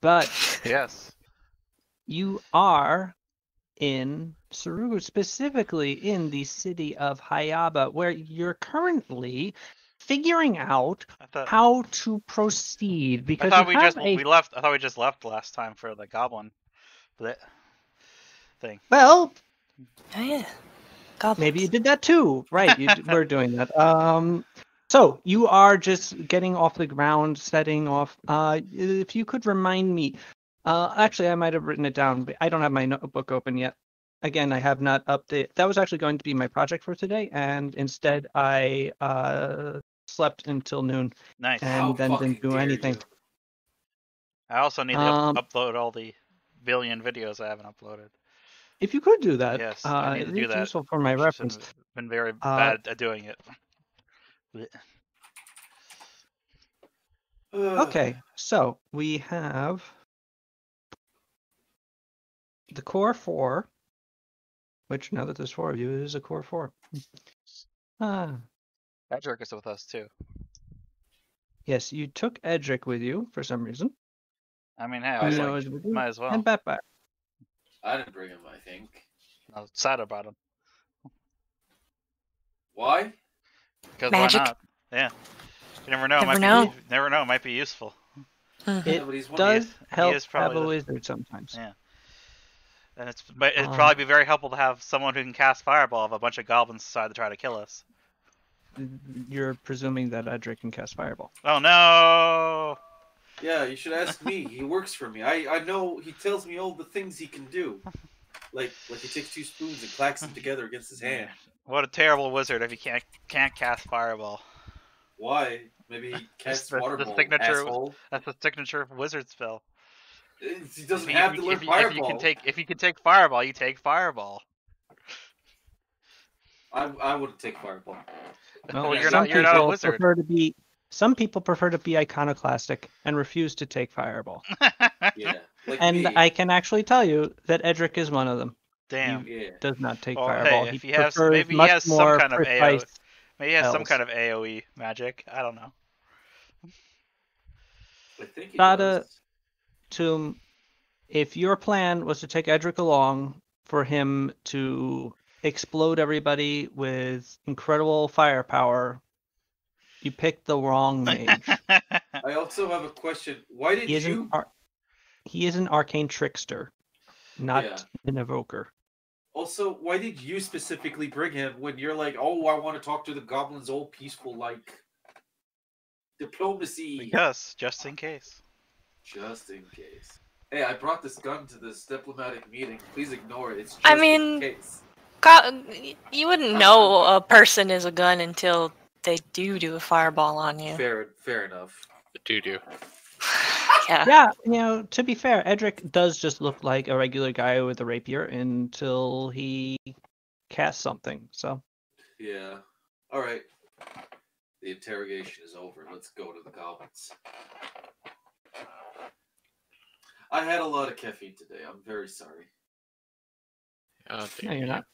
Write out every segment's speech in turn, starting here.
But Yes. you are in Sarugu, specifically in the city of Hayaba, where you're currently figuring out thought, how to proceed Because I because thought we just a we left. I thought we just left last time for the goblin. Thing. well Oh yeah. Goblins. maybe you did that too right you d- were doing that um so you are just getting off the ground setting off uh if you could remind me uh actually i might have written it down but i don't have my notebook open yet again i have not updated that was actually going to be my project for today and instead i uh slept until noon Nice. and How then didn't do anything you. I also need to Um, up- upload all the billion videos I haven't uploaded. if you could do that Yes, uh I need to it do that. useful for my reference Been, been very Uh, bad at doing it. Blech. Okay, so we have the core four, which now that there's four of you, it is a core four. Ah, Edric is with us too. yes, you took Edric with you for some reason. I mean, hey, I I was You like- know, with you, might as well. And Batbat. I didn't bring him, I think. I was sad about him. Why? Because Magic. why not? Yeah. You never know. Never might know. Be, never know. It might be useful. It Yeah, but he's one- does he help is have probably a the- wizard sometimes. Yeah. And it's but it'd Um, probably be very helpful to have someone who can cast fireball if a bunch of goblins decide to try to kill us. You're presuming that Edric can cast Fireball. Oh no! Yeah, you should ask me. He works for me. I, I know he tells me all the things he can do. Like like he takes two spoons and clacks them together against his hand. What a terrible wizard if he can't can't cast fireball. Why? Maybe he casts the- the water signature- asshole. That's a signature wizard spell. He doesn't If you- have if to learn if you, if you can take if you can take fireball, you take fireball. I, I wouldn't take fireball. Well, Yeah, you're some not you're not a people wizard. prefer to be some people prefer to be iconoclastic and refuse to take Fireball. Yeah. Like And me. I can actually tell you that Edric is one of them. Damn. Yeah. Does not take Well, hey, Fireball. if he he has- prefers maybe he much has some more kind of AO precise Maybe he has some kind of AOE magic. I don't know. I think he Gotta- if your plan was to take Edric along for him to explode everybody with incredible firepower, you picked the wrong mage. I also have a question. Why did he is you an ar- he is an arcane trickster, not Yeah. an evoker. Also why did you specifically bring him when you're like, oh, I want to talk to the goblins, all peaceful, like diplomacy, Yes, just in case. just in case. Hey, I brought this gun to this diplomatic meeting. Please ignore it. It's just I in mean- case. Go- you wouldn't uh, know uh, a person is a gun until they do do a fireball on you. Fair, fair enough. Do do. Yeah. Yeah, you know, to be fair, Edric does just look like a regular guy with a rapier until he casts something. So Yeah. All right. The interrogation is over. Let's go to the goblins. I had a lot of caffeine today. I'm very sorry. Oh, no, damn you're not.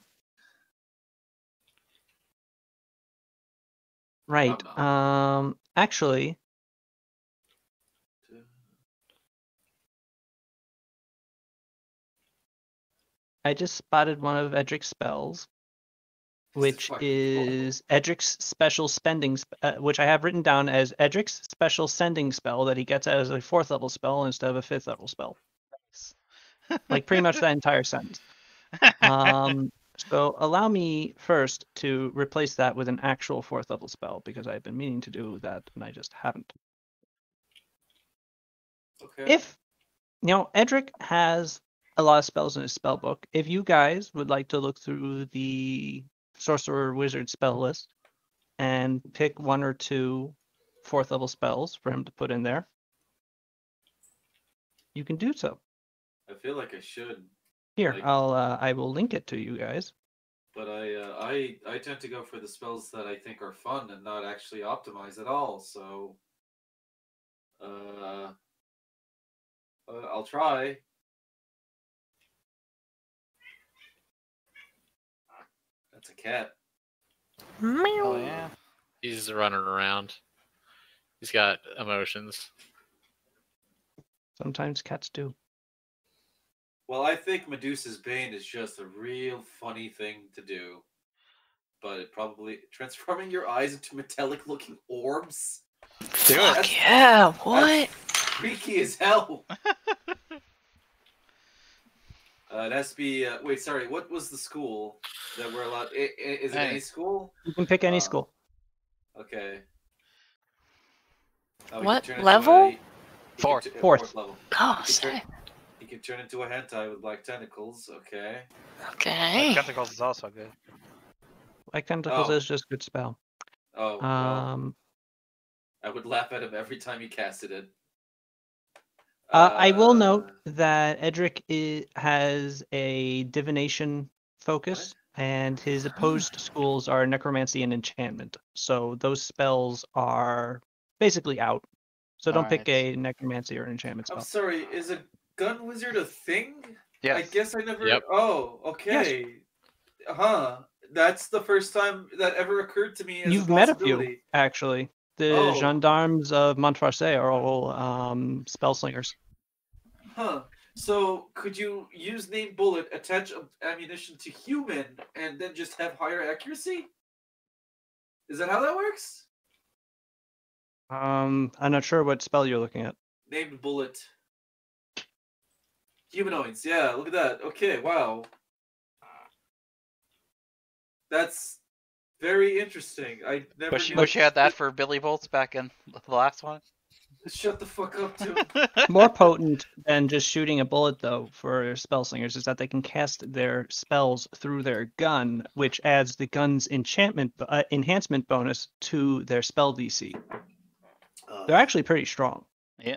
Right. not. Um actually, I just spotted one of Edric's spells, which is Edric's special spending, sp- uh, which I have written down as Edric's special sending spell that he gets as a fourth level spell instead of a fifth level spell. Like pretty much that entire sentence. Um, so allow me first to replace that with an actual fourth level spell because I've been meaning to do that and I just haven't. Okay. If you know, Edric has a lot of spells in his spell book. If you guys would like to look through the sorcerer wizard spell list and pick one or two fourth level spells for him to put in there, you can do so. I feel like I should, Here, Like- I'll uh, I will link it to you guys. but I uh, I I tend to go for the spells that I think are fun and not actually optimized at all. So, uh, uh I'll try. That's a cat. Oh yeah. He's running around. He's got emotions. Sometimes cats do. Well, I think Medusa's Bane is just a real funny thing to do. But it probably transforming your eyes into metallic looking orbs. Do it. Yeah! What? Freaky as hell. Uh, it has to be. Uh, wait, sorry. What was the school that we're allowed? i- i- Is it Hey. any school? You can pick any Uh, school. Okay. Oh, What can turn into level? a- he Fourth. uh, Fourth. level. Oh, He can, turn, he can turn into a hentai with black tentacles. Okay. Okay. Tentacles is also good. Like tentacles Oh. is just good spell. Oh, well, Um, I would laugh at him every time he casted it. Uh, I will note that Edric i- has a divination focus, and his opposed schools are necromancy and enchantment. So those spells are basically out. So don't pick Alright. a necromancy or an enchantment I'm sorry. Is a gun wizard a thing? Yes. I guess I never. Yep. Oh, okay. Huh. That's the first time that ever occurred to me as You've a met a few, possibility. actually. The Oh. gendarmes of Montfarset are all um, spell slingers. Huh. So could you use name bullet, attach ammunition to human, and then just have higher accuracy? Is that how that works? Um, I'm not sure what spell you're looking at. Named bullet. Humanoids. Yeah. Look at that. Okay. Wow. That's very interesting. I never. Wish, wish you had that for Billy Bolts back in the last one. Shut the fuck up, too. More potent than just shooting a bullet, though, for spell slingers is that they can cast their spells through their gun, which adds the gun's enchantment uh, enhancement bonus to their spell DC. Uh, They're actually pretty strong. Yeah.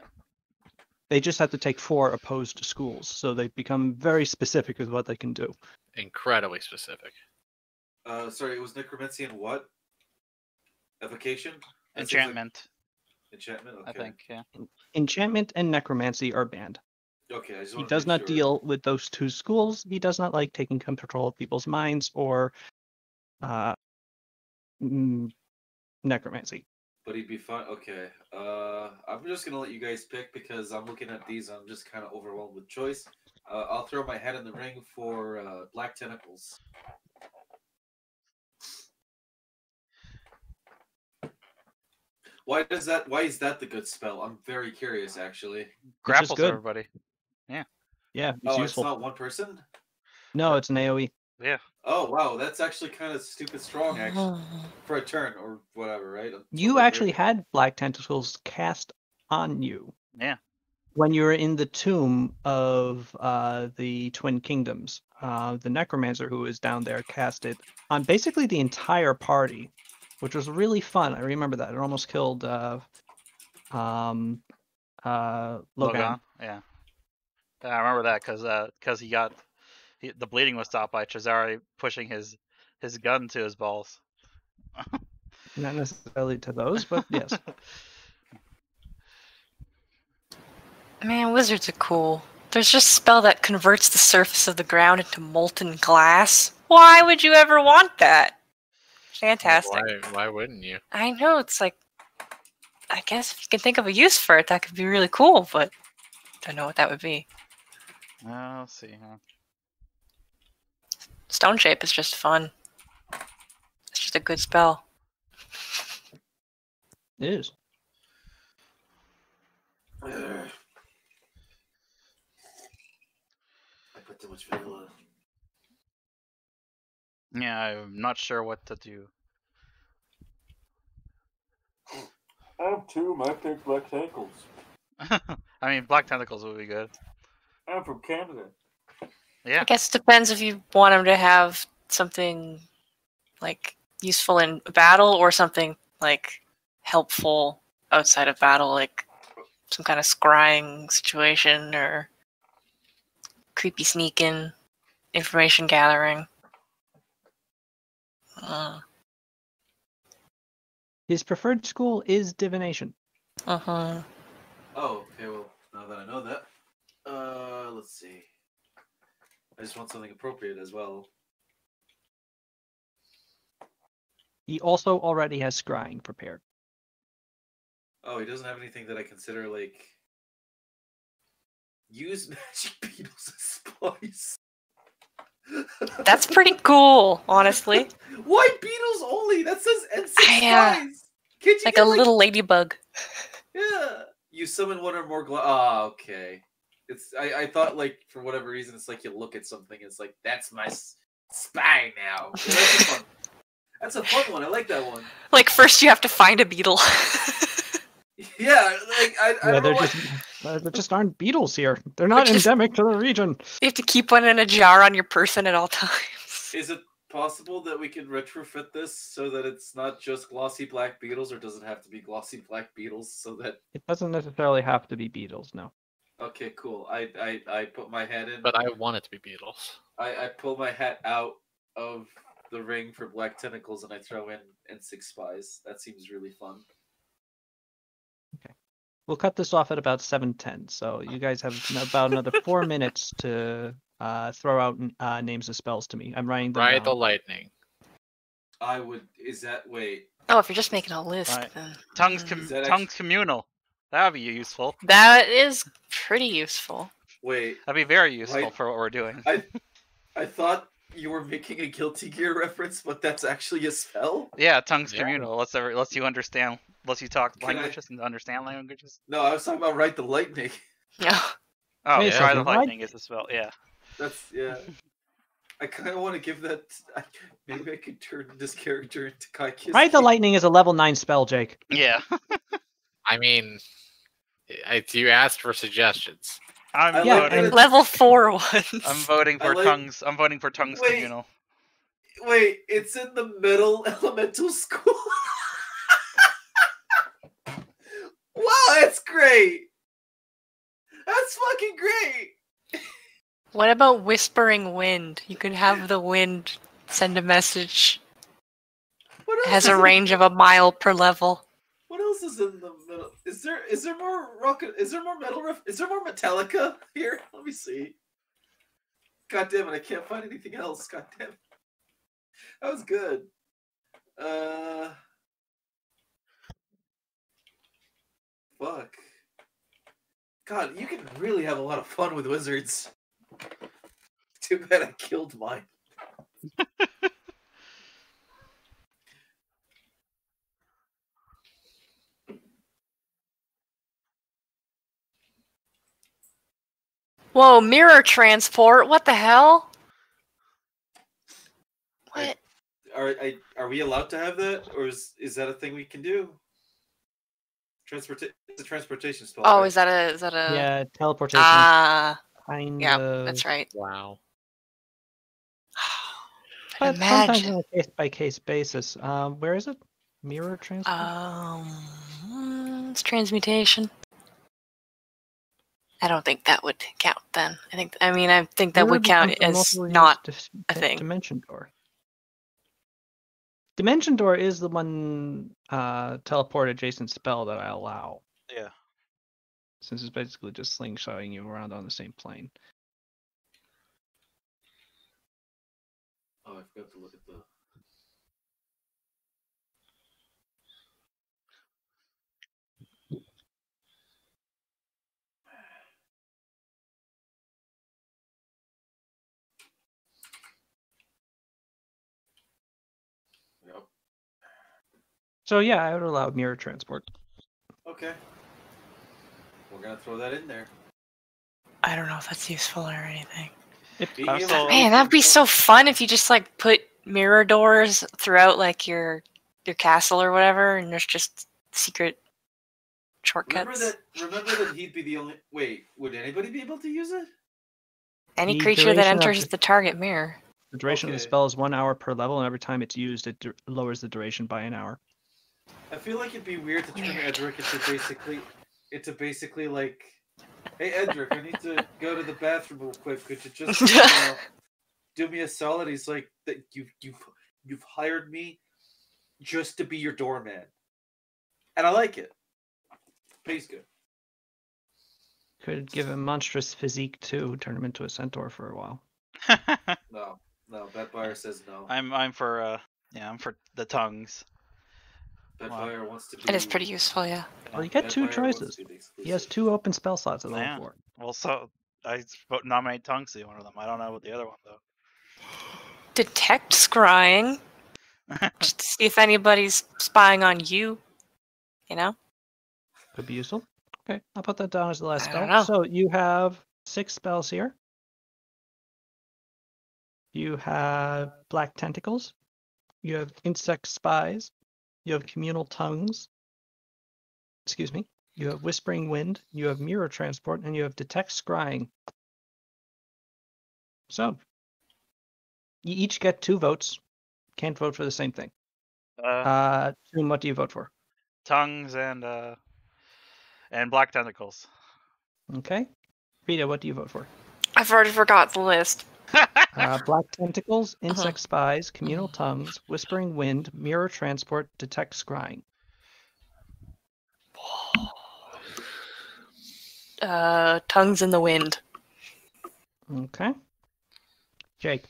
They just have to take four opposed schools, so they become very specific with what they can do. Incredibly specific. Uh, sorry, it was necromancy and what? Evocation? That seems like- Enchantment, enchantment. Okay. I think. Yeah. Enchantment and necromancy are banned. Okay. I just He wanted to does not sure. deal with those two schools. He does not like taking control of people's minds or uh, mm, necromancy. But he'd be fine. Okay. Uh, I'm just gonna let you guys pick because I'm looking at these. I'm just kind of overwhelmed with choice. Uh, I'll throw my hat in the ring for uh, black tentacles. Why does that? Why is that the good spell? I'm very curious, actually. Grapples good. everybody. Yeah, it's oh, useful. it's not one person. No, it's an E. AoE. Yeah. Oh wow, that's actually kind of stupid strong, actually, for a turn or whatever, right? That's You actually heard. had black tentacles cast on you. Yeah. When you were in the tomb of uh, the Twin Kingdoms, uh, the necromancer who was down there cast it on basically the entire party, which was really fun. I remember that. It almost killed uh, um, uh, Logan. Logan. Yeah. Yeah, I remember that because because he got he, the bleeding was stopped by Cesare pushing his his gun to his balls. Not necessarily to those, but yes. Man, wizards are cool. There's just a spell that converts the surface of the ground into molten glass. Why would you ever want that? Fantastic. Why, why wouldn't you? I know it's like I guess if you can think of a use for it, that could be really cool, but I don't know what that would be. Let's see. Huh? Stone shape is just fun. It's just a good spell. It is. I put too much vanilla. Yeah, I'm not sure what to do. I have two. My pick black tentacles. I mean, black tentacles would be good. I'm from Canada. Yeah. I guess it depends if you want them to have something like useful in battle or something like helpful outside of battle, like some kind of scrying situation or creepy sneaking, information gathering. Uh, His preferred school is divination. uh-huh. Oh, okay. Well, now that I know that, uh, let's see. I just want something appropriate as well. He also already has scrying prepared. Oh, he doesn't have anything that I consider like use magic beetles as spice. That's pretty cool, honestly. Why beetles only? That says insect I, uh, spies. Can't you Like get, a little ladybug. Yeah. You summon one or more glo- Ah, okay. It's I, I thought like for whatever reason it's like you look at something it's like that's my s- spy now. That's, a fun, that's a fun one. I like that one. Like first you have to find a beetle. Yeah, like I, I Yeah, don't there know just there just aren't beetles here. They're not just- endemic to the region. you have to keep one in a jar on your person at all times. Is it possible that we can retrofit this so that it's not just glossy black beetles, or does it have to be glossy black beetles so that It doesn't necessarily have to be beetles. No. okay, cool. I I, I put my head in But I want it to be beetles. I, I pull my hat out of the ring for black tentacles and I throw in insect spies. That seems really fun. We'll cut this off at about seven ten. So you guys have about another four minutes to uh, throw out uh, names of spells to me. I'm writing them Ride the lightning. I would is that wait. Oh, if you're just making a list, Right. then Tongues, com- Is that tongues communal. That would be useful. that is pretty useful. Wait. That'd be very useful Right. for what we're doing. I I thought you were making a guilty gear reference, but that's actually a spell? Yeah, tongues Yeah. communal. Lets every, lets you understand. Lets you talk Can I- languages and understand languages. No, I was talking about ride the lightning. Yeah. Oh, Wait a try the lightning is a spell. Yeah. That's yeah. I kind of want to give that. I, maybe I could turn this character into Ky Kiske. Ride the lightning is a level nine spell, Jake. Yeah. I mean, I, you asked for suggestions. I'm Yeah, like voting. that Level four ones. I'm voting for like- tongues. I'm voting for tongues Wait. communal. Wait, it's in the metal elemental school. wow, that's great. That's fucking great. What about whispering wind? You could have the wind send a message. What It has a in- range of a mile per level. What else is in the metal? Is there is there more rock? Is there more metal? Is there more Metallica here? Let me see. God damn it! I can't find anything else. God damn it. That was good. Uh. Fuck. God, you can really have a lot of fun with wizards. Too bad I killed mine. Whoa, mirror transport. What the hell? I- What? Are I, are we allowed to have that, or is is that a thing we can do? Transport. It's a transportation spell. Oh, right? is that a is that a yeah, teleportation. ah? kind yeah, of. that's right. Wow. But sometimes Imagine. on a case by case basis. Um, where is it? Mirror transport. Um, it's transmutation. I don't think that would count then. I think I mean I think that would count becomes as not dis- a thing. Dimension door. Dimension door is the one uh, teleport adjacent spell that I allow, Yeah. since it's basically just slingshotting you around on the same plane. Oh, I forgot to look at So yeah, I would allow mirror transport. Okay. We're gonna throw that in there. I don't know if that's useful or anything. It, Being able Man, that'd be so fun if you just like put mirror doors throughout like your your castle or whatever, and there's just secret shortcuts. Remember shortcuts. that. Remember that he'd be the only. Wait, would anybody be able to use it? Any The creature that enters the- the target mirror. the duration of the spell is one hour per level, and every time it's used, it dur- lowers the duration by an hour. I feel like it'd be weird to turn Weird. Edric into basically, into basically like, hey Edric, I need to go to the bathroom real quick. Could you just you know, do me a solid? He's like, that you you've you've hired me just to be your doorman, and I like it. Pays good. Could give him monstrous physique too, turn him into a centaur for a while. No, no, Bad Buyer says no. I'm I'm for uh yeah I'm for the tongues. Bad wow. Wants to be. It is pretty useful, yeah. Well, you get two choices. to be the He has two open spell slots at level Yeah. four. Well, so I vote nominate Tongue to one of them. I don't know what the other one though. Detect scrying. Just to see if anybody's spying on you. You know? Could be useful. Okay, I'll put that down as the last I spell. don't know. So you have six spells here. You have black tentacles. You have insect spies. You have communal tongues. Excuse me. You have whispering wind. You have mirror transport, and you have detect scrying. So you each get two votes. Can't vote for the same thing. Uh, Uh, Toon, what do you vote for? tongues and uh, and black tentacles. Okay. Rita, what do you vote for? I've already forgot the list. Uh, black tentacles, Uh-huh. insect spies, communal tongues, whispering wind, mirror transport, detect scrying. Uh, tongues in the wind. Okay. Jake.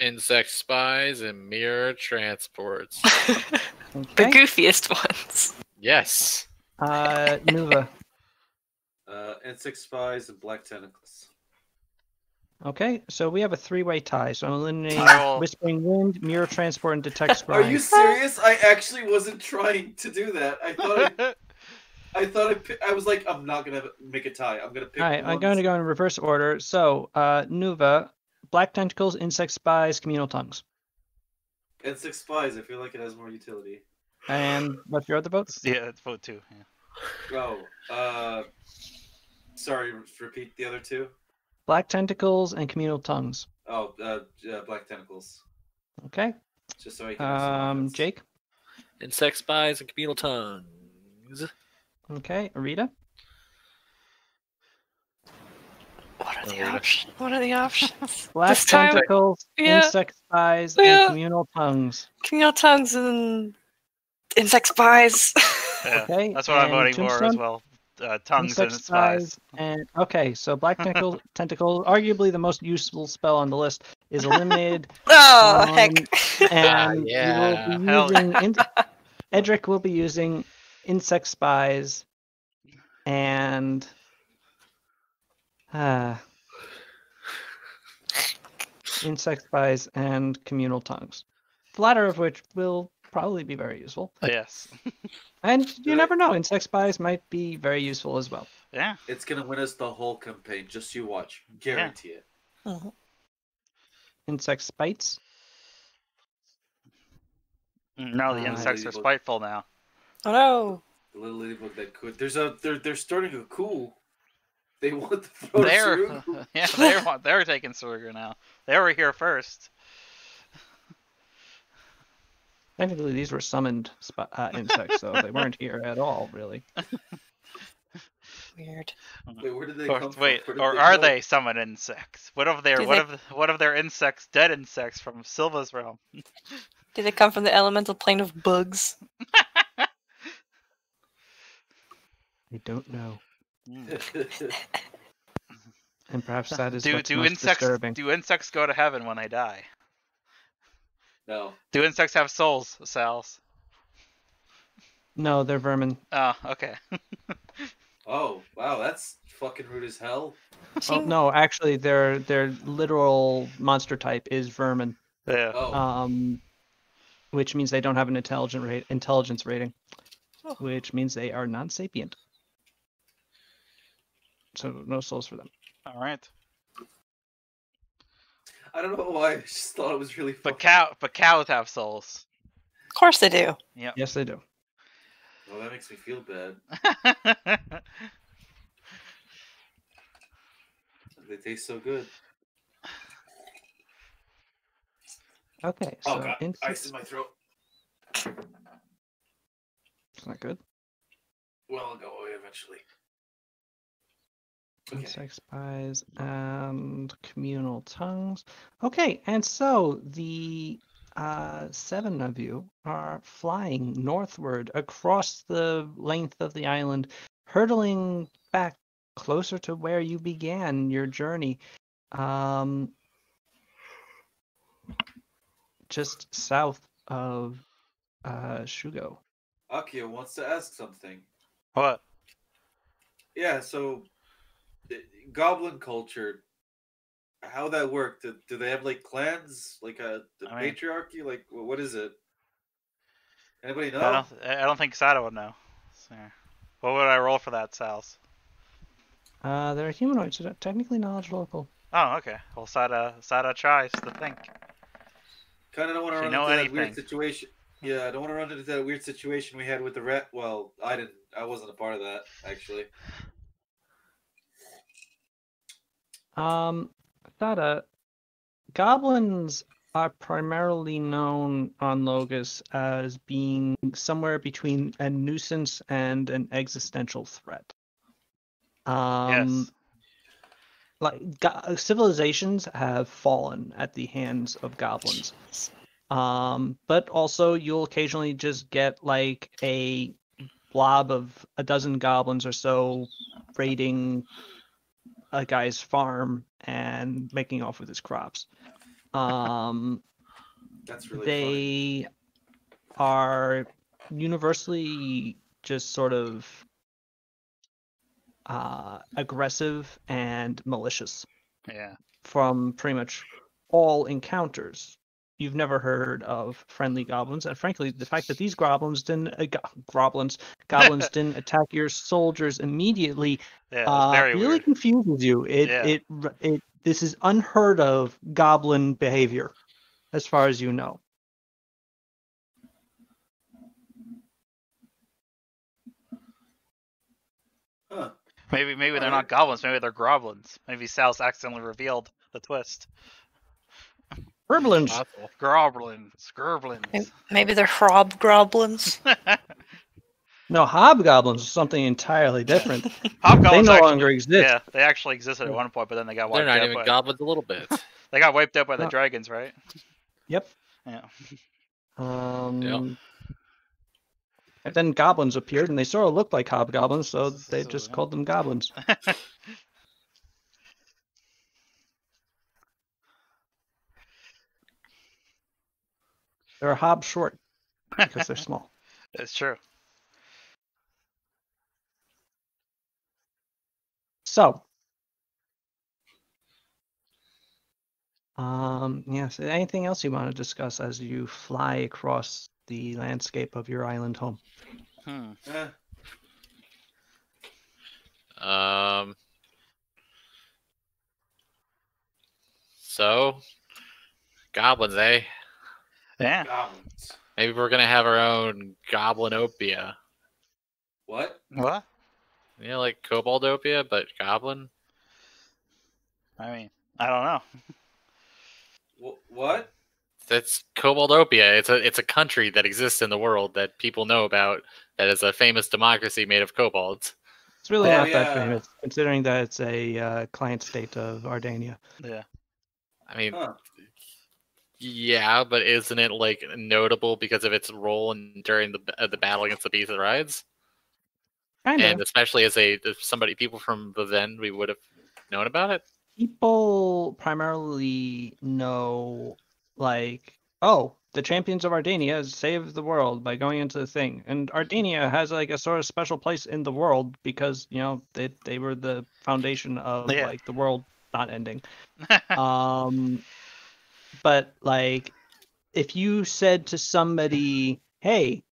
Insect spies and mirror transports. the goofiest ones. yes. Uh, Nuva. Uh, insect spies and black tentacles. Okay. So we have a three-way tie. So I'm eliminating I whispering wind, mirror transport, and detect Are scrying. you serious? I actually wasn't trying to do that. I thought I, I thought I, pi- I was like, I'm not gonna make a tie. I'm gonna pick. All right. the I'm going to go in reverse order. So uh, Nuva, black tentacles, insect spies, communal tongues. Insect spies. I feel like it has more utility. And what's your other votes? yeah, it's vote two. Yeah. Oh, uh, sorry. Repeat the other two. Black tentacles and communal tongues. Oh, uh, uh black tentacles. Okay. Just so I can. Um. Jake. Insect spies and communal tongues. Okay. Rita. What are the Alright. options? What are the options? Black This time- tentacles, Yeah. insect spies, Yeah. and communal tongues. Communal tongues and insect spies. Yeah, Okay. that's what I'm and voting for as well. Uh, tongues Insect and spies. And okay, so black tentacle, tentacle, arguably the most useful spell on the list, is eliminated, oh Um, heck! and yeah. you will be Hell. using. In- Edric will be using insect spies, and uh, insect spies and communal tongues. The latter of which will probably be very useful. Yes. And you never know, insect spies might be very useful as well. Yeah. It's gonna win us the whole campaign. Just you watch. Guarantee it. Insect spites. Mm, No, the Uh, insects are spiteful now. Oh no! The little ladybug that could. There's a. They're they're starting a coup. They want to throw They're yeah, they're they're taking Surugu now. They were here first. Technically, these were summoned sp- uh, insects, so they weren't here at all, really. Weird. Wait, where did they Or, come from? wait, Where did or they are go? they summoned insects? What of their Do what they- of what of their insects dead insects from Silva's realm? Did they come from the elemental plane of bugs? I don't know, and perhaps that is do what's do most insects disturbing. do insects go to heaven when they die? No. Do insects have souls, Sal's? No, they're vermin. Oh, okay. Oh wow, that's fucking rude as hell. Oh, Seem- no, actually, their their literal monster type is vermin, yeah. Oh, um, which means they don't have an intelligent rate intelligence rating, Oh. which means they are non-sapient. So no souls for them. All right. I don't know why. I just thought it was really. Funny. But fucking- cow but cows have souls. Of course they do. Yes, they do. Well, that makes me feel bad. They taste so good. Okay, oh, so Oh god, ice in my throat. It's not good. Well, I'll go away eventually. Okay. Insect spies and communal tongues. Okay, and so the uh, seven of you are flying northward across the length of the island, hurtling back closer to where you began your journey. Um, just south of uh, Shugo. Akio wants to ask something. what? Yeah, so goblin culture, how that work? Do, do they have like clans, like a the I mean- patriarchy? Like what is it? Anybody know? I don't. I don't think Sato would know. So, what would I roll for that, Sal's? Uh, they're humanoids, so technically knowledge local. Oh, okay. Well, Sada Sada tries to think. Kind of don't want to run know into that anything. weird situation. Yeah, I don't want to run into that weird situation we had with the rat. Well, I didn't. I wasn't a part of that actually. Um, Thada, goblins are primarily known on Logus as being somewhere between a nuisance and an existential threat. Um, yes. like go- civilizations have fallen at the hands of goblins. Um, but also you'll occasionally just get like a blob of a dozen goblins or so raiding a guy's farm and making off with his crops. Um, That's really funny. they are universally just sort of uh, aggressive and malicious Yeah. from pretty much all encounters. You've never heard of friendly goblins, and frankly, the fact that these goblins didn't uh, go- goblins goblins didn't attack your soldiers immediately Yeah. Uh, really weird. confuses you. It, Yeah. it it this is unheard of goblin behavior, as far as you know. Huh. Maybe maybe they're Alright. not goblins. Maybe they're groblins. Maybe Sal's accidentally revealed the twist. Herblins. Possible. Groblins. Gerblins. May- Maybe they're hobgoblins. No, hobgoblins is something entirely different. they Hobgoblins. no actually- longer exist. Yeah, they actually existed at one point, but then they got wiped out. They're wiped not out. even by, goblins a little bit. They got wiped out by the No. dragons, right? Yep. Yeah. Um, And then goblins appeared, and they sort of looked like hobgoblins, so they So, just yeah. called them goblins. They're a hob short because they're small. That's true. So, um, yes. Anything else you want to discuss as you fly across the landscape of your island home? Hmm. Um. So, goblins, eh? Yeah. goblins. Maybe we're gonna have our own Goblinopia. What? What? Yeah, know, like Koboldopia, but Goblin. I mean, I don't know. What? That's Koboldopia. It's a it's a country that exists in the world that people know about. That is a famous democracy made of kobolds. It's really Oh, not that famous, considering that it's a uh, client state of Ardania. Yeah. I mean, Huh. Yeah, but isn't it like notable because of its role in during the uh, the battle against the Beast of Rides? Kind And of. especially as a if somebody people from the then, we would have known about it. People primarily know, like, oh, the champions of Ardania has saved the world by going into the thing, and Ardania has like a sort of special place in the world because you know they they were the foundation of Yeah. like the world not ending. um, but like, if you said to somebody, "Hey,"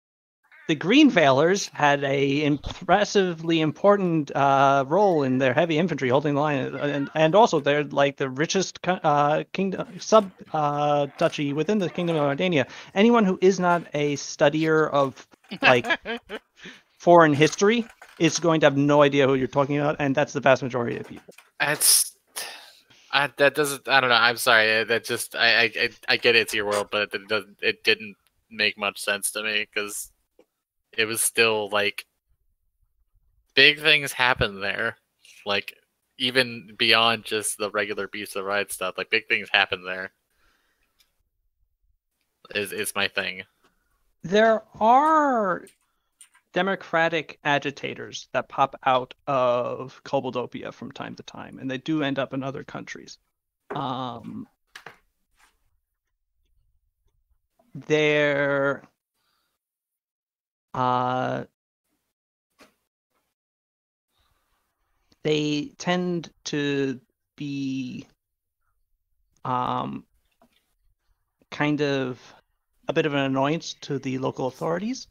the Green Veilers had a impressively important uh, role in their heavy infantry holding the line, and and also they're like the richest uh, kingdom sub uh, duchy within the kingdom of Ardania. Anyone who is not a studier of like foreign history is going to have no idea who you're talking about, and that's the vast majority of people. That's That doesn't. I don't know. I'm sorry. uh, That just I I, I- I get it's your world, but it doesn't. It didn't make much sense to me because it was still like big things happen there, like even beyond just the regular Beast of Ride stuff. Like big things happen there. Is is my thing. There are democratic agitators that pop out of Koboldopia from time to time, and they do end up in other countries. Um, they're uh, they tend to be um, kind of a bit of an annoyance to the local authorities.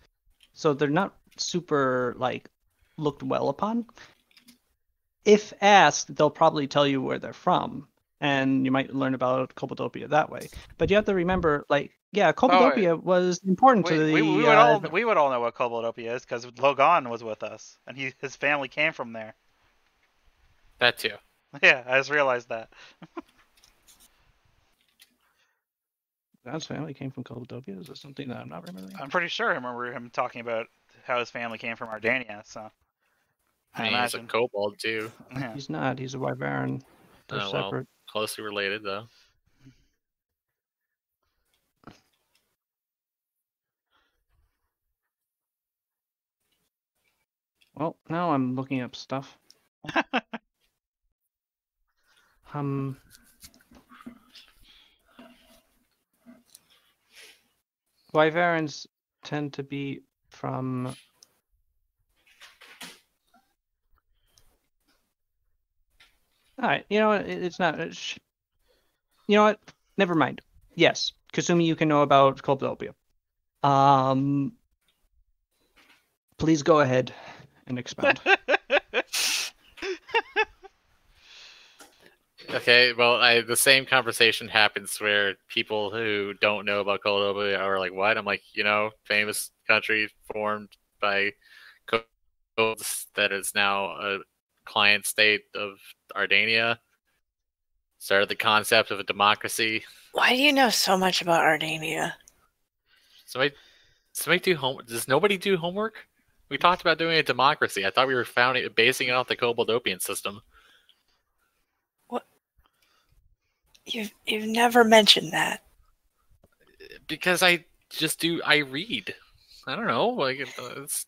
So they're not super like looked well upon. If asked, they'll probably tell you where they're from, and you might learn about Koboldopia that way. But you have to remember, like, yeah, Koboldopia was important We, to the. we, we would uh, all we would all know what Koboldopia is because Logan was with us and he his family came from there. That too. Yeah, I just realized that. Don's family came from Koboldopia. Is this something that I'm not remembering? I'm pretty sure I remember him talking about how his family came from Ardania. So I I mean, he's a kobold too. yeah. He's not. He's a wyvern. They're Oh, well. separate. Closely related though. Well, now I'm looking up stuff. um. Wyverns tend to be from. All right, you know? It's not. It's... You know what? Never mind. Yes, Kasumi, you can know about Koldopia. Um. Please go ahead and expand Okay, well, I, the same conversation happens where people who don't know about Koldova are like, "What?" I'm like, you know, famous country formed by kobolds that is now a client state of Ardania. Started the concept of a democracy. Why do you know so much about Ardania? Somebody, somebody do home. Does nobody do homework? We talked about doing a democracy. I thought we were founding, basing it off the Koboldopian system. What? You've you've never mentioned that. because I just do I read. I don't know, like it- uh, it's.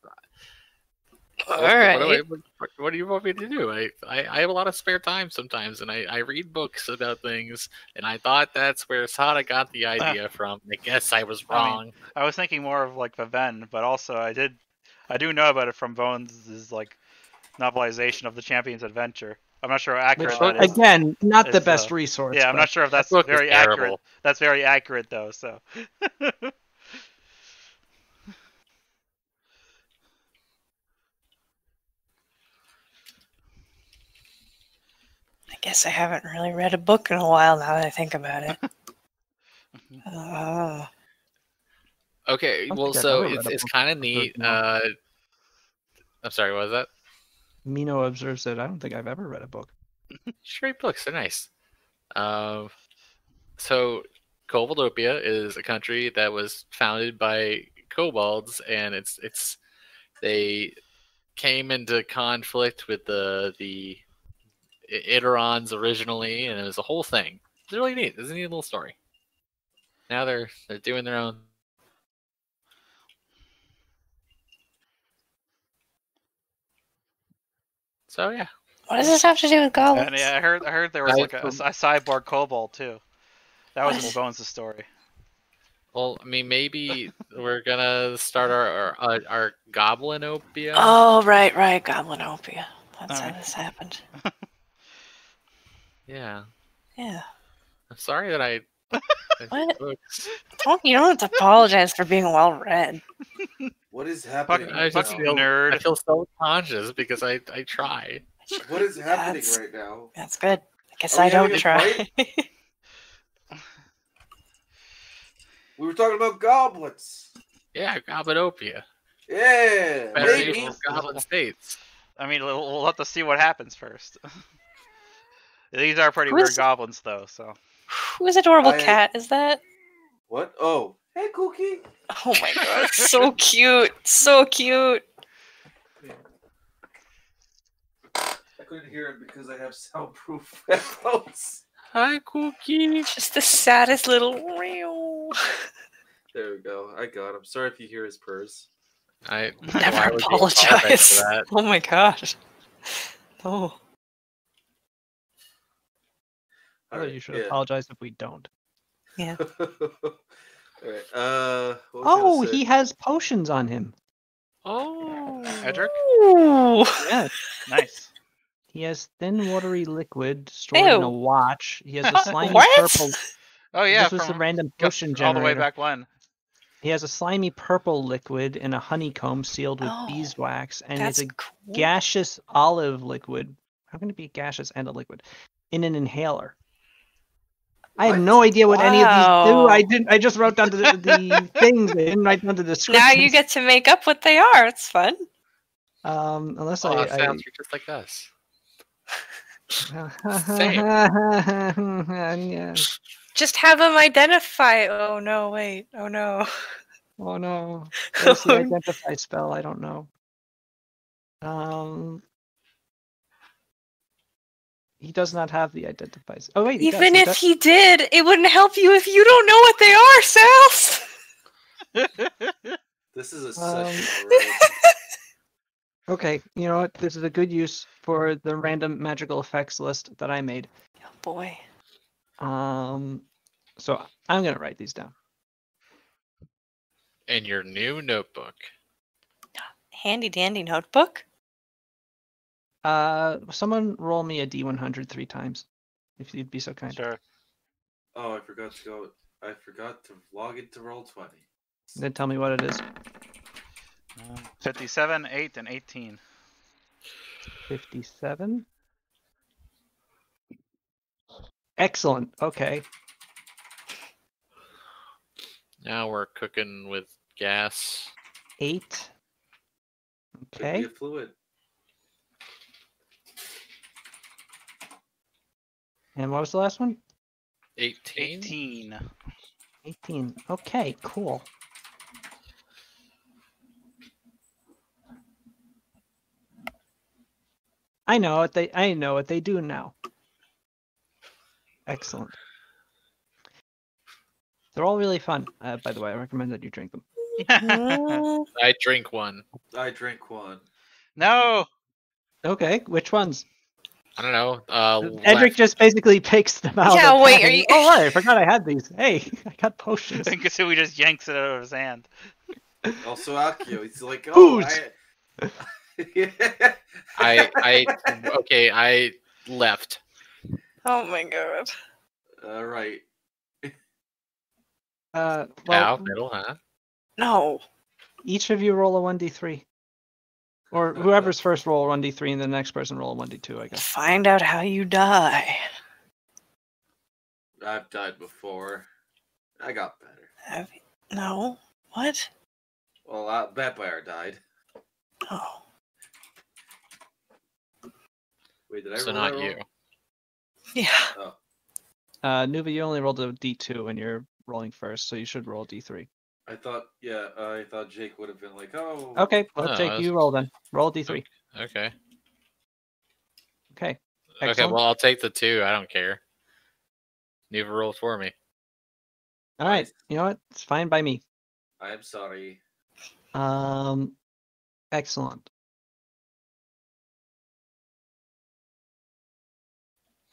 All what, what, do I- what, what do you want me to do? I, I, I have a lot of spare time sometimes, and I, I read books about things, and I thought that's where Sada got the idea from. I guess I was I mean, wrong. I was thinking more of like Viven, but also I did I do know about it from Bones' like novelization of the Champion's Adventure. I'm not sure how accurate Which, that is. again, not the best uh, resource. yeah, I'm not sure if that's very accurate. That's very accurate though. So guess I haven't really read a book in a while now that I think about it. Oh. okay, well, so it's, it's kind of of neat. Uh, I'm sorry, what was that? Mino observes that I don't think I've ever read a book. Straight books, they're nice. Um, so Koboldopia is a country that was founded by kobolds, and it's it's they came into conflict with the the I- Iderons originally, and it was a whole thing. It's really neat. It's a neat little story. Now they're they're doing their own. So yeah, What does this have to do with goblins? and yeah, I heard I heard there was I- like a, a cyborg kobold too. That was in What? Bones' story. Well, I mean, maybe we're gonna start our our, uh, our, our Goblinopia. Oh, right, right, Goblinopia. That's how Alright. this happened. Yeah, Yeah. I'm sorry that I. I What? Don't, you don't have to apologize for being well read. What is happening? I just now? feel nerd. I feel so conscious because I I try. What is happening That's- right now? That's good. I guess Are we I don't having a try. We were talking about goblets. Yeah, Goblinopia. Yeah. Federation Maybe. of Goblin States. I mean, we'll, we'll have to see what happens first. These are pretty Who's- weird goblins, though. So who's adorable I- cat is that? What? Oh. Hey, Cookie. Oh my god, so cute. So cute. I couldn't hear it because I have soundproof headphones. Hi, Cookie. Just the saddest little meow. There we go. I got him. Sorry if you hear his purrs. I Never why apologize. for that? Oh my gosh. Oh. I thought you should yeah. apologize if we don't. Yeah. Alright. Uh. what was I Oh, he has potions on him. Oh, Edric, Ooh. Yes. nice. He has thin, watery liquid stored in a watch. He has a slimy What? purple. Oh yeah, this was the random go- potion all the way back when. He has a slimy purple liquid in a honeycomb sealed with Oh, beeswax, and he has a cool. gaseous olive liquid. How can it be gaseous and a liquid? In an inhaler. I have no idea what any of these do. I didn't. I just wrote down the, the things. I didn't write down the descriptions. Now you get to make up what they are. It's fun. Um, unless Oh, I. it sounds just like us. I yeah. Just have them identify. Oh no! Wait. Oh no. Oh no. What's the identify spell? I don't know. Um. He does not have the identify. s- Oh wait. he does, Even he if he did, it wouldn't help you if you don't know what they are, Sals. This is a Um, session. Okay, you know what? This is a good use for the random magical effects list that I made. Oh boy. Um, so I'm gonna write these down. In your new notebook. Handy dandy notebook. Uh, someone roll me a D100 three times, if you'd be so kind. Sure. Oh, I forgot to go. I forgot to log it to roll twenty. Then tell me what it is. Uh, 57, 8, and 18. 57. Excellent. Okay. Now we're cooking with gas. Eight. Could be Okay. a fluid. And what was the last one? 18. 18. 18. Okay, cool. I know what they I know what they do now. Excellent. They're all really fun. Uh, by the way, I recommend that you drink them. I drink one. I drink one. no! Okay, which ones? I don't know. Uh, Edric left. just basically picks them out. of Yeah, wait, are you- Oh, right, I forgot I had these. Hey, I got potions. And Kasumi just yanks it out of his hand. Also, Akio. He's like, oh, Booze. I... I, I, okay, I left. oh my god. All right. Uh, Now, well, middle, huh? No. each of you roll a 1d3. Or whoever's first roll a 1d3 and the next person roll 1d2, I guess. Find out how you die. I've died before. I got better. Have you? No. What? Well, uh, Vampire died. Oh. Wait, did I So not that you. wrong? Yeah. Uh, Nuva, you only rolled a d2 and you're rolling first, so you should roll a d3. I thought, yeah, I thought Jake would have been like, oh. Okay, Oh, let's take you roll then. Roll a d3. Okay. Okay. Okay, well, I'll take the two. I don't care. Neva roll for me. All right. Nice. You know what? It's fine by me. I am sorry. Um, excellent.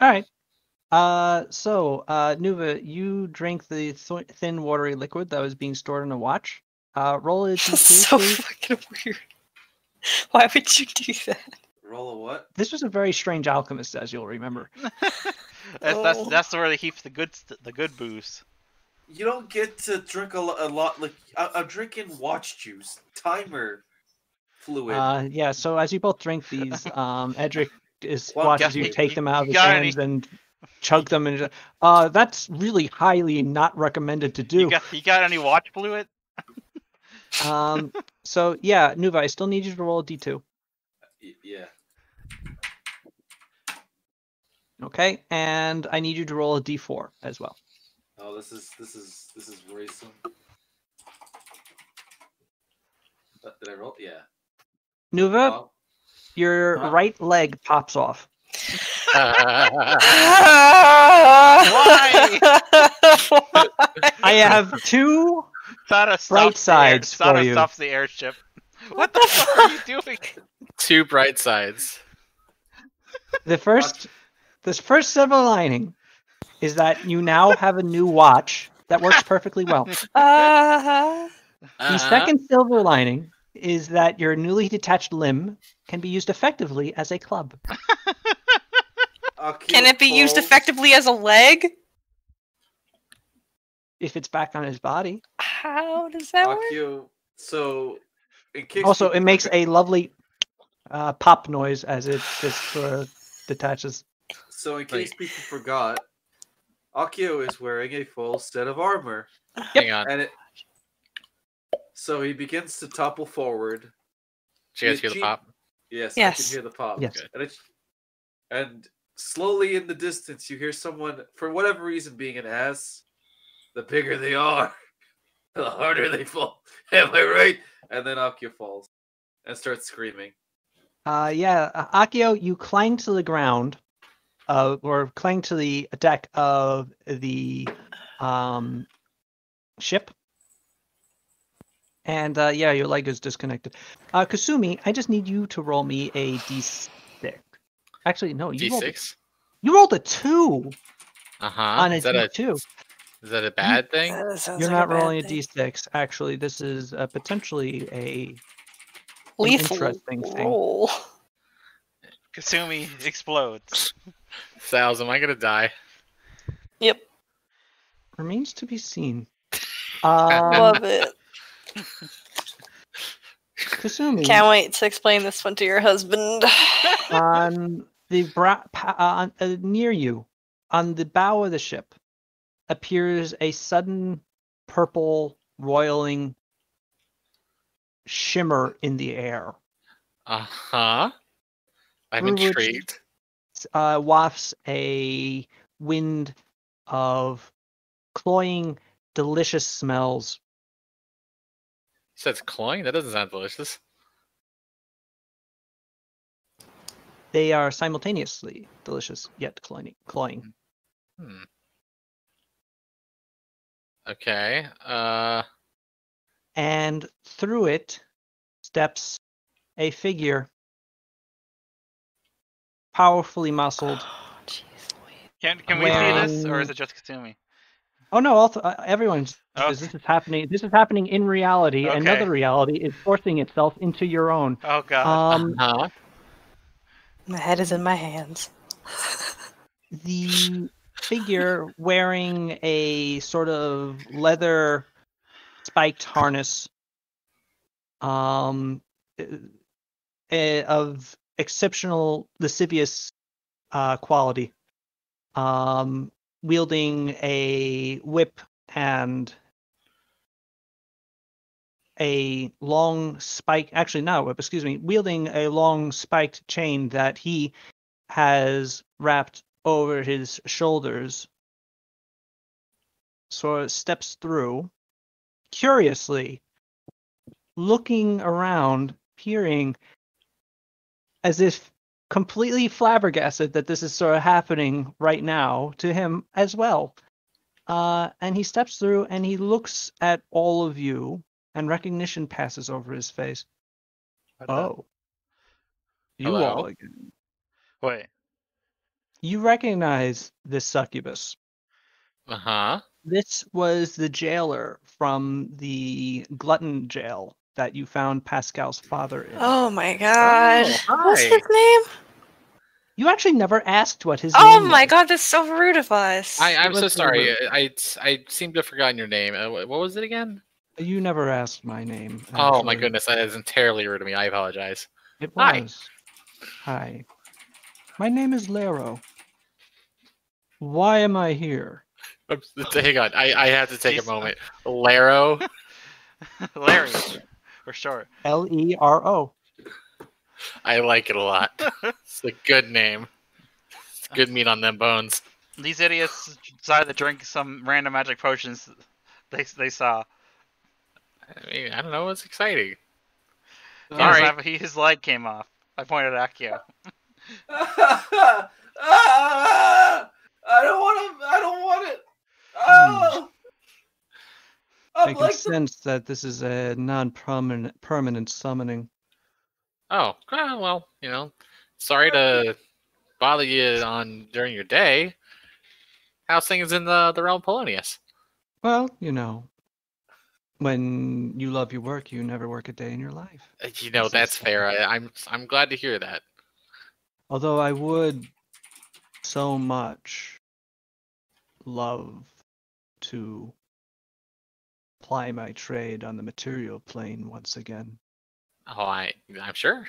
All right. Uh, so, uh, Nuva, you drink the th- thin, watery liquid that was being stored in a watch. Uh, roll a d2, so please. fucking weird. Why would you do that? Roll a what? This was a very strange alchemist, as you'll remember. That's, that's Oh. that's where they keep the good the good booze. You don't get to drink a, a lot. Like I- I'm drinking watch juice, timer, fluid. Uh, yeah. So as you both drink these, um, Edric is Well, watches guess you what? take You- them out of his got any- hands and chug them, and uh, that's really highly not recommended to do. You got you got any watch fluid? Um, so yeah, Nuva, I still need you to roll a d2. Yeah. Okay, and I need you to roll a d4 as well. Oh, this is this is this is worrisome. Uh, Did I roll? Yeah. Nuva, Oh, your Huh? right leg pops off. Why? I have two. Thought Bright stops the air- sides for you. stops the airship. What the fuck are you doing? Two bright sides. The first, this first silver lining is that you now have a new watch that works perfectly well. Uh-huh. The Uh-huh. second silver lining is that your newly detached limb can be used effectively as a club. Akio Can it be used effectively as a leg? If it's back on his body. How does that work? So, in case Also, it makes a lovely uh, pop noise as it just sort of detaches. So, in case people forgot, Akio is wearing a full set of armor, Hang on. and it. So he begins to topple forward. Did you guys hear the pop? Yes, I Yes. can hear the pop. Yes. And, it's, and slowly in the distance, you hear someone, for whatever reason, being an ass. The bigger they are, the harder they fall. Am I right? And then Akio falls and starts screaming. Uh, yeah, Akio, you clang to the ground, uh, or clang to the deck of the um, ship. And uh, yeah, your leg is disconnected. Uh, Kasumi, I just need you to roll me a d6. Actually, no, you rolled, a- D6? you rolled a two Uh huh. on a Is that a d2. is that a bad thing? That You're like not bad rolling a thing. d6. Actually, this is uh, potentially a Lethal interesting thing. roll. Kasumi explodes. Sals, am I gonna die? Yep, remains to be seen. Um, love it. Kasumi, Can't wait to explain this one to your husband. on the bra- pa- uh, on, uh, near you, on the bow of the ship, appears a sudden purple roiling shimmer in the air. Uh huh. I'm Through which- intrigued. Uh, wafts a wind of cloying, delicious smells. Said cloying? That doesn't sound delicious. They are simultaneously delicious yet cloying. cloying. Hmm. Okay. Uh. and through it steps a figure powerfully muscled Oh, jeez Can can we see this, or is it just Kasumi? oh no all th- uh, everyone's Okay. this is happening this is happening in reality Okay. another reality is forcing itself into your own Oh god. um huh. My head is in my hands. the figure wearing a sort of leather spiked harness um eh, of exceptional lascivious uh, quality um wielding a whip and a long spike actually whip excuse me wielding a long spiked chain that he has wrapped over his shoulders. Of steps through curiously looking around peering as if completely flabbergasted that this is sort of happening right now to him as well. Uh, and he steps through and he looks at all of you and recognition passes over his face What the- oh you Hello? all again Wait. you recognize this succubus Uh huh. This was the jailer from the glutton jail that you found Pascal's father in. Oh my god. Oh, What's hi. his name? You actually never asked what his Oh name my was. god, that's so rude of us. I, I'm so sorry. remember. I, I seem to have forgotten your name. Uh, what was it again? You never asked my name. Oh my goodness, that is entirely rude of me. I apologize. It Hi. was. Hi. My name is Lero. Why am I here? Oops, Hang on, I, I have to take a uh, moment. Lero, Larry, for short. L E R O. I like it a lot. It's a good name. It's good meat on them bones. These idiots decided to drink some random magic potions they they saw. I mean, I don't know. It's exciting. He Sorry. was his leg came off. I pointed at Akio. I don't want to. I don't want it. Hmm. Oh! I I'm can like the sense that this is a non-permanent permanent summoning. Oh, well, you know, sorry to bother you on during your day. How's things in the the realm of Polonius? Well, you know, when you love your work, you never work a day in your life. Uh, You know, that's fair. I, I'm I'm glad to hear that. Although I would so much love to ply my trade on the material plane once again. Oh, I I'm sure.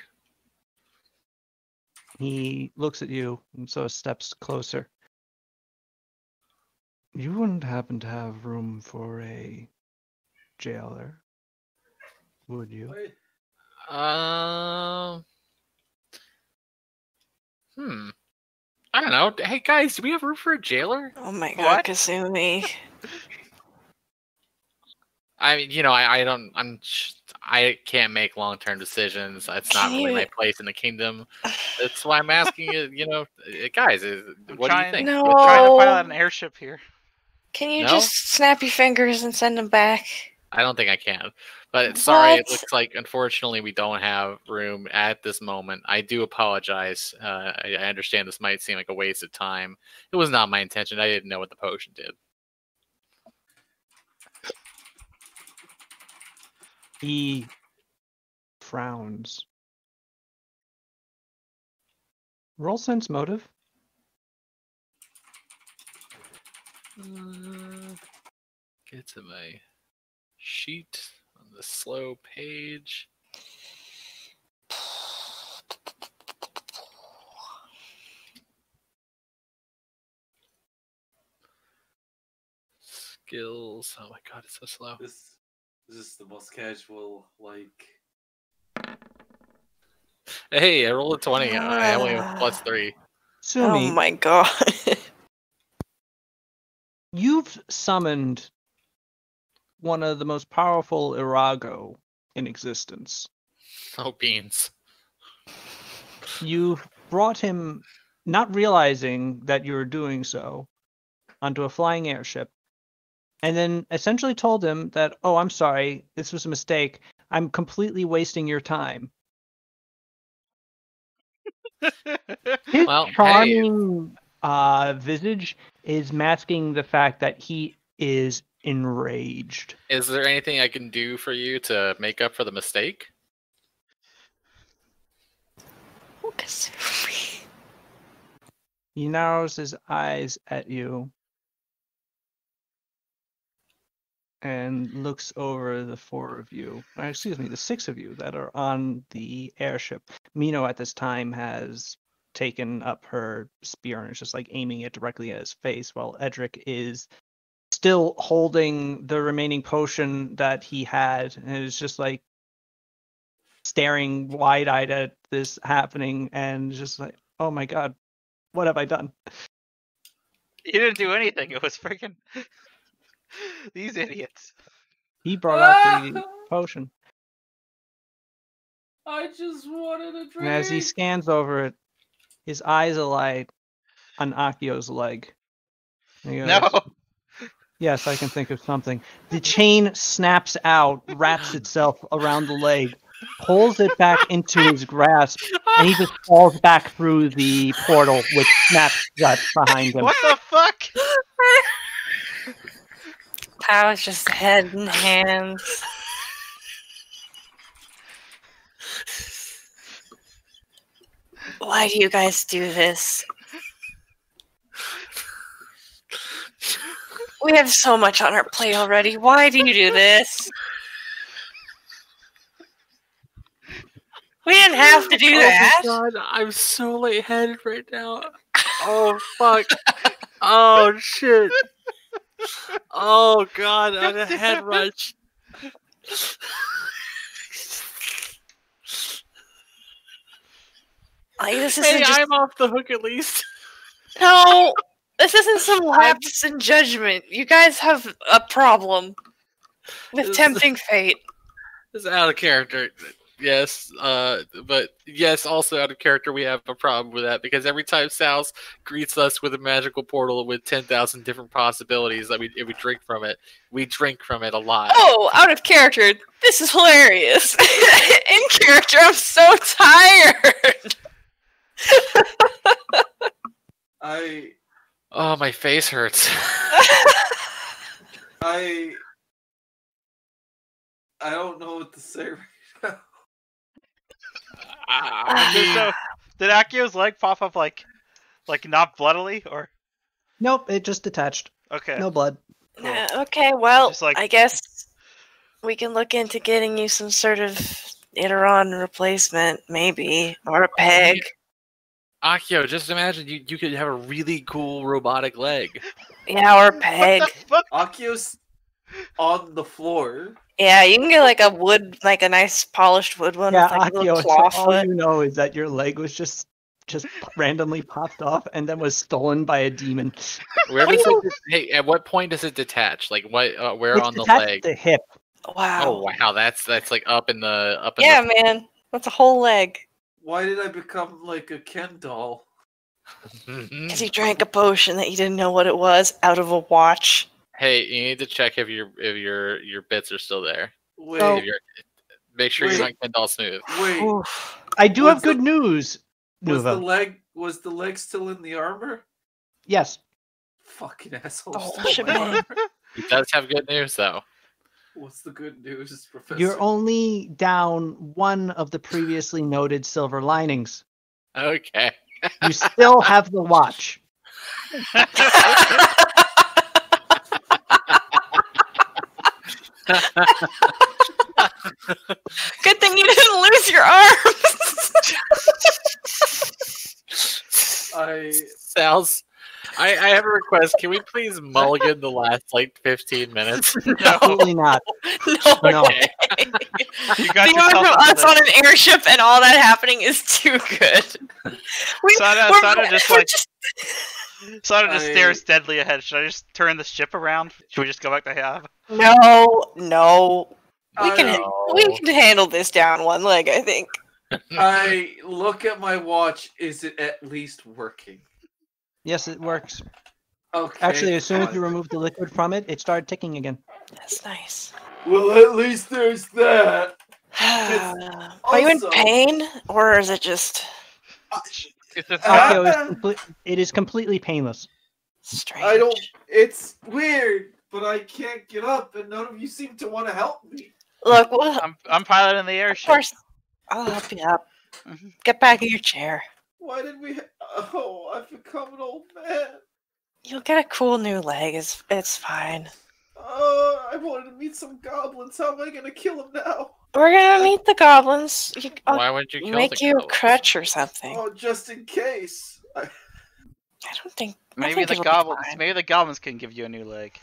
He looks at you and so steps closer. You wouldn't happen to have room for a jailer, would you? Wait, Um. hmm. I don't know. Hey guys, do we have room for a jailer? Oh my god, What? Kasumi. I mean, you know, I, I don't. I'm. I can't make long term decisions. That's not Can really my place in the kingdom. That's why I'm asking you. You know, uh, guys, is, I'm what do you think? No. We're trying to pilot an airship here. Can you No? just snap your fingers and send them back? I don't think I can. But sorry, it looks like unfortunately we don't have room at this moment. I do apologize. Uh, I, I understand this might seem like a waste of time. It was not my intention. I didn't know what the potion did. He frowns. Roll sense motive. Uh, get to my sheet on the slow page. Skills. Oh my god, it's so slow. this, this is the most casual, like. Hey, I rolled a 20. I only have ah. plus three. Sumi, Oh my god. you've summoned one of the most powerful Irago in existence. Oh, beans. You brought him, not realizing that you were doing so, onto a flying airship, and then essentially told him that, oh, I'm sorry, this was a mistake. I'm completely wasting your time. His Well, hey. charming uh, visage is masking the fact that he is enraged. Is there anything I can do for you to make up for the mistake? He narrows his eyes at you and looks over the four of you, uh, excuse me, the six of you that are on the airship. Mino at this time has taken up her spear and is just like aiming it directly at his face, while Edric is still holding the remaining potion that he had and is just like staring wide eyed at this happening and just like, oh my god, what have I done? You didn't do anything. It was freaking these idiots. He brought out the ah! potion. I just wanted a drink. And as he scans over it, his eyes alight on Akio's leg. Goes, No. Yes, I can think of something. The chain snaps out, wraps itself around the leg, pulls it back into his grasp, and he just falls back through the portal, which snaps shut behind him. What the fuck? That was just head and hands. Why do you guys do this? We have so much on our plate already. Why do you do this? We didn't have to do that. Oh my god, I'm so lightheaded right now. Oh fuck. oh shit. Oh god, I had a head rush. Isn't Hey, just I'm off the hook at least. no. This isn't some lapse in judgment. You guys have a problem with tempting fate. It's out of character. Yes, uh, but yes, also out of character, we have a problem with that because every time Sal's greets us with a magical portal with ten thousand different possibilities that we if we drink from it, we drink from it a lot. Oh, out of character. This is hilarious. In character, I'm so tired. I Oh, my face hurts. I I don't know what to say right now. I Did, did Akio's leg pop up like Like not bloodily, or Nope, it just detached. okay. No blood. Cool. Uh, okay, well, like- I guess we can look into getting you some sort of Iteron replacement, maybe, or a peg. Akio, just imagine you, you could have a really cool robotic leg. Yeah, or a peg. What the fuck? Akio's on the floor. Yeah, you can get like a wood, like a nice polished wood one yeah, with like a Akio, little so claw all you know is that your leg was just just randomly popped off and then was stolen by a demon. Where does it? Hey, at what point does it detach? Like what? Uh, where it's on the detached leg? at the hip. Wow. Oh wow, that's that's like up in the up in Yeah, the man, that's a whole leg. Why did I become like a Ken doll? Because he drank a potion that he didn't know what it was out of a watch. Hey, you need to check if your if your your bits are still there. Wait, Oh. If you're, make sure Wait. you're not Ken doll smooth. wait. I do Was have good news, Was the leg was the leg still in the armor? Yes. Fucking asshole. Oh, stole my shebang. armor. He does have good news though. What's the good news, Professor? You're only down one of the previously noted silver linings. Okay. You still have the watch. Good thing you didn't lose your arms. I Sal's. I, I have a request. Can we please mulligan the last like 15 minutes? No. Absolutely not. no, No. way. You got the from us on an airship and all that happening is too good. We, Sana- we're- Sana just, we're like- just- Sada just I- stares deadly ahead. Should I just turn the ship around? Should we just go back to Hav? no, no. We I can know. we can handle this down one leg. I think. I look at my watch. Is it at least working? Yes, it works. Okay. Actually, as soon as you remove the liquid from it, it started ticking again. That's nice. Well, at least there's that. Are you in pain, or is it just It's. Akio is complete. It is completely painless. strange? I don't. It's weird, but I can't get up, and none of you seem to want to help me. Look, well, I'm I'm piloting the airship. of course, I'll help you up. Mhm. Get back in your chair. Why did we? Ha- oh, I've become an old man. You'll get a cool new leg. It's it's fine. Oh, I wanted to meet some goblins. How am I gonna kill them now? We're gonna meet the goblins. You, Why would you kill make the you a crutch or something. Oh, just in case. I, I don't think. Maybe think the goblins. Maybe the goblins can give you a new leg.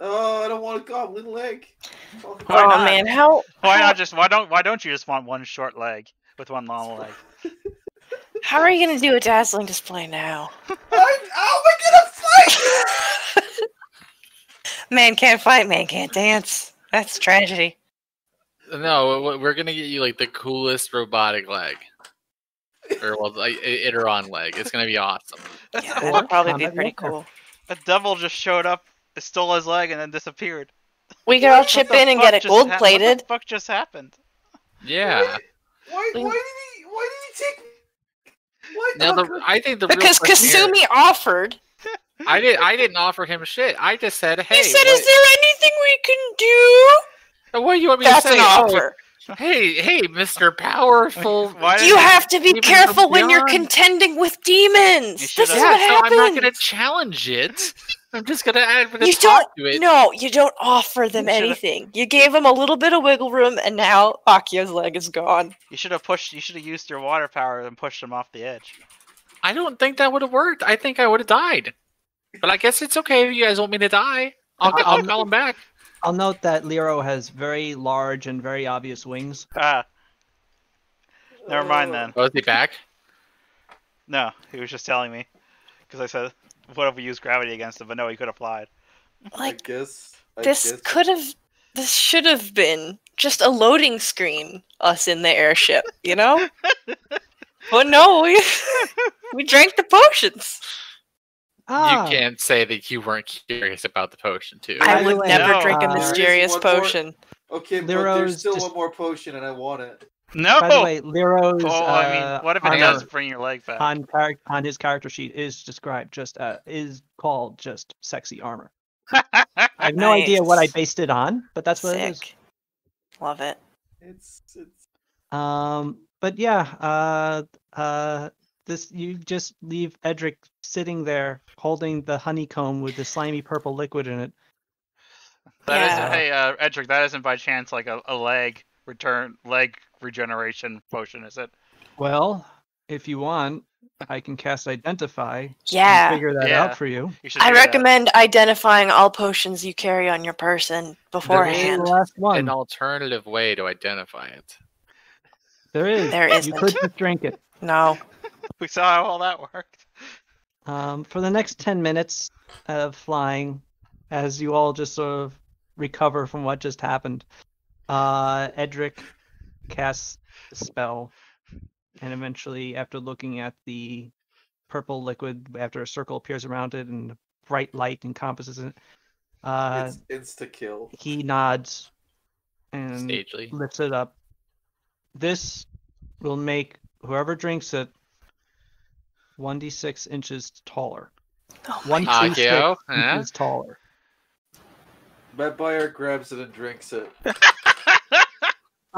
oh, I don't want a goblin leg. Oh, Why oh not? man, how? Why how, not just why don't why don't you just want one short leg with one long leg? How are you gonna do a dazzling display now? I, how am I gonna fight? Man can't fight, man can't dance. That's tragedy. No, we- we're gonna get you like the coolest robotic leg, or well, like i- Iteron leg. It's gonna be awesome. Yeah, that'd probably be pretty cool. A devil just showed up, stole his leg, and then disappeared. We could all chip in and get it just hap- gold What plated. the fuck just happened? Yeah. Why? Why did he? Why did he take? Why? Now the I think the real Because question here- Kasumi offered. I did I didn't offer him shit. I just said, hey, he said, what, "Is there anything we can do?" what do you want me That's to say? That's an Oh, offer. hey, hey, Mister Powerful. Why You have to be careful when you're contending with demons. This should've- is Yeah, what so happens. I'm not gonna challenge it. I'm just gonna add gonna You talk to it. No, you don't offer them You anything. You gave them a little bit of wiggle room, and now Akio's leg is gone. You should have pushed. You should have used your water power and pushed him off the edge. I don't think that would have worked. I think I would have died. But I guess it's okay if you guys want me to die. I'll, I'll call him back. I'll note that Lero has very large and very obvious wings. Ah, never mind then. Oh, he back? No, he was just telling me because I said, "What if we use gravity against him?" But no, he could have flied. Like I guess. I this guess. could have, this should have been just a loading screen. Us in the airship, you know. but no, we we drank the potions. Ah, You can't say that you weren't curious about the potion too. I would never no, drink a uh, mysterious There is one more- potion. Okay, but there's still just- one more potion, and I want it. No. By the way, Lero's oh, I mean, uh, what if it armor does bring your leg back? on char- on his character sheet is described just uh, is called just sexy armor. I have no idea what I based it on, but that's what it is. Love it. It's it's. Um, but yeah, uh, uh, this you just leave Edric sitting there holding the honeycomb with the slimy purple liquid in it. That Yeah. not hey, uh, Edric, that isn't by chance like a, a leg return, leg regeneration potion, is it? Well, if you want, I can cast Identify and Yeah. figure that Yeah. out for you. You I do that. recommend identifying all potions you carry on your person beforehand. the last An alternative way to identify it. There is. There You isn't. could just drink it. No. We saw how all that worked. Um, for the next 10 minutes of flying, as you all just sort of recover from what just happened, uh, Edric casts a spell. And eventually, after looking at the purple liquid, after a circle appears around it and a bright light encompasses it, uh, it's insta kill. he nods and Stagely. lifts it up. This will make whoever drinks it 1d6 inches taller. Oh my One God. two Akio, six huh? inches taller. Batbear grabs it and drinks it.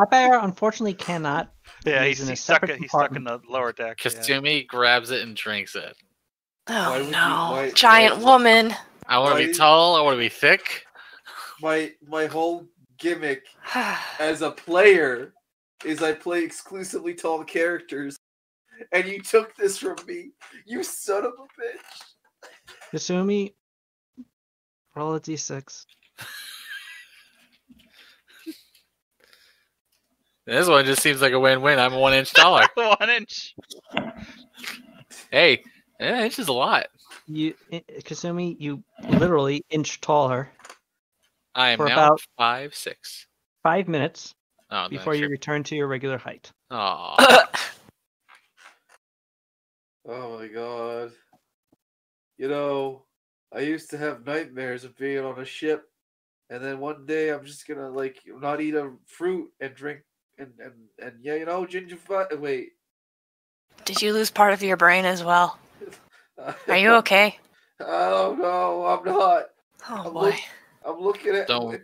Bear unfortunately cannot. Yeah, He's he's, in a he's stuck. separate in- He's stuck in the lower deck. yeah. Kasumi grabs it and drinks it. Oh, why Oh would you- no. why- Giant why- woman. I want to be tall. I want to be thick. My my whole gimmick as a player is I play exclusively tall characters, and you took this from me, you son of a bitch. Kasumi, roll a d6. This one just seems like a win-win. I'm one inch taller. One inch. hey, an inch is a lot. You, i- Kasumi, you literally inch taller. I am For now about- five six. Five minutes Oh, no, before you return to your regular height. Aw. Oh my god. You know, I used to have nightmares of being on a ship, and then one day I'm just gonna like not eat a fruit and drink and and and yeah, you know, ginger uh, Wait. Did you lose part of your brain as well? Are you okay? Oh, I don't know. I'm not. Oh I'm boy. look- I'm looking at. Don't-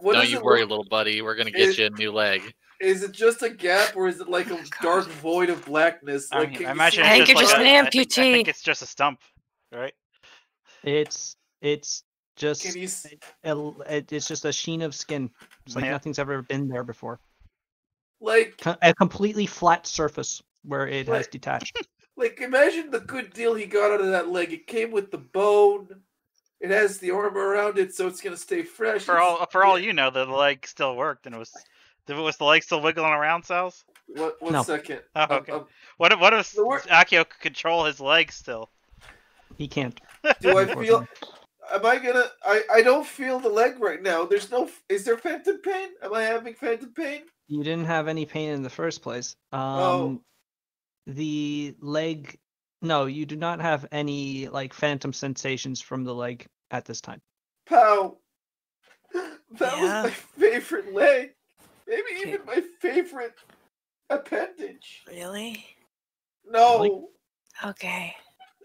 What Don't you worry, look- little buddy. We're gonna get Is- you a new leg. Is it just a gap, or is it like a Oh, dark void of blackness? I, Like, mean, I you imagine see I think it's you're just just like an a- I think- I think it's just a stump, right? It's it's just Can you? s- a- it- it's just a sheen of skin. It's like Yeah. nothing's ever been there before. Like, A completely flat surface where it has detached. like imagine the good deal he got out of that leg. It came with the bone. It has the armor around it, so it's gonna stay fresh. For It's- all for all you know, the leg still worked, and it was. Was the leg still wiggling around, cells? What? One No. second. Oh, um, okay. I'm- What if what if The wor- Akio could control his leg still? He can't. do I feel? Am I gonna? I I don't feel the leg right now. There's no. Is there phantom pain? Am I having phantom pain? You didn't have any pain in the first place. Um, Oh. The leg. No, you do not have any like phantom sensations from the leg at this time. Pow. That Yeah. was my favorite leg. Maybe Okay. even my favorite appendage. Really? No, Okay.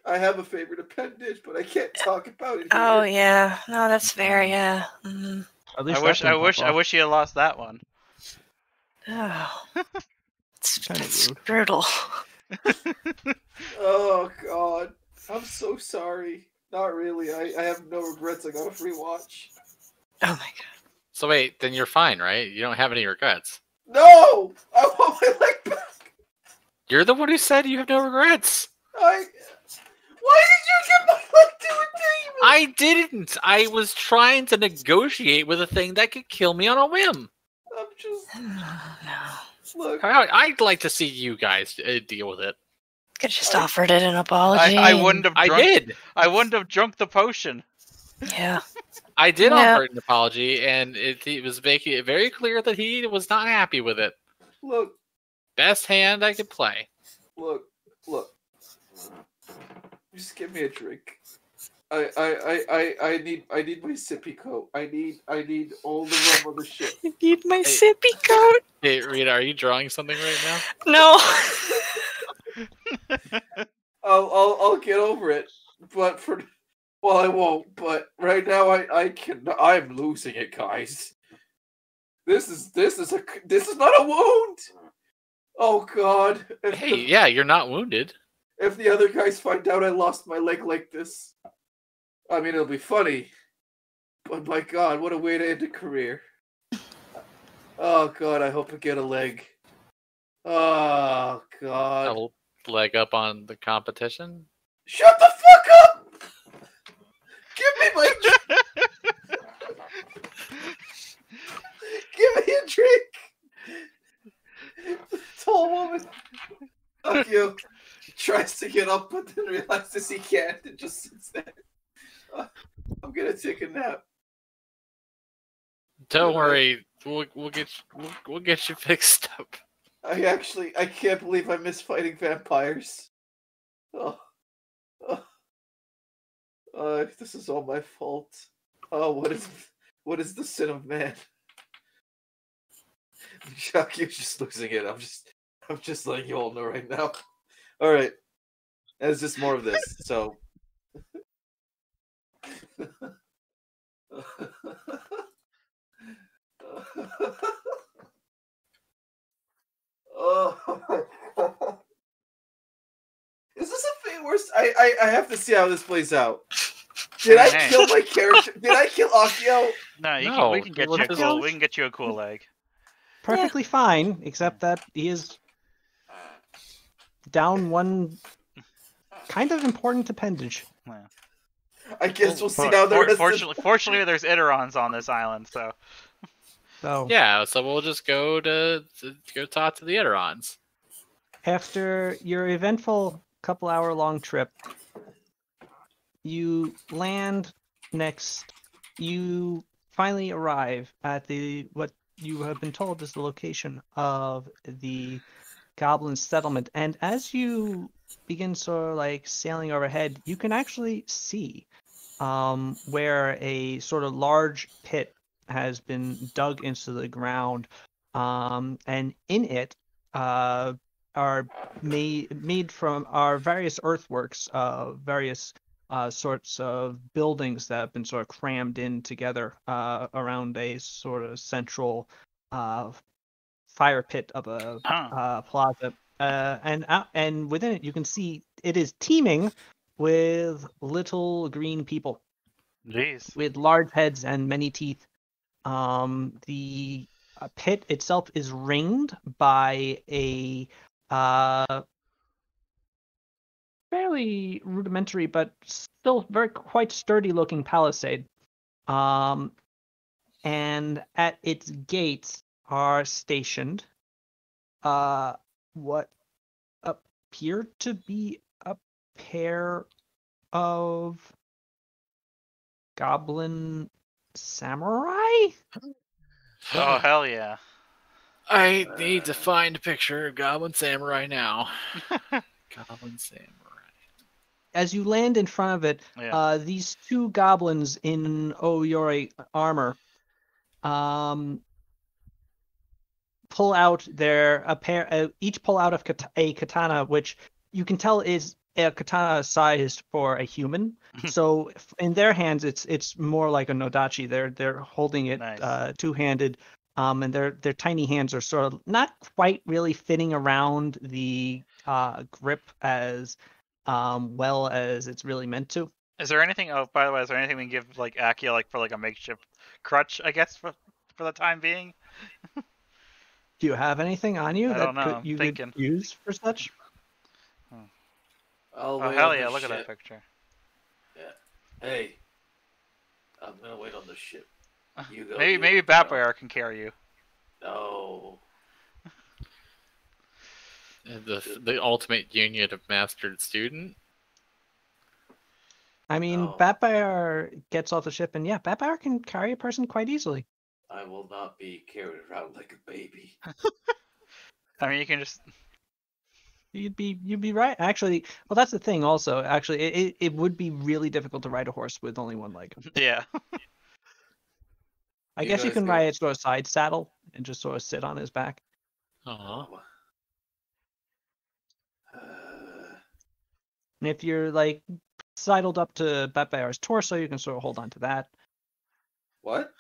I have a favorite appendage, but I can't talk about it. Oh yeah. No, that's fair. Yeah. hmm At I least that wish I didn't pop wish I wish you had lost that one. Oh. It's, Kinda it's rude. brutal. Oh god, I'm so sorry. Not really. I, I have no regrets. I got a free watch. Oh my god. So wait, then you're fine, right? You don't have any regrets. No, I want my leg back. You're the one who said you have no regrets. I. Why did you give my leg to a demon? I didn't. I was trying to negotiate with a thing that could kill me on a whim. I'm just No. look. I- I'd like to see you guys uh, deal with it. Could have just offered it an apology. I, I wouldn't have. I Drunk, did. I wouldn't have drunk the potion. Yeah. I did Yeah. offer an apology, and it, it was making it very clear that he was not happy with it. Look. Best hand I could play. Look. Look. Just give me a drink. I I I I, I need I need my sippy coat. I need I need all the rum of the ship. I need my Hey. sippy coat. Hey, Rita, are you drawing something right now? No. I'll I'll I'll get over it. But for well, I won't. But right now, I I can. I'm losing it, guys. This is this is a this is not a wound. Oh God! If Hey, the, yeah, you're not wounded. if the other guys find out I lost my leg like this. I mean, it'll be funny, but my God, what a way to end a career. Oh God, I hope I get a leg. Oh God. I'll leg up on the competition. Shut the fuck up! Give me my give me a drink. Tall woman. Fuck you. He tries to get up, but then realizes he can't and just sits there. I'm gonna take a nap. Don't worry, we'll we'll get you, we'll, we'll get you fixed up. I actually, I can't believe I miss fighting vampires. Oh, oh, uh, this is all my fault. Oh, what is, what is the sin of man? Chuck, you're just losing it. I'm just, I'm just letting you all know right now. All right, it's just more of this. So. Oh. Is this a thing worse? I, I I have to see how this plays out. Did I Hey. kill my character? Did I kill Akio? No, you can, we can get you a cool. We can get you a cool leg. Perfectly fine, except that he is down one kind of important appendage. I guess we'll see For- how the for- rest fortunately, of... fortunately, there's Iderons on this island, so So Yeah, so we'll just go to, to go talk to the Iderons. after your eventful couple hour long trip, you land next. You finally arrive at the what you have been told is the location of the goblin settlement. And as you begin sort of like sailing overhead, you can actually see um, where a sort of large pit has been dug into the ground, um, and in it uh, are made made from our various earthworks, uh, various uh, sorts of buildings that have been sort of crammed in together uh, around a sort of central uh, fire pit of a huh. uh, plaza, uh, and and within it you can see it is teeming with little green people Jeez. with large heads and many teeth. Um, the uh, pit itself is ringed by a uh, fairly rudimentary but still very quite sturdy looking palisade. Um, and at its gates are stationed uh, what appear to be pair of goblin samurai. Oh hell yeah. I need to find a picture of Goblin Samurai now. Goblin Samurai. As you land in front of it, Yeah. uh, these two goblins in O-yoroi armor um, pull out their a pair, uh, each pull out of kat- a katana, which you can tell is a katana sized for a human. so in their hands, it's it's more like a nodachi. They're they're holding it Nice. uh, two handed. Um, and their their tiny hands are sort of not quite really fitting around the uh, grip as um, well as it's really meant to. Is there anything? Oh, by the way, is there anything we can give like Akio like for like a makeshift crutch? I guess for for the time being. Do you have anything on you I that could, you thinking. could use for such? I'll Oh hell yeah! the Look at that ship. picture. Hey, I'm gonna wait on the ship. Uh, you go. Maybe you maybe go. Batbear can carry you. No. The the ultimate union of mastered student. I mean, No. Batbear gets off the ship, and yeah, Batbear can carry a person quite easily. I will not be carried around like a baby. I mean, you can just. You'd be you'd be right. Actually, well, that's the thing. Also, actually, it, it, it would be really difficult to ride a horse with only one leg. Yeah. I You guess you can go- ride it sort of side saddle and just sort of sit on his back. Aw. Uh, And if you're like sidled up to Batbear's torso, you can sort of hold on to that. what?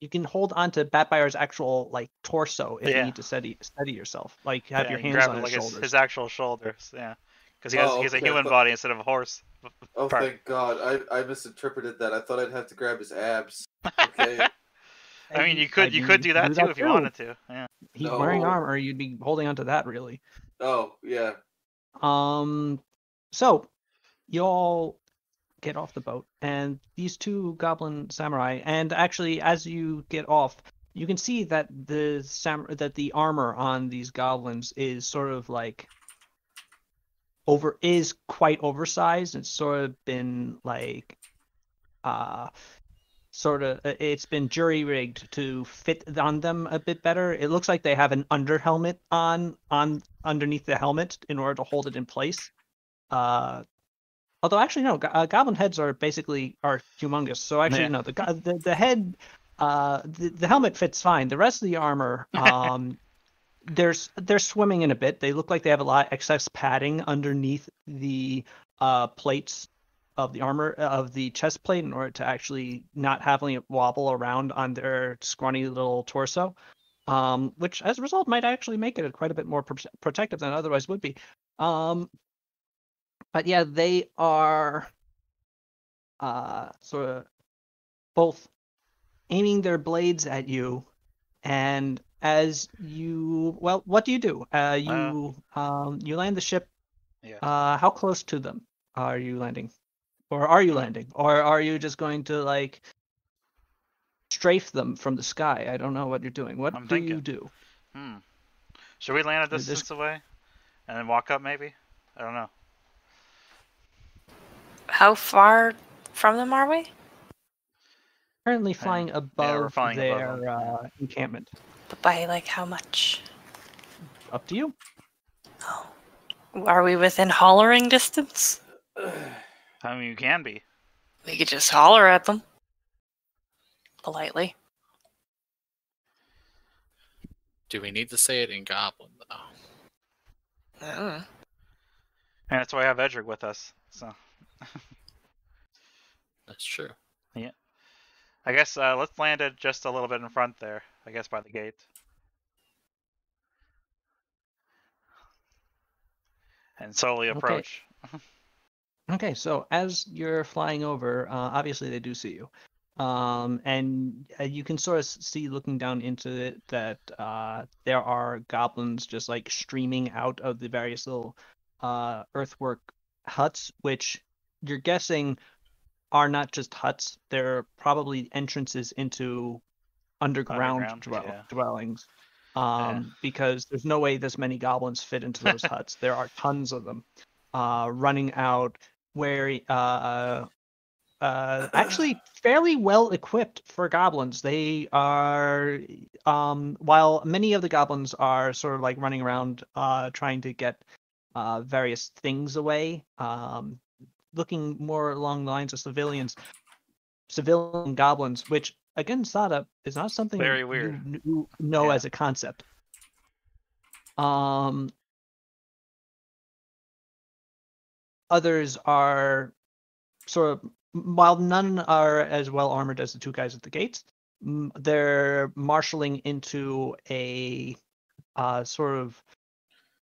You can hold onto Batbear's actual like torso if Yeah. you need to steady steady yourself. Like have Yeah, your hands grab on it his like shoulders. his, his actual shoulders. Yeah, because he has Oh, he's a okay, human but- body instead of a horse. Oh, Part. thank God. I, I misinterpreted that. I thought I'd have to grab his abs. Okay. I mean, you could I you mean, could do that too if you too. wanted to. Yeah. He's wearing armor. You'd be holding onto that really. oh, yeah. Um, so you all get off the boat, and these two goblin samurai, and actually, as you get off, you can see that the sam that the armor on these goblins is sort of like over is quite oversized. It's sort of been like uh sort of it's been jury rigged to fit on them a bit better. It looks like they have an under helmet on on underneath the helmet in order to hold it in place. Uh although actually no, go- uh, goblin heads are basically are humongous. So actually Yeah. no, the go- the, the head uh the, the helmet fits fine. The rest of the armor um there's they're swimming in a bit. They look like they have a lot of excess padding underneath the uh plates of the armor of the chest plate in order to actually not having it wobble around on their scrawny little torso. Um, which as a result might actually make it quite a bit more pro- protective than it otherwise would be. Um, but yeah, they are uh sort of both aiming their blades at you and as you well what do you do uh you um you land the ship Yeah. uh how close to them are you landing or are you landing or are you just going to like strafe them from the sky i don't know what you're doing what I'm do you do Hmm. Should we land a This- distance away, and then walk up maybe? I don't know. How far from them are we? currently flying above flying their them, yeah. uh, encampment But by like how much? up to you Oh. Are we within hollering distance? I mean, you can be. We could just holler at them. Politely. Do we need to say it in Goblin though? Mm. And that's why I have Edric with us. So That's true. Yeah. I guess uh, let's land it just a little bit in front there. I guess by the gate. And slowly approach. Okay, okay so as you're flying over, uh, obviously they do see you, um, and uh, you can sort of see looking down into it that uh, there are goblins just like streaming out of the various little uh, earthwork huts, which you're guessing are not just huts; they're probably entrances into underground, Underground, dwell- yeah. dwellings. Um, because there's no way this many goblins fit into those huts. There are tons of them uh, running out where uh, uh, actually fairly well equipped for goblins. They are, um, while many of the goblins are sort of like running around uh, trying to get uh, various things away, um, looking more along the lines of civilians, civilian goblins, which again, Sada is not something Very you weird. kn- know Yeah. as a concept. Um, others are sort of while none are as well armored as the two guys at the gates they're marshaling into a uh, sort of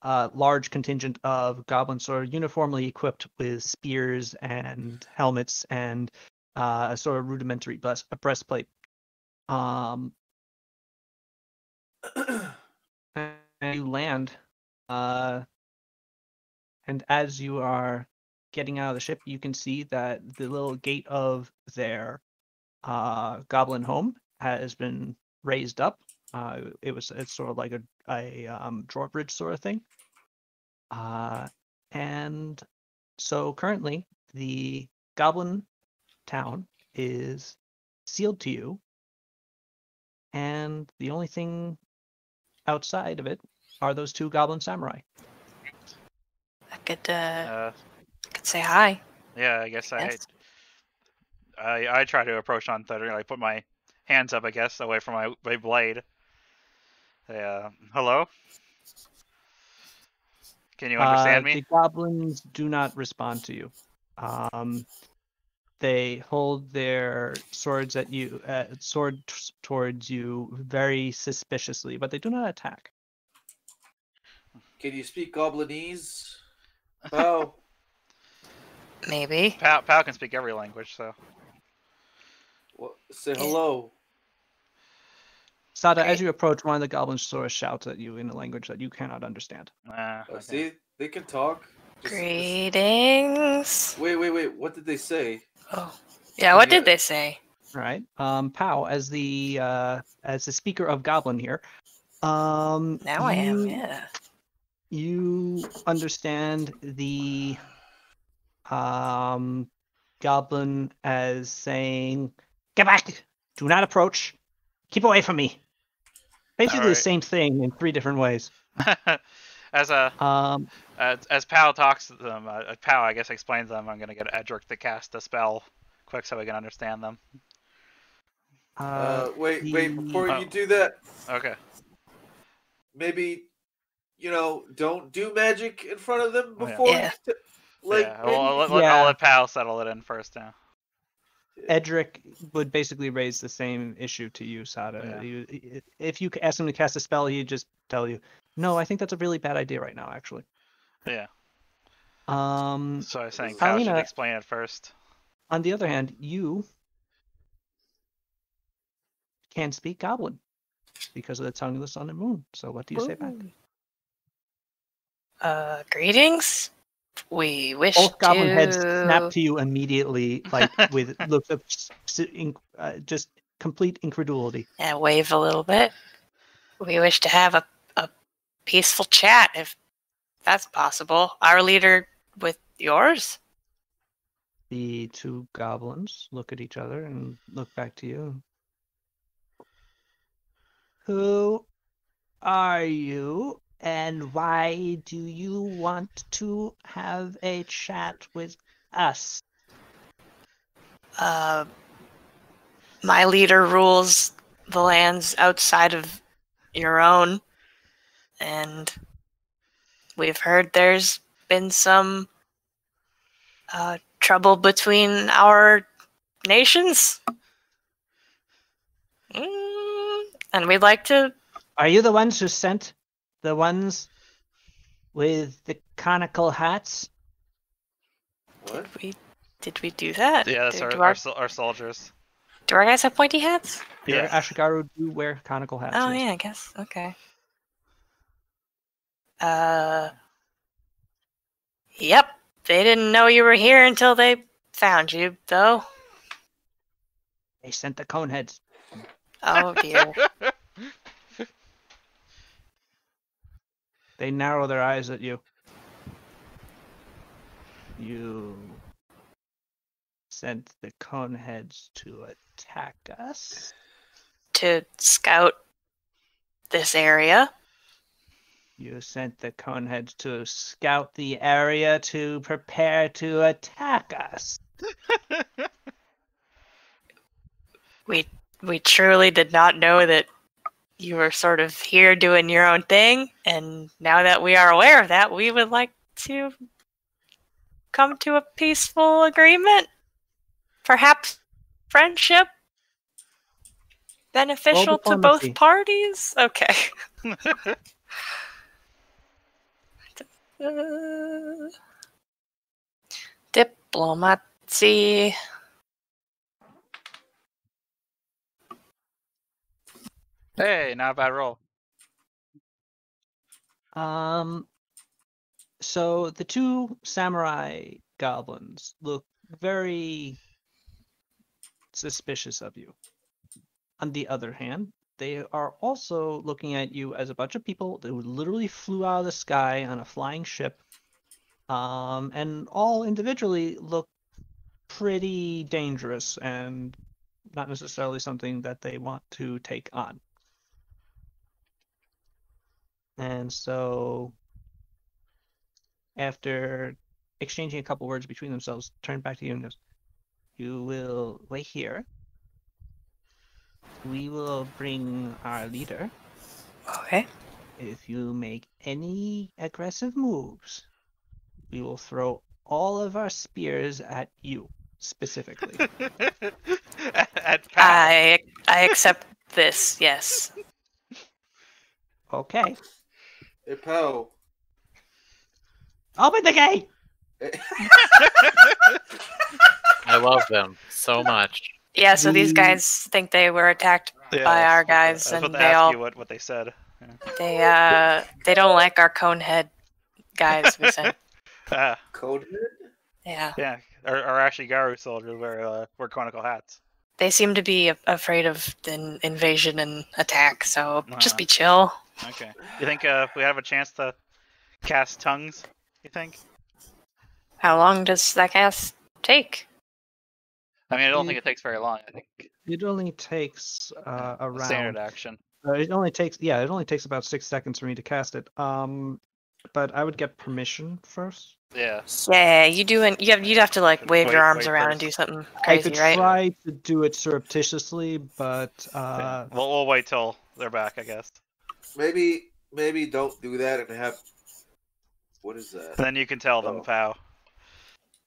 uh, large contingent of goblins sort of uniformly equipped with spears and helmets and uh, a sort of rudimentary breast- a breastplate. Um, and you land uh, and as you are getting out of the ship you can see that the little gate of their uh, goblin home has been raised up uh, it was it's sort of like a, a um, drawbridge sort of thing uh, and so currently the goblin town is sealed to you and the only thing outside of it are those two goblin samurai I could uh, Uh, could say hi. yeah, I guess I, Yes. I I try to approach on Thunder. I put my hands up, I guess, away from my, my blade. Yeah. Hello. Can you understand Uh, me? The goblins do not respond to you. Um, they hold their swords at you, uh, sword t- towards you very suspiciously, but they do not attack. Can you speak Goblinese? Oh, Maybe. Pal, Pal can speak every language, so well, say hello. Sada, as you approach, one of the goblins sort of shouts at you in a language that you cannot understand. uh, Uh, see, they can talk. Just- just- Greetings. Wait, wait, wait. What did they say? Oh. Yeah, what did they say? All right. Um, Pow, as the uh, as the speaker of Goblin here, um, Now I am, yeah. you understand the um goblin as saying get back do not approach keep away from me basically the same thing in three different ways as a um as, as Pal talks to them, uh, Pal I guess explains them. I'm gonna get Edric to cast a spell quick so we can understand them. uh, Uh, wait, wait. Before Oh. you do that, Okay. maybe you know, don't do magic in front of them Oh, yeah. before. Yeah. you t- like, yeah. Well, I'll, let, Yeah. I'll let Pal settle it in first now. Edric would basically raise the same issue to you, Sada. Yeah. You- if you ask him to cast a spell, he'd just tell you, "No, I think that's a really bad idea right now, actually." Yeah. Um, So I was saying Pal should Paulina- explain it first. on the other hand, you can speak Goblin because of the tongue of the sun and moon. So, what do you say back? Uh, greetings. We wish Both Goblin to... heads snap to you immediately, like with looks of s- s- in- uh, just complete incredulity. and wave a little bit. We wish to have a, a peaceful chat, if that's possible. Our leader with yours? The two goblins look at each other and look back to you. Who are you, and why do you want to have a chat with us? Uh, my leader rules the lands outside of your own, and we've heard there's been some uh, trouble between our nations. Mm, and we'd like to. Are you the ones who sent the ones with the conical hats? What? We did we do that? Yeah, that's do, our, do our, our, our soldiers. do our guys have pointy hats? Your Yeah. Ashigaru do wear conical hats. Oh yes. yeah, I guess. Okay. Uh. Yep. They didn't know you were here until they found you, though. They sent the coneheads. Oh dear. They narrow their eyes at you. You sent the coneheads to attack us. to scout this area. You sent the coneheads to scout the area to prepare to attack us. We we truly did not know that you were sort of here doing your own thing, and now that we are aware of that, we would like to come to a peaceful agreement. Perhaps friendship beneficial to both parties. Okay. Uh, diplomacy. Hey, not a bad roll. Um, so the two samurai goblins look very suspicious of you. On the other hand, they are also looking at you as a bunch of people that literally flew out of the sky on a flying ship, um, and all individually look pretty dangerous and not necessarily something that they want to take on. And so, after exchanging a couple words between themselves, turn back to you and goes, You will wait here. We will bring our leader. Okay. If you make any aggressive moves, we will throw all of our spears at you. specifically. at, at I I accept this. Yes. Okay. Hey, Poe. Open the gate. I love them so much. Yeah. So these guys think they were attacked Yeah, by our was about to- guys, I and to they ask all you what, what they said. they uh they don't like our conehead guys. We said. Ah, Conehead? Yeah. yeah, or, or Ashigaru soldiers wear uh, wear conical hats. They seem to be afraid of the invasion and attack. So just Uh. be chill. Okay. You think uh, we have a chance to cast tongues? You think? How long does that cast take? I mean, I don't Mm. think it takes very long. I think It only takes uh, a a standard action. Uh, it only takes yeah, it only takes about six seconds for me to cast it. Um, but I would get permission first. Yeah. Yeah, you do, and you have you'd have to like wave Wait- your arms wait around and do something crazy, I crazy, could right? try to do it surreptitiously, but uh, we'll, we'll wait till they're back, I guess. Maybe, maybe don't do that and have. What is that? Then you can tell them, Oh. Pow.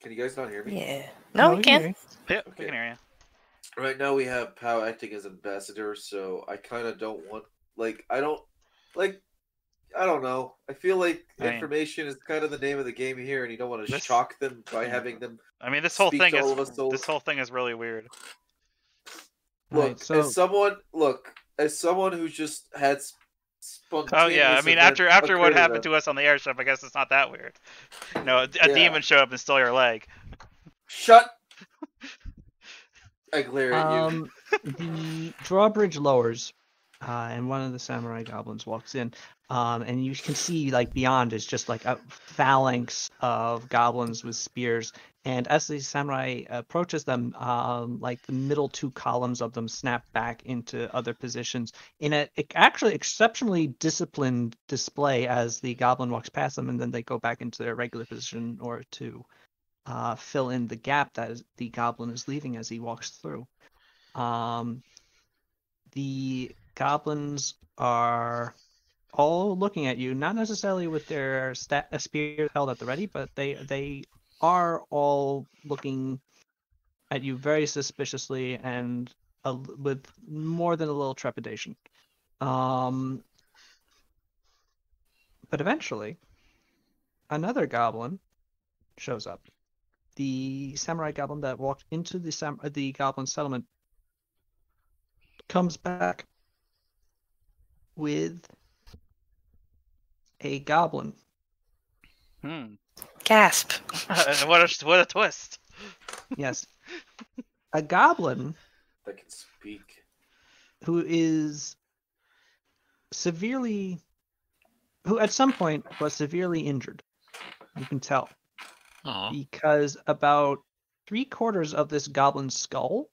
Can you guys not hear me? Yeah. No, we you can't. hear. Yeah, Okay. we can hear you. Right now we have Pow acting as ambassador, so I kind of don't want like I don't like I don't know. I feel like I mean- information is kind of the name of the game here, and you don't want to This- shock them by having them I mean, this whole thing is all of us, this whole thing is really weird. look. Right, so As someone look, as someone who's just had s- Oh yeah, I mean, after after what happened them. to us on the airship, I guess it's not that weird. You know, a, a Yeah. demon show up and stole your leg. Shut. I glare at you. Um, the drawbridge lowers, uh, and one of the samurai goblins walks in. Um, and you can see like beyond is just like a phalanx of goblins with spears. And as the samurai approaches them, um, like the middle two columns of them snap back into other positions in a e- actually exceptionally disciplined display as the goblin walks past them, and then they go back into their regular position or to uh, fill in the gap that is, the goblin is leaving as he walks through. Um, the goblins are all looking at you, not necessarily with their sta- uh, spears held at the ready, but they they are all looking at you very suspiciously and a with more than a little trepidation. Um, but eventually, another goblin shows up. The samurai goblin that walked into the sam- uh, the goblin settlement comes back with a goblin. Hmm. Gasp. what a what a twist. Yes, a goblin that can speak. who is severely, who at some point was severely injured. You can tell Aw. because about three quarters of this goblin's skull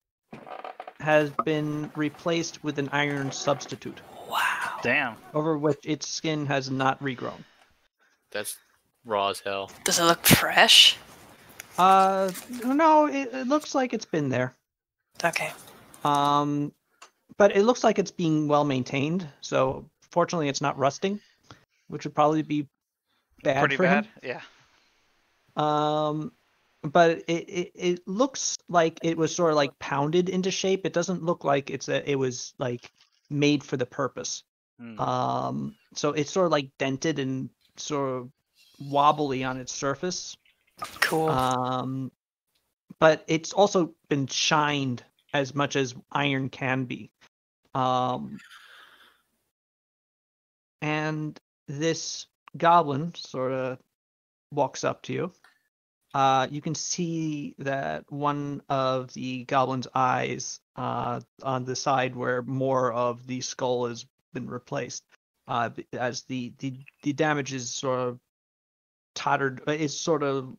has been replaced with an iron substitute, Wow. Damn. over which its skin has not regrown. That's raw as hell. Does it look fresh? Uh, no, it, it looks like it's been there. Okay. Um, but it looks like it's being well maintained. So fortunately, it's not rusting, which would probably be bad Pretty for bad. him. Yeah. Um, but it, it it looks like it was sort of like pounded into shape. It doesn't look like it's a it was like made for the purpose. Hmm. Um, so it's sort of like dented and sort of wobbly on its surface. Cool. Um, but it's also been shined as much as iron can be. Um, and this goblin sort of walks up to you. Uh, you can see that one of the goblin's eyes uh, on the side where more of the skull has been replaced, uh, as the, the the damage is sort of tottered, uh, is sort of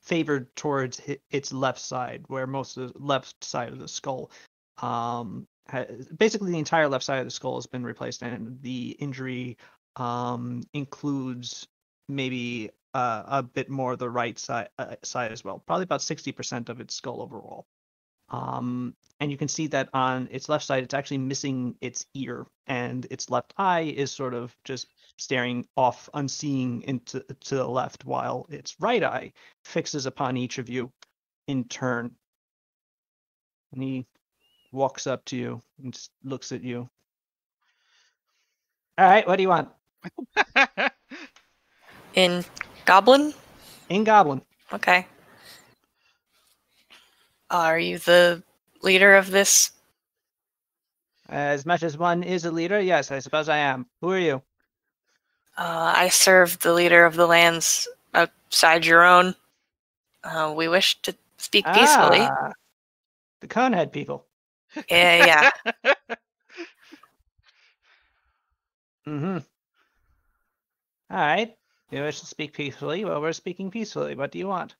favored towards its left side, where most of the left side of the skull, um, ha- basically the entire left side of the skull has been replaced, and the injury um, includes maybe uh, a bit more of the right side uh, side as well, probably about sixty percent of its skull overall. Um, and you can see that on its left side, it's actually missing its ear, and its left eye is sort of just staring off, unseeing into to the left, while its right eye fixes upon each of you in turn. And he walks up to you and just looks at you. All right, what do you want? In Goblin? In Goblin. Okay. Are you the leader of this? As much as one is a leader, yes, I suppose I am. Who are you? Uh, I serve the leader of the lands outside your own. Uh, we wish to speak peacefully. Ah, the Conehead people. Yeah, yeah. Mm-hmm. All right. You wish to speak peacefully? Well, we're speaking peacefully. What do you want?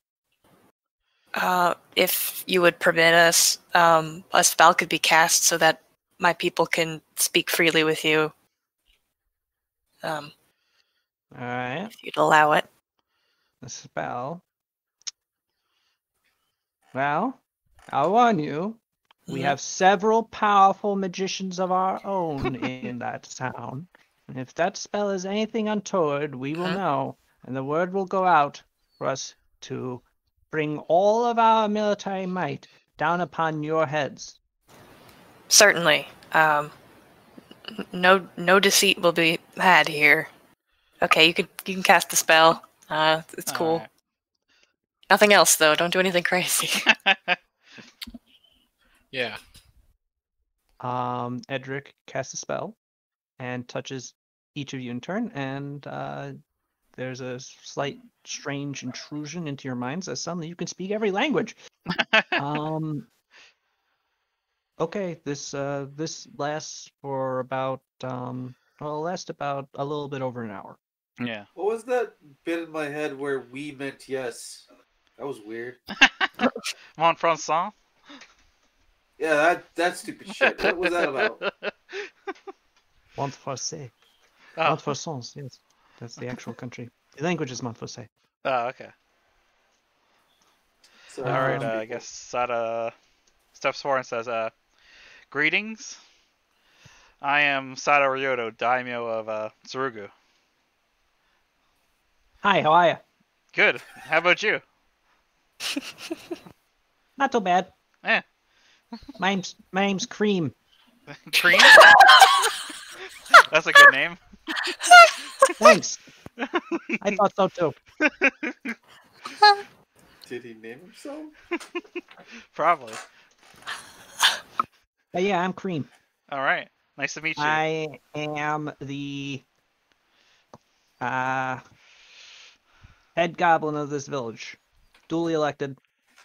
Uh, if you would permit us, um, a spell could be cast so that my people can speak freely with you. Um, All right. if you'd allow it. The spell. Well, I'll warn you. We Mhm. have several powerful magicians of our own in that town. And if that spell is anything untoward, we will Mhm. know. And the word will go out for us to bring all of our military might down upon your heads. Certainly. Um, no, no deceit will be had here. Okay, you could you can cast the spell. Uh, it's cool. Alright. Nothing else though. Don't do anything crazy. Yeah. Um, Edric casts a spell and touches each of you in turn, and uh, there's a slight strange intrusion into your minds as suddenly you can speak every language. um, okay, this uh, this lasts for about um, well, it'll last about a little bit over an hour. yeah. What was that bit in my head where we meant yes? That was weird. Montfrançon? Yeah, that that stupid shit. What was that about? Montforcé. Oh, Montfaucons, yes. That's the actual country. The language is Montforcé. oh, okay. Sorry, All right, Um, uh, I guess Sada steps forward and says, uh, "Greetings. I am Sada Ryoto, daimyo of uh, Tsurugu. Hi, how are you? Good. How about you? Not too bad. Eh. My name's my name's Cream. Cream. That's a good name. Thanks. I thought so too. Did he name himself? Probably. But yeah, I'm Cream. All right. Nice to meet you. I am the uh, head goblin of this village, duly elected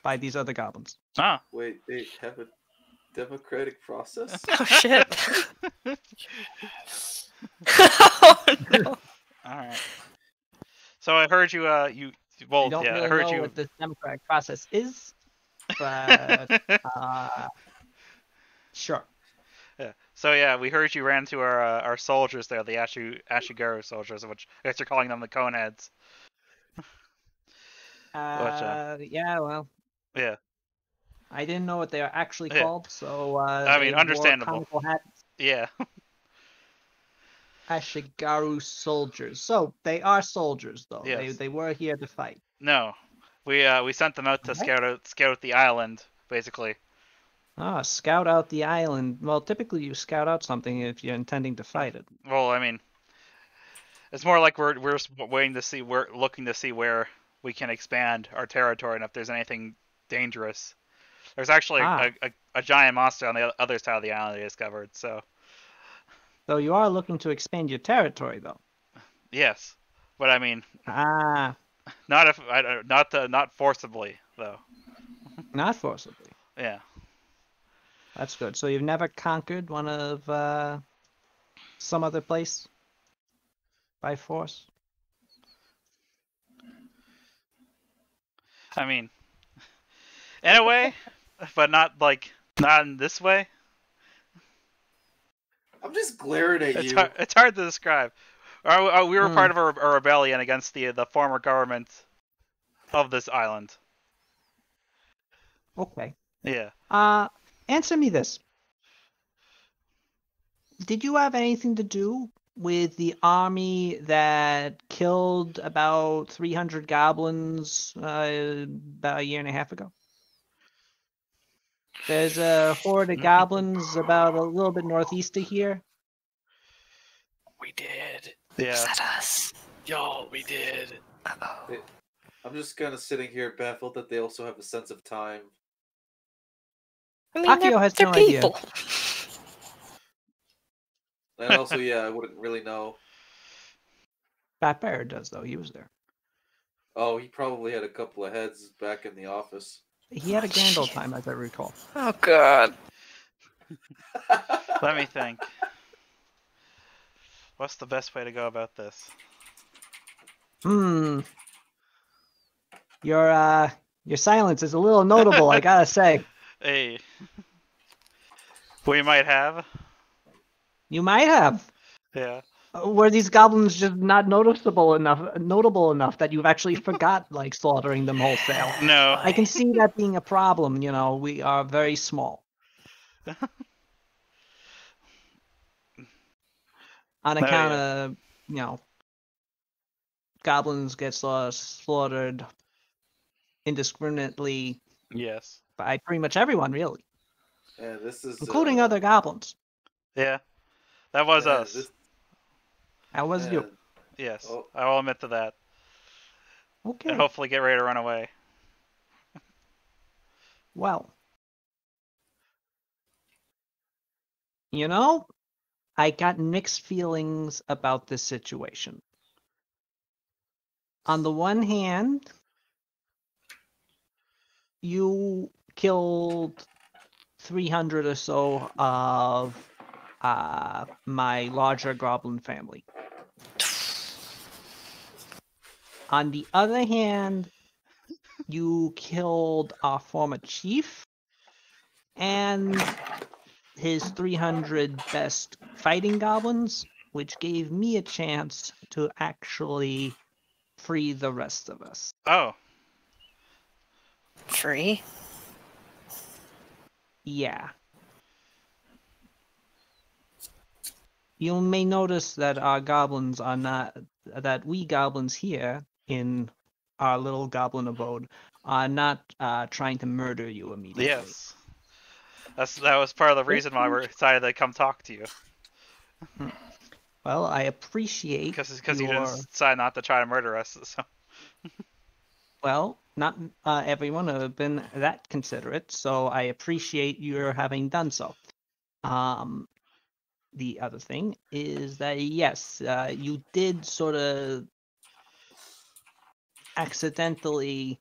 by these other goblins. Ah, Wait, they have a democratic process? oh shit. oh no. All right. So I heard you. Uh, you. I Well, don't yeah, really I heard know you. what the democratic process is, but uh, sure. Yeah. So yeah, we heard you ran to our uh, our soldiers there, the Ashu Ashigaru soldiers, which I guess you're calling them the Coneheads. Uh, yeah, well, Yeah. I didn't know what they are actually Yeah. called, so uh, I mean, understandable. Yeah. Ashigaru soldiers. So they are soldiers, though. They Yes. they were here to fight. No. We uh we sent them out to Okay. scout out scout out the island, basically. Ah, scout out the island. Well, typically you scout out something if you're intending to fight it. Well, I mean, it's more like we're we're waiting to see we're looking to see where we can expand our territory and if there's anything dangerous. There's actually Ah. a, a, a giant monster on the other side of the island they discovered. So So you are looking to expand your territory, though. yes, but I mean, Ah, not if I not uh, not forcibly though. not forcibly. Yeah. That's good. So you've never conquered one of uh, some other place by force? I mean, in a way, but not like not in this way. I'm just glaring at It's you. hard, it's hard to describe. Uh, uh, we were Hmm. part of a, a rebellion against the the former government of this island. Okay. Yeah. Uh, answer me this. Did you have anything to do with the army that killed about 300 goblins uh, about a year and a half ago? There's a horde of goblins about a little bit northeast of here. We did. Is Yeah. that us? Yo, we did. Uh-oh. I'm just kind of sitting here baffled that they also have a sense of time. I mean, Akio has they're no idea. And also, yeah, I wouldn't really know. Batbear does though. He was there. Oh, he probably had a couple of heads back in the office. He had a grand old Shit. time, as I recall. Oh god. Let me think. What's the best way to go about this? Hmm. Your uh, your silence is a little notable, I gotta say. Hey. We might have. You might have. Yeah. Were these goblins just not noticeable enough, notable enough that you've actually forgot like slaughtering them wholesale? No. I can see that being a problem. You know, we are very small. On No, account yeah. of you know, goblins get sla- slaughtered indiscriminately Yes. by pretty much everyone, really, Yeah, this is including uh, other goblins. Yeah. That was yeah, us. this- That was yeah, you. Yes. Oh. I will admit to that. Okay. And hopefully get ready to run away. Well, you know, I got mixed feelings about this situation. On the one hand, you killed 300 or so of uh, my larger goblin family. On the other hand, you killed our former chief and his 300 best fighting goblins, which gave me a chance to actually free the rest of us. Oh. Free? Yeah. You may notice that our goblins are not, that we goblins here in our little goblin abode are not uh, trying to murder you immediately. Yes. That's that was part of the reason why we're excited to come talk to you. Well, I appreciate Because because you your... didn't decide not to try to murder us. So Well, not uh, everyone have been that considerate, so I appreciate your having done so. Um, the other thing is that yes, uh, you did sort of accidentally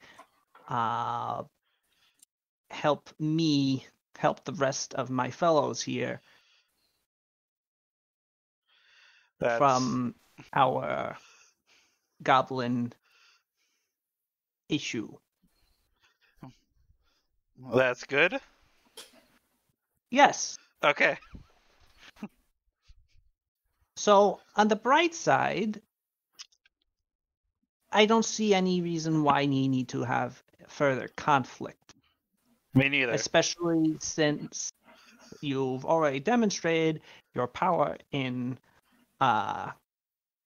uh, help me help the rest of my fellows here that's from our goblin issue. that's good. Yes. Okay. So on the bright side, I don't see any reason why you need to have further conflict, Me neither. especially since you've already demonstrated your power in uh,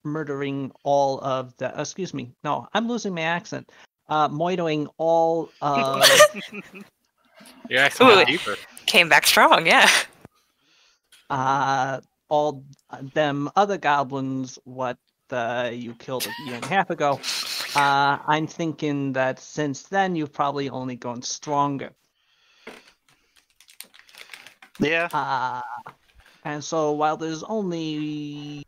murdering all of the. Excuse me. No, I'm losing my accent. Uh, moidoing all of You're actually deeper. Came back strong, yeah. uh, all them other goblins what uh, you killed a year and a half ago. Uh, I'm thinking that since then you've probably only gone stronger. yeah. Uh, and so while there's only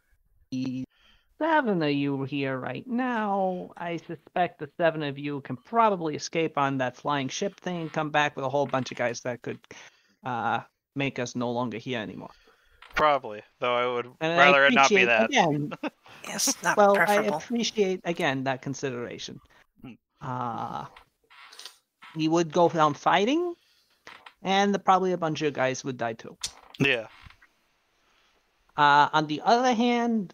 seven of you here right now, I suspect the seven of you can probably escape on that flying ship thing and come back with a whole bunch of guys that could uh, make us no longer here anymore. Probably. Though I would And rather I it not be that. Again, Yes, not well, I appreciate again that consideration. Hmm. Uh, we would go down fighting, and the, probably a bunch of guys would die too. Yeah. Uh, on the other hand,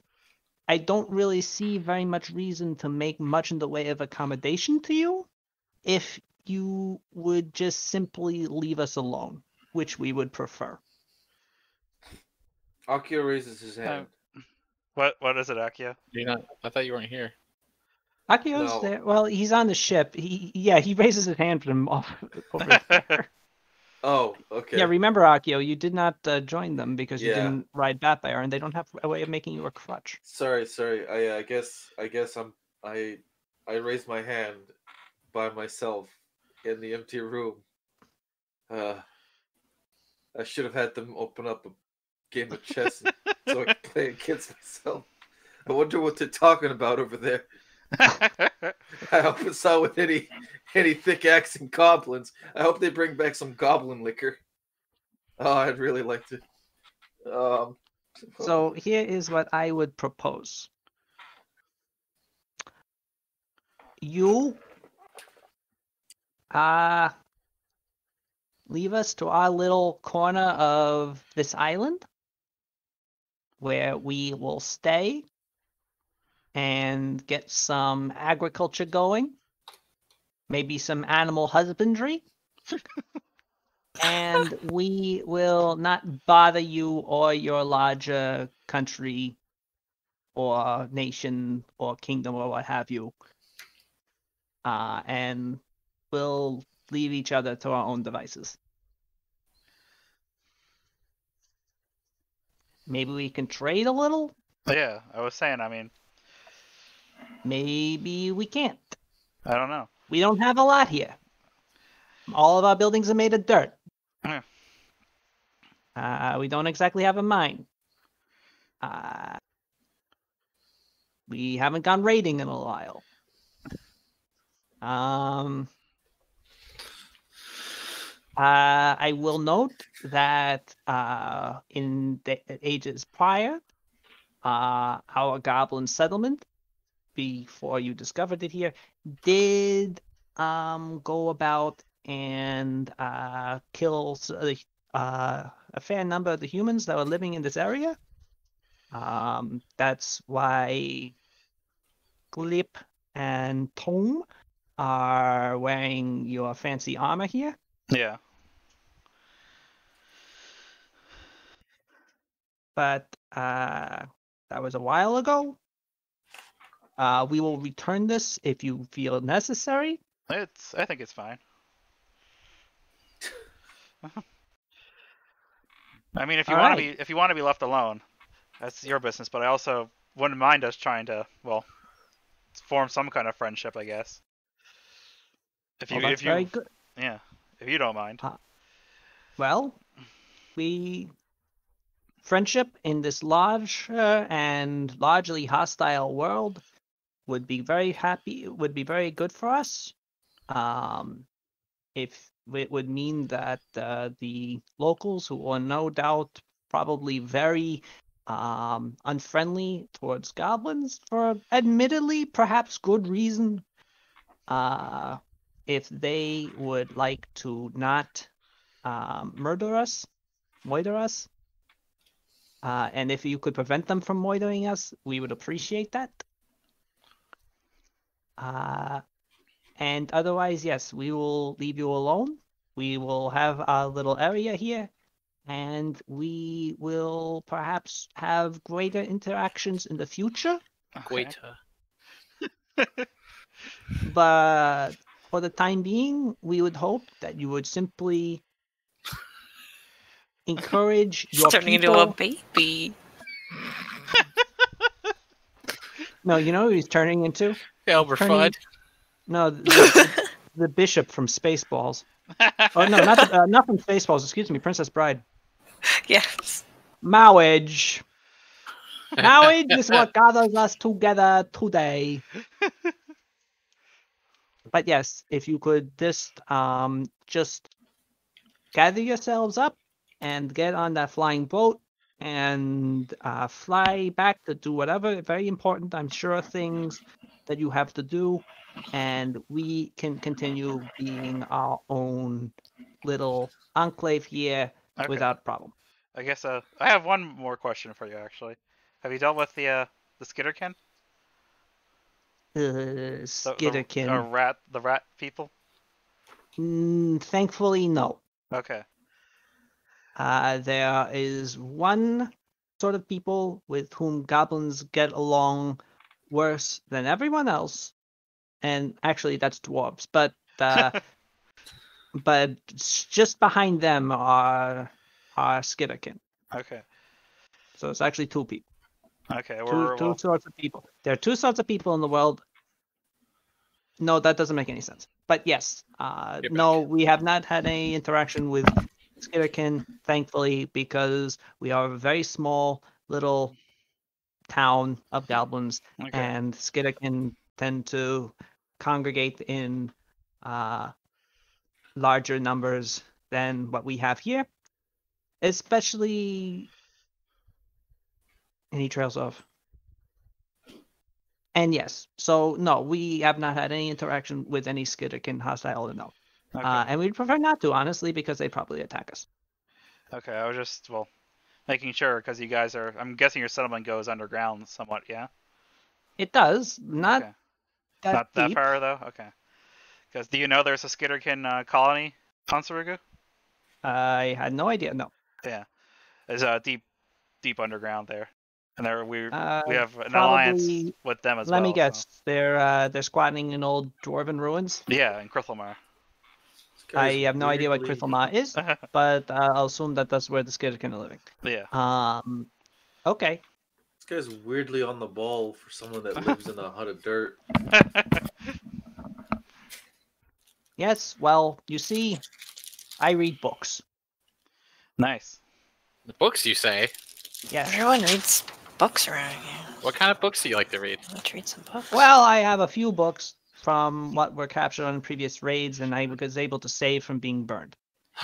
I don't really see very much reason to make much in the way of accommodation to you if you would just simply leave us alone, which we would prefer. Akio raises his hand. What what is it, Akio? You're not. I thought you weren't here. Akio's No. there. Well, he's on the ship. He yeah, he raises his hand from off over there. Oh, okay. Yeah, remember, Akio, you did not uh, join them because you Yeah. didn't ride Batbear, and they don't have a way of making you a crutch. Sorry, sorry. I I guess I guess I'm I I raised my hand by myself in the empty room. Uh, I should have had them open up a game of chess so I could play against myself. I wonder what they're talking about over there. I hope it's not with any any thick accent goblins. I hope they bring back some goblin liquor. Oh, I'd really like to. Um. So here is what I would propose. You uh leave us to our little corner of this island where we will stay and get some agriculture going, maybe some animal husbandry. and we will not bother you or your larger country or nation or kingdom or what have you. Uh, and we'll leave each other to our own devices. Maybe we can trade a little. yeah, I was saying. I mean, Maybe we can't. I don't know. We don't have a lot here. All of our buildings are made of dirt. Yeah. Uh, we don't exactly have a mine. Uh, we haven't gone raiding in a while. Um, uh, I will note that uh, in the ages prior, uh, our goblin settlement, before you discovered it here, did um, go about and uh, kill uh, uh, a fair number of the humans that were living in this area. Um, that's why Glip and Tom are wearing your fancy armor here. Yeah. but uh, that was a while ago. Uh, we will return this if you feel necessary. It's. I think it's fine. I mean, if you want to be, if you want to be left alone, that's your business. But I also wouldn't mind us trying to, well, form some kind of friendship, I guess. If you, Well, that's if you, very good. yeah, if you don't mind. Well, we friendship in this large uh, and largely hostile world would be very happy. Would be very good for us. Um, if it would mean that uh, the locals, who are no doubt probably very um, unfriendly towards goblins for admittedly perhaps good reason, uh, if they would like to not um, murder us, moiter us. Uh, and if you could prevent them from moitering us, we would appreciate that. Uh, and otherwise, yes, we will leave you alone. We will have our little area here, and we will perhaps have greater interactions in the future. Okay. Uh, But for the time being, we would hope that you would simply encourage He's your turning people. into a baby. No, you know who he's turning into? Elmer Turning- Fudd. No, the, the, the bishop from Spaceballs. Oh no, not uh, not from Spaceballs. Excuse me, Princess Bride. Yes. Marriage. Marriage is what gathers us together today. But yes, if you could just um just gather yourselves up and get on that flying boat and uh, fly back to do whatever very important, I'm sure, things that you have to do, and we can continue being our own little enclave here Okay. without problem. I guess. Uh, I have one more question for you, actually. Have you dealt with the uh, the Skitterkin? The, the- Skitterkin. The, rat, the rat people. Mm, thankfully, no. Okay. Uh, there is one sort of people with whom goblins get along worse than everyone else, and actually that's dwarves. But uh, but just behind them are are Skidderkin. Okay. So it's actually two people. Okay. 2 We're, two well, sorts of people. There are two sorts of people in the world. No, that doesn't make any sense. But yes, uh, no, we have not had any interaction with Skidderkin, thankfully, because we are a very small little town of goblins, okay. and Skidderkin tend to congregate in uh, larger numbers than what we have here, especially. And he trails off. And yes, so no, we have not had any interaction with any Skitterkin hostile or no. okay. Uh, and we'd prefer not to, honestly, because they probably attack us. okay. I was just well making sure because you guys are. I'm guessing your settlement goes underground somewhat. Yeah. It does, not Okay. that Not that deep. far though. Okay. Because do you know there's a Skitterkin uh, colony on Sarugu? I had no idea. No. Yeah. There's a deep, deep underground there, and there we Uh, we have an alliance with them as let well. Let me so- guess. They're uh, they're squatting in old dwarven ruins. Yeah, in Krithlamar. I have no idea what weirdly- Krithlamar is, but uh, I'll assume that that's where the Skitterkin are living. yeah. Um, okay. This guy's weirdly on the ball for someone that lives in a hut of dirt. Yes. Well, you see, I read books. nice. The books you say? Yeah. Everyone reads books around here. What kind of books do you like to read? Let's read some books. Well, I have a few books from what were captured on previous raids, and I was able to save from being burned.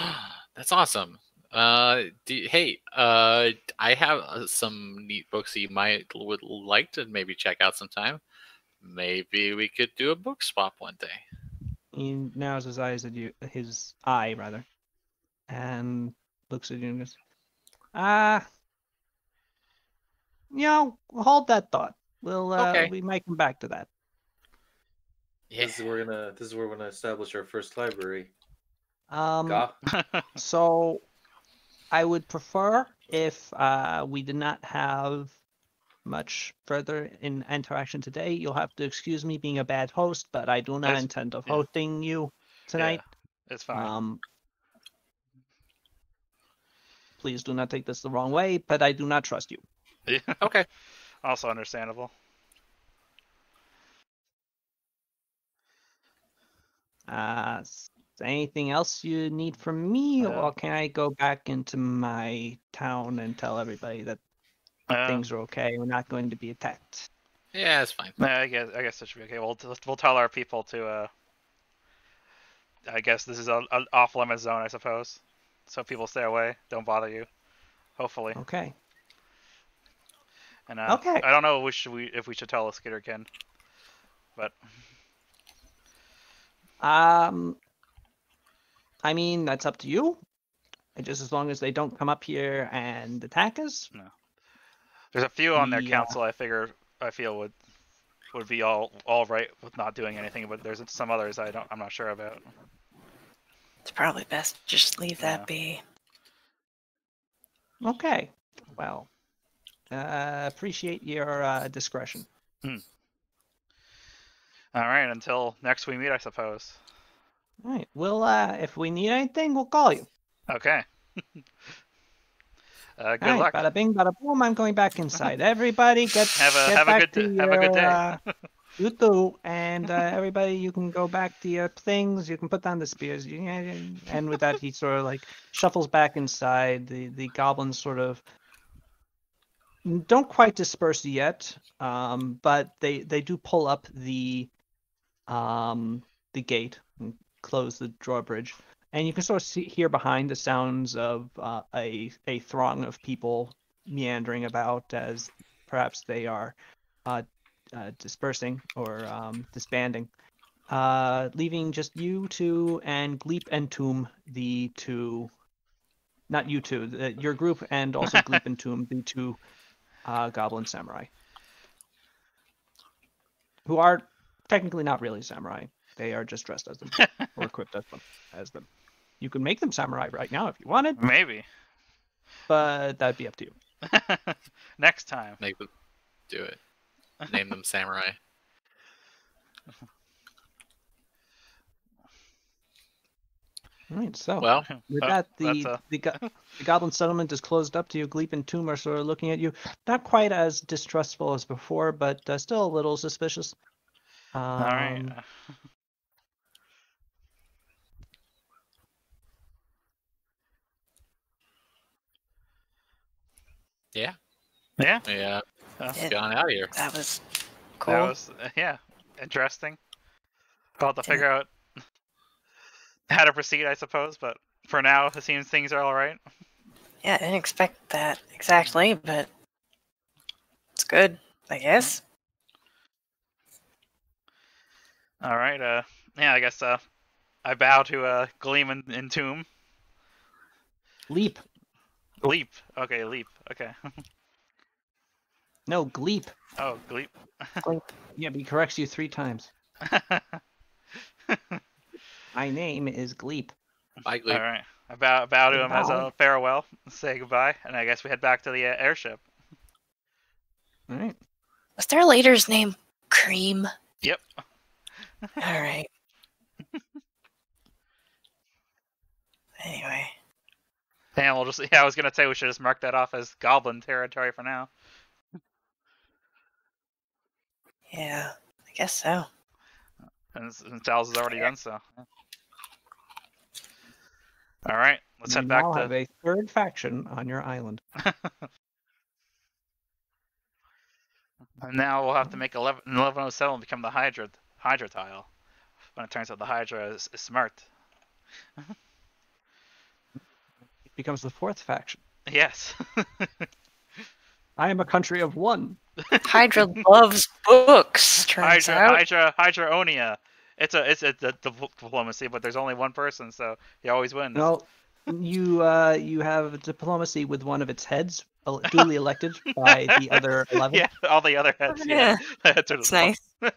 That's awesome. Uh, do, hey, uh, I have uh, some neat books that you might would like to maybe check out sometime. Maybe we could do a book swap one day. He narrows his eyes at you, his eye rather, and looks at you and goes, "Ah, you know, hold that thought. We'll, uh, Okay. we might come back to that." Yeah. This is where we're gonna. This is where we're gonna establish our first library. Um, so I would prefer if uh, we did not have much further in interaction today. You'll have to excuse me being a bad host, but I do not That's- intend of yeah. hosting you tonight. It's fine. Um, please do not take this the wrong way, but I do not trust you. Yeah. Okay. also understandable. Uh, s- anything else you need from me, Uh, or can I go back into my town and tell everybody that Uh, things are okay? We're not going to be attacked. Yeah, it's fine. yeah, I guess I guess that should be okay. We'll we'll tell our people to. Uh, I guess this is an off limit zone, I suppose. So people stay away. Don't bother you. Hopefully. Okay. And uh, Okay. I don't know we should we if we should tell a Skitterkin, but Um, I mean that's up to you. Just as long as they don't come up here and attack us. No. There's a few on their Yeah. council. I figure I feel would would be all all right with not doing anything, but there's some others I don't I'm not sure about. It's probably best just leave that Yeah. be. Okay. Well, uh, appreciate your uh, discretion. All right, until next we meet, I suppose. All right. We'll uh, if we need anything, we'll call you. Okay. uh, good All right, luck. Bada bing, bada boom. I'm going back inside. Everybody, get Have a- get have a good to d- have a good day. uh, you too, and uh, everybody, you can go back to your things. You can put down the spears. And with that, he sort of like shuffles back inside. The the goblins sort of don't quite disperse yet, um, but they they do pull up the um the gate and close the drawbridge. And you can sort of see hear behind the sounds of uh, a a throng of people meandering about as perhaps they are uh, uh, dispersing or um, disbanding, uh, leaving just you two and Gleep and Tomb, the two, not you two, the, your group, and also Gleep and Tomb, the two uh, goblin samurai, who are technically not really samurai. They are just dressed as them or equipped as them. As them. You can make them samurai right now if you wanted, Maybe. but that'd be up to you. Next time. Make them do it. Name them samurai. All right, so Well, with Oh, that, the, a- the, go- the goblin settlement is closed up to you. Gleep and Tomb are sort of looking at you, not quite as distrustful as before, but uh, still a little suspicious. Um, All right. Yeah. Yeah. yeah, Uh, Yeah. gone out of here. That was cool. That was uh, yeah, interesting. Called to Yeah. figure out how to proceed, I suppose. But for now, it seems things are all right. Yeah, I didn't expect that exactly, but it's good, I guess. All right. Uh, yeah, I guess. Uh, I bow to uh, Gleam and, and Tomb. Leap. Leap. Okay, leap. Okay. No, Gleep. oh, Gleep. Gleep. Yeah, but he corrects you three times. My name is Gleep. Bye, all Gleep. right. I bow, bow to him as a farewell, say goodbye, and I guess we head back to the uh, airship. All right. Was their leader's name Cream? Yep. All right. anyway, And we'll just yeah, I was gonna say we should just mark that off as Goblin territory for now. yeah, I guess so. And since Giles has already done so. All right, let's you head back now to. have a third faction on your island. And now we'll have to mm. make 11, 1107 become the Hydra Hydra tile. When it turns out the Hydra is, is smart. It becomes the fourth faction. Yes. I am a country of one. Hydra loves books. Turns Hydra out. Hydra Hydra Onia. It's a it's a, the diplomacy, but there's only one person, so he always wins. No, you uh, you have a diplomacy with one of its heads, duly elected by the other eleven. Yeah, all the other heads. Yeah, that's It's nice.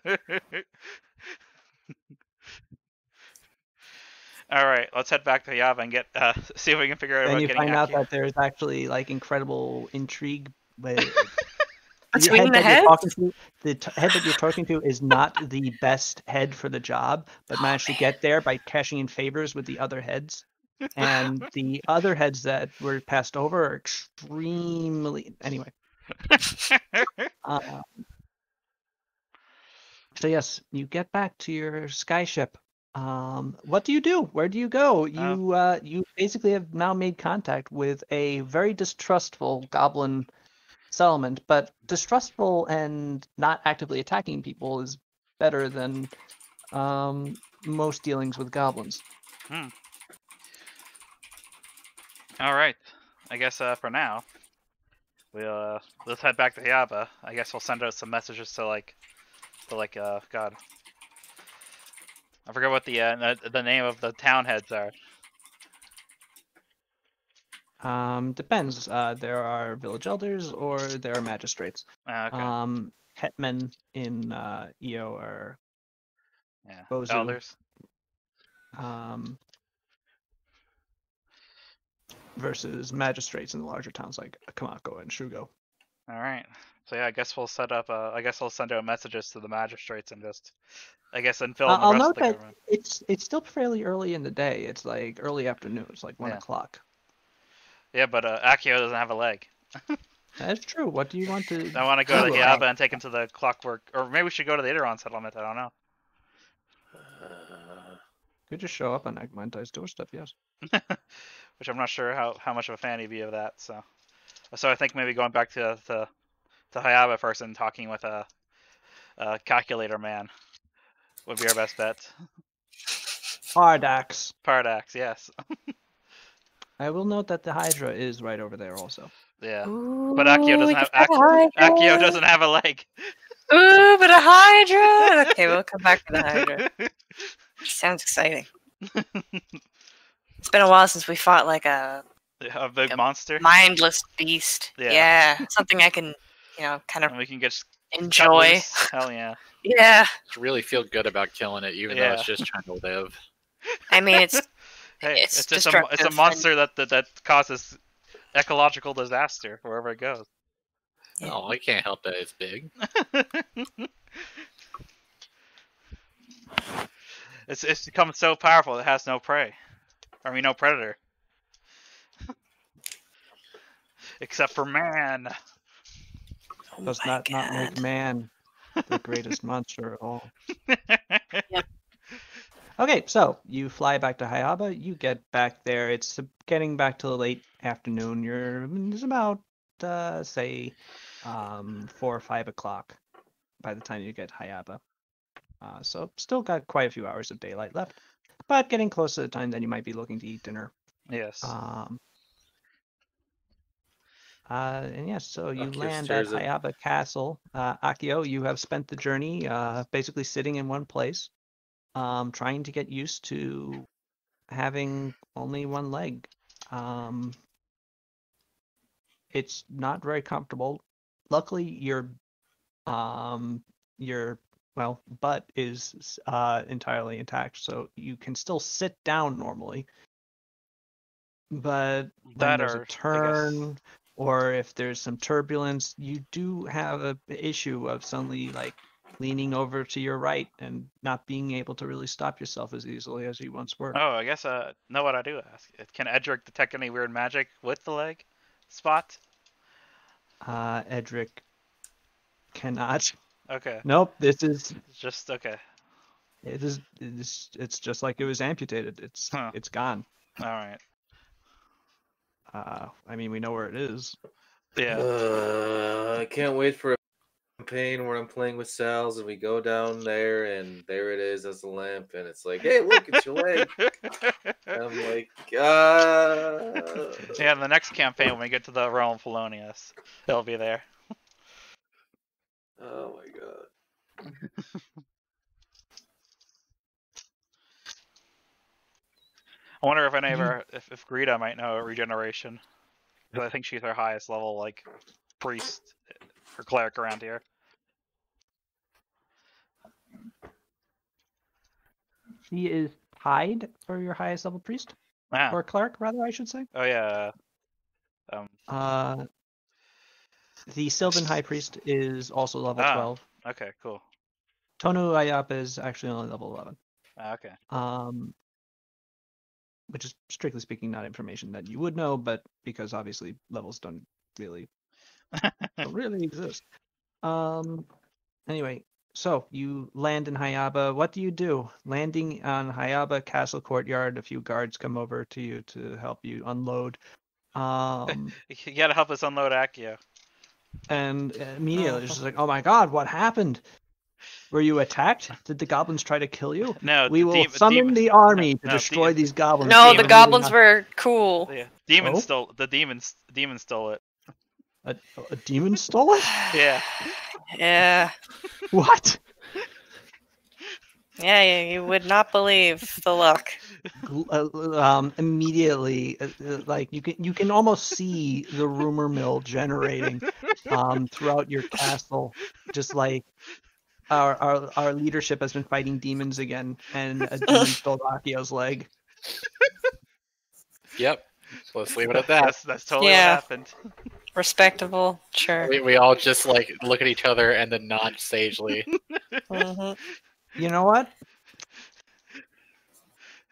All right, let's head back to Yava and get uh, see if we can figure out Then about you getting find out Aki. that there's actually like incredible intrigue. With, Between the that heads? to, the t- head that you're talking to is not the best head for the job, but Oh, managed to get there by cashing in favors with the other heads. And the other heads that were passed over are extremely anyway. Uh, so yes, you get back to your skyship. Um, what do you do? Where do you go? You uh, you basically have now made contact with a very distrustful goblin settlement, but distrustful and not actively attacking people is better than um, most dealings with goblins. All right, I guess uh, for now, we'll uh, let's head back to Yava. I guess we'll send out some messages to like, to like uh, God. I forget what the uh, the, the name of the town heads are. Um, depends. Uh, there are village elders or there are magistrates. Uh, okay, Um, hetmen in uh, EO are yeah, Bozu. elders. um, versus magistrates in the larger towns like Kamako and Shugo. All right. So yeah, I guess we'll set up. Uh, I guess I'll send out messages to the magistrates and just, I guess, and fill Uh, the I'll rest note of the that government. it's it's still fairly early in the day. It's like early afternoon. It's like one Yeah. o'clock. Yeah, but uh, Akio doesn't have a leg. That's true. What do you want to? I want to go to do? Yava and take him to the clockwork, or maybe we should go to the Ideron settlement. I don't know. Could just show up on Agmantai's doorstep. Yes. Which I'm not sure how, how much of a fan he'd be of that. So, so I think maybe going back to to, to Hayaba first and talking with a, a calculator man would be our best bet. Ardax. Pardax, yes, I will note that the Hydra is right over there also. yeah. Ooh, But Akio doesn't have got a Akio, Akio doesn't have a leg. Ooh, but a Hydra. Okay, we'll come back to the Hydra. Sounds exciting. It's been a while since we fought like a a big Yep. monster. mindless beast. Yeah. Yeah, something I can, you know, kind of and we can get enjoy. loose. Hell yeah. Yeah, Just really feel good about killing it, even though it's just trying to live. I mean it's Hey, It's it's, just a, it's a monster that, that that causes ecological disaster wherever it goes. Yeah. Oh, I can't help that it's big. it's it's become so powerful it has no prey. I mean, no predator. Except for man. Oh Does my not not make man the greatest monster of all. Okay, so you fly back to Hayaba. You get back there. It's getting back to the late afternoon. You're it's about uh, say um, four or five o'clock by the time you get Hayaba. Uh, so still got quite a few hours of daylight left, but getting close to the time that you might be looking to eat dinner. yes. Um, uh, and yes, so you Akio land at- Hayaba Castle. Uh, Akio, you have spent the journey uh, basically sitting in one place, um, trying to get used to having only one leg. Um, it's not very comfortable. Luckily, your um, your well butt is uh, entirely intact, so you can still sit down normally. But That or, a turn or if there's some turbulence, you do have a issue of suddenly like leaning over to your right and not being able to really stop yourself as easily as you once were. Oh, I guess uh, know what I do ask. Uh, Can Edric detect any weird magic with the leg spot? Uh, Edric cannot. Okay, Nope. This is it's just okay. it is it's it's just like it was amputated. It's Huh. it's gone. All right. Uh, I mean we know where it is. Yeah. Uh, I can't wait for a campaign where I'm playing with Sal's and we go down there and there it is as a lamp and it's like, hey, look, it's your leg. And I'm like, uh. yeah, in the next campaign when we get to the realm of Polonius, it'll be there. Oh my god. I wonder if any of You- our if, if Greta might know regeneration. Because I think she's our highest level like priest or cleric around here. She is tied for your highest level priest Ah. or cleric, rather, I should say. Oh yeah. Um. Uh, the Sylvan High Priest is also level Ah. 12. Okay. Cool. Tonu Ayapa is actually only level 11. Ah, okay. Um, which is strictly speaking not information that you would know, but because obviously levels don't really don't really exist. Um, anyway, so you land in Hayaba. What do you do? Landing on Hayaba Castle Courtyard, a few guards come over to you to help you unload. Um, You gotta help us unload Akio. and immediately it's just like, oh my god, what happened? Were you attacked? Did the goblins try to kill you? No. We will dem- summon demon- the army to no, destroy demon- these goblins. No, the goblins were cool. Yeah. Demon Oh? stole the demons. Demon stole it. A, a demon stole it? Yeah. Yeah. What? Yeah, you, you would not believe the look. Uh, um, immediately, uh, uh, like you can you can almost see the rumor mill generating um, throughout your castle. Just like our, our our leadership has been fighting demons again, and a demon stole Akio's leg. Yep. Let's leave it at that. That's that's totally Yeah. what happened. Respectable, sure. We, we all just like look at each other and then nod sagely. Mhm. You know what?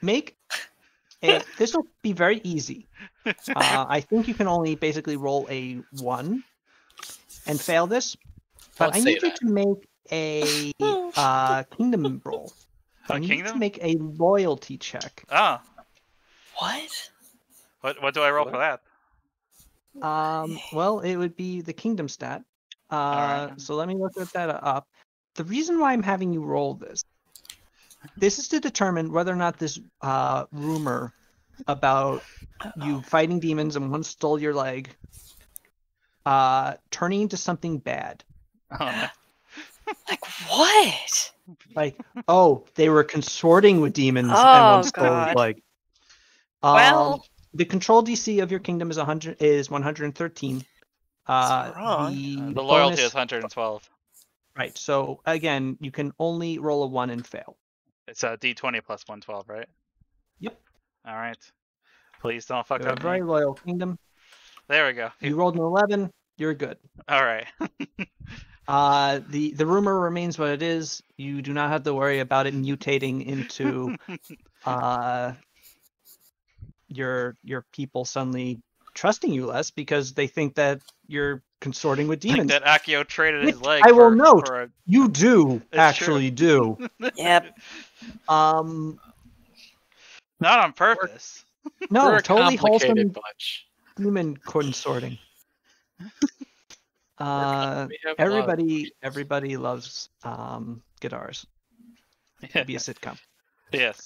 Make a, this will be very easy. Uh, I think you can only basically roll a one and fail this, but Don't I say need you to make a uh, kingdom roll. I A need you to make a loyalty check. Ah. What? what what do I roll for that? Um, well, it would be the kingdom stat. Uh, Alright. So let me look at that up. The reason why I'm having you roll this, this is to determine whether or not this uh, rumor about you fighting demons and one stole your leg, uh, turning into something bad. Oh. Like what? Like, oh, they were consorting with demons and Oh, one stole his God. leg. Um, Well- the control DC of your kingdom is 100 is 113. Uh, wrong. the, the loyalty bonus- is 112. Right. So again, you can only roll a one and fail. It's a D20 plus 112, right? Yep. All right. Please don't fuck You're a up. very me. loyal kingdom. There we go. You rolled an eleven. You're good. All right. Uh, the the rumor remains what it is. You do not have to worry about it mutating into uh your your people suddenly trusting you less because they think that you're consorting with Like demons. that Akio traded his leg. I will for, note. for a- You do It's true. actually do. Yep. Um, not on purpose. no, We're a totally complicated wholesome bunch. demon consorting. Uh, We have a everybody, everybody loves um guitars. Be a sitcom. yes.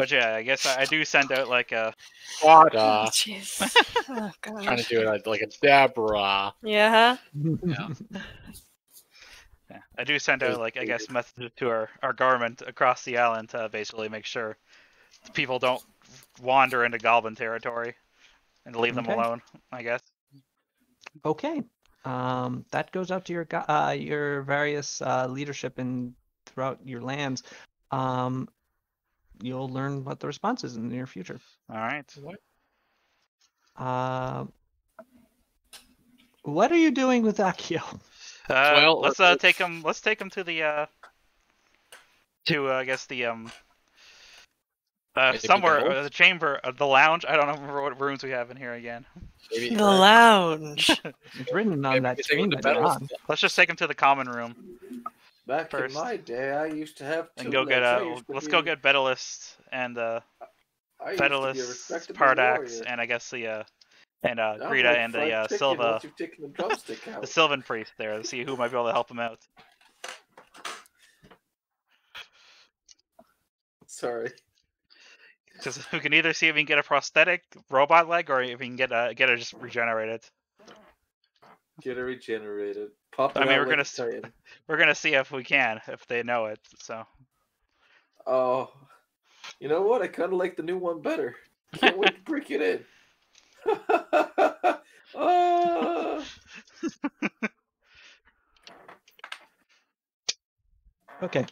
But yeah, I guess I, I do send out like a What, uh, Jeez. Oh, trying to do it like a Deborah. Yeah. Yeah. yeah, I do send out like I guess messages to our, our government across the island to basically make sure people don't wander into Goblin territory and leave them Okay. alone. I guess. Okay. Um, that goes out to your go- uh, your various uh, leadership in throughout your lands. Um, you'll learn what the response is in the near future. All right. Uh, what are you doing with Akio? Uh, Well, let's uh, take him. Let's take him to the uh, to uh, I guess the um, uh, somewhere the uh, the chamber, uh, the lounge. I don't remember what rooms we have in here again. Maybe The lounge. It's written on maybe that screen that you're medals. on. Let's just take him to the common room Back First. in my day, I used to have two and go get uh, let's be- go get Bedalist and uh, I used to be a Bedalist, respectable Pardax, and I guess the uh, and uh, Greta and the uh, Silva, once you've taken the the Sylvan priest there to see who might be able to help him out. Sorry. Because we can either see if we can get a prosthetic robot leg or if we can get a get it just regenerated. Get it regenerated. Pop it I mean, we're gonna a s- Titan. We're gonna see if we can, if they know it. So Oh, you know what? I kind of like the new one better. Can't wait to break it in. Ah. Okay.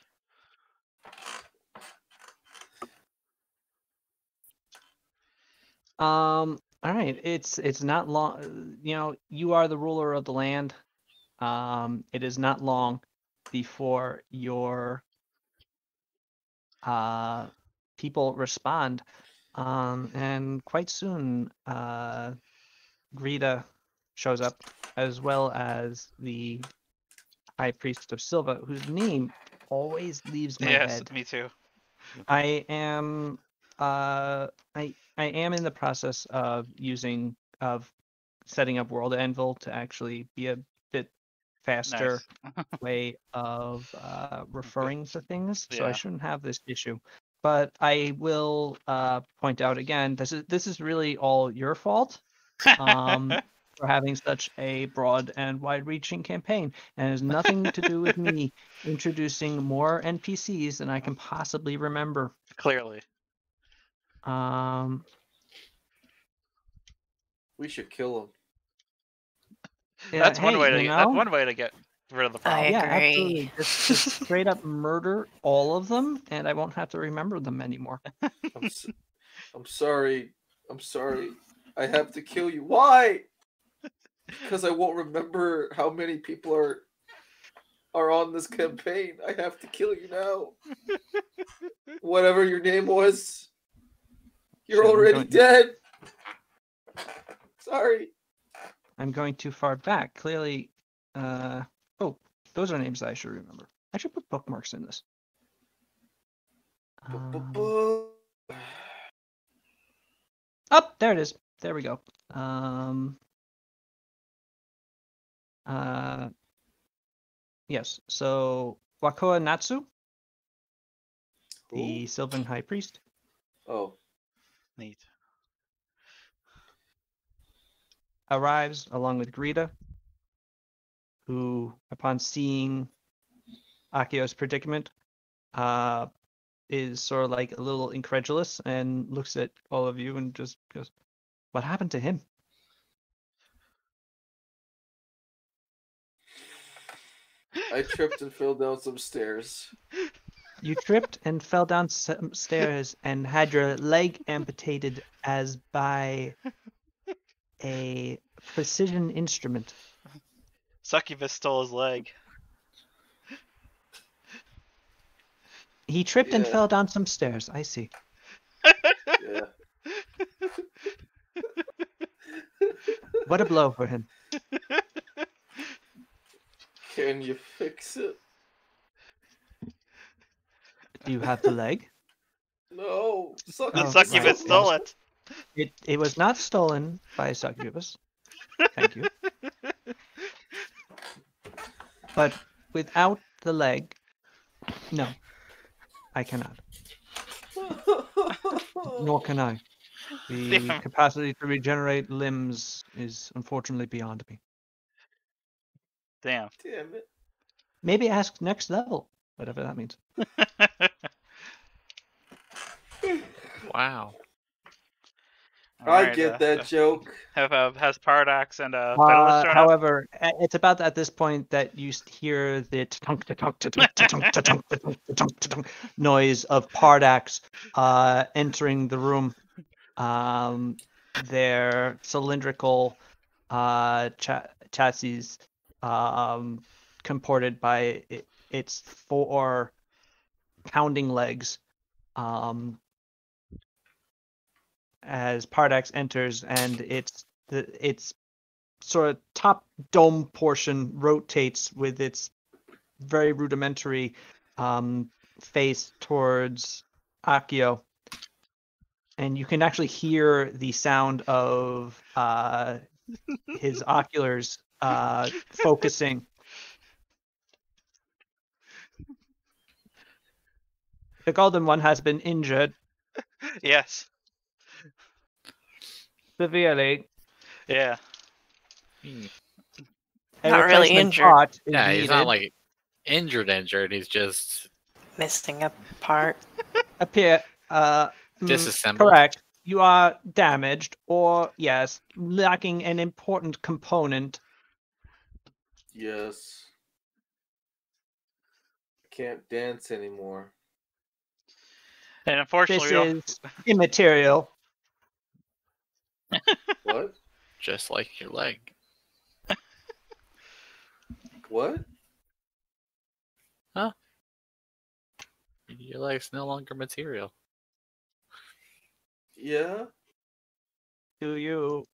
Um. All right. It's it's not long. You know, you are the ruler of the land. Um. It is not long before your uh people respond. Um. And quite soon, uh, Greta shows up, as well as the High Priest of Silva, whose name always leaves my yes, head. me too. I am uh I I am in the process of using of setting up World Anvil to actually be a bit faster Nice. way of uh referring to things. So I shouldn't have this issue. But I will uh point out again, this is this is really all your fault. Um for having such a broad and wide-reaching campaign and it has nothing to do with me introducing more NPCs than I can possibly remember. Clearly. Um, we should kill him. yeah, that's one hey, way to you get, that's one way to get rid of the I problem. Yeah, agree. absolutely. Just, just straight up murder all of them, and I won't have to remember them anymore. I'm, s- I'm sorry. I'm sorry. I have to kill you. Why? Because I won't remember how many people are are on this campaign. I have to kill you now. Whatever your name was, you're I'm already going- dead. Sorry. I'm going too far back. Clearly, uh, oh, those are names I should remember. I should put bookmarks in this. Um, Bu-bu-bu. Oh, there it is. There we go. Um, uh, yes. So Wakoa Natsu, the Sylvan High Priest, Oh, Neat. arrives along with Greta, who, upon seeing Akio's predicament, uh, is sort of like a little incredulous and looks at all of you and just goes, "What happened to him?" I tripped and fell down some stairs. You tripped and fell down some stairs and had your leg amputated as by a precision instrument. Succubus stole his leg. He tripped and Yeah. fell down some stairs. I see. Yeah. What a blow for him. Can you fix it? Do you have the leg? No. Suck Oh, The succubus right. stole it. It it was not stolen by a succubus. Thank you. But without the leg, no, I cannot. Nor can I. The Damn. capacity to regenerate limbs is unfortunately beyond me. Damn. Damn it. Maybe ask next level, whatever that means. Wow. I Alright, get uh, that joke. Have uh, has Pardax and uh, Uh, Daedalus shown up? however, it's about at this point that you hear the tunk tunk tunk noise of Pardax uh, entering the room. Um, their cylindrical uh, cha- chassis, um, comported by i- its four pounding legs, um, as Pardax enters, and it's the its sort of top dome portion rotates with its very rudimentary um, face towards Akio. And you can actually hear the sound of uh, his oculars uh, focusing. The golden one has been injured Yes. Severely. Yeah. Hmm. Not really injured. part is Yeah, he's needed. not like injured, injured. He's just Missing a part. appear uh mm, disassembled. correct you are damaged or yes lacking an important component Yes. Can't dance anymore. And unfortunately, we don't, is immaterial What? Just like your leg. What? Huh? Your leg's no longer material. Yeah? do you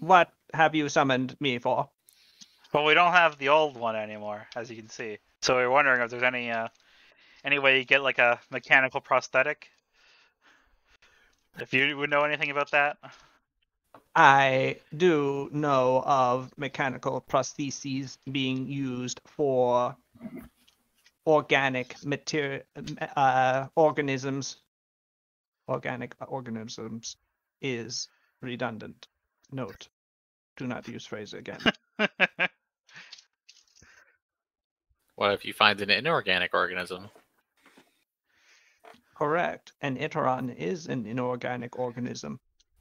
what have you summoned me for well, we don't have the old one anymore, as you can see. So we are wondering if there's any uh, any way you get like a mechanical prosthetic. If you would know anything about that. I do know of mechanical prostheses being used for organic material uh, organisms organic organisms is redundant note do not use phrase again What if you find an inorganic organism? Correct. An iteron is an inorganic organism.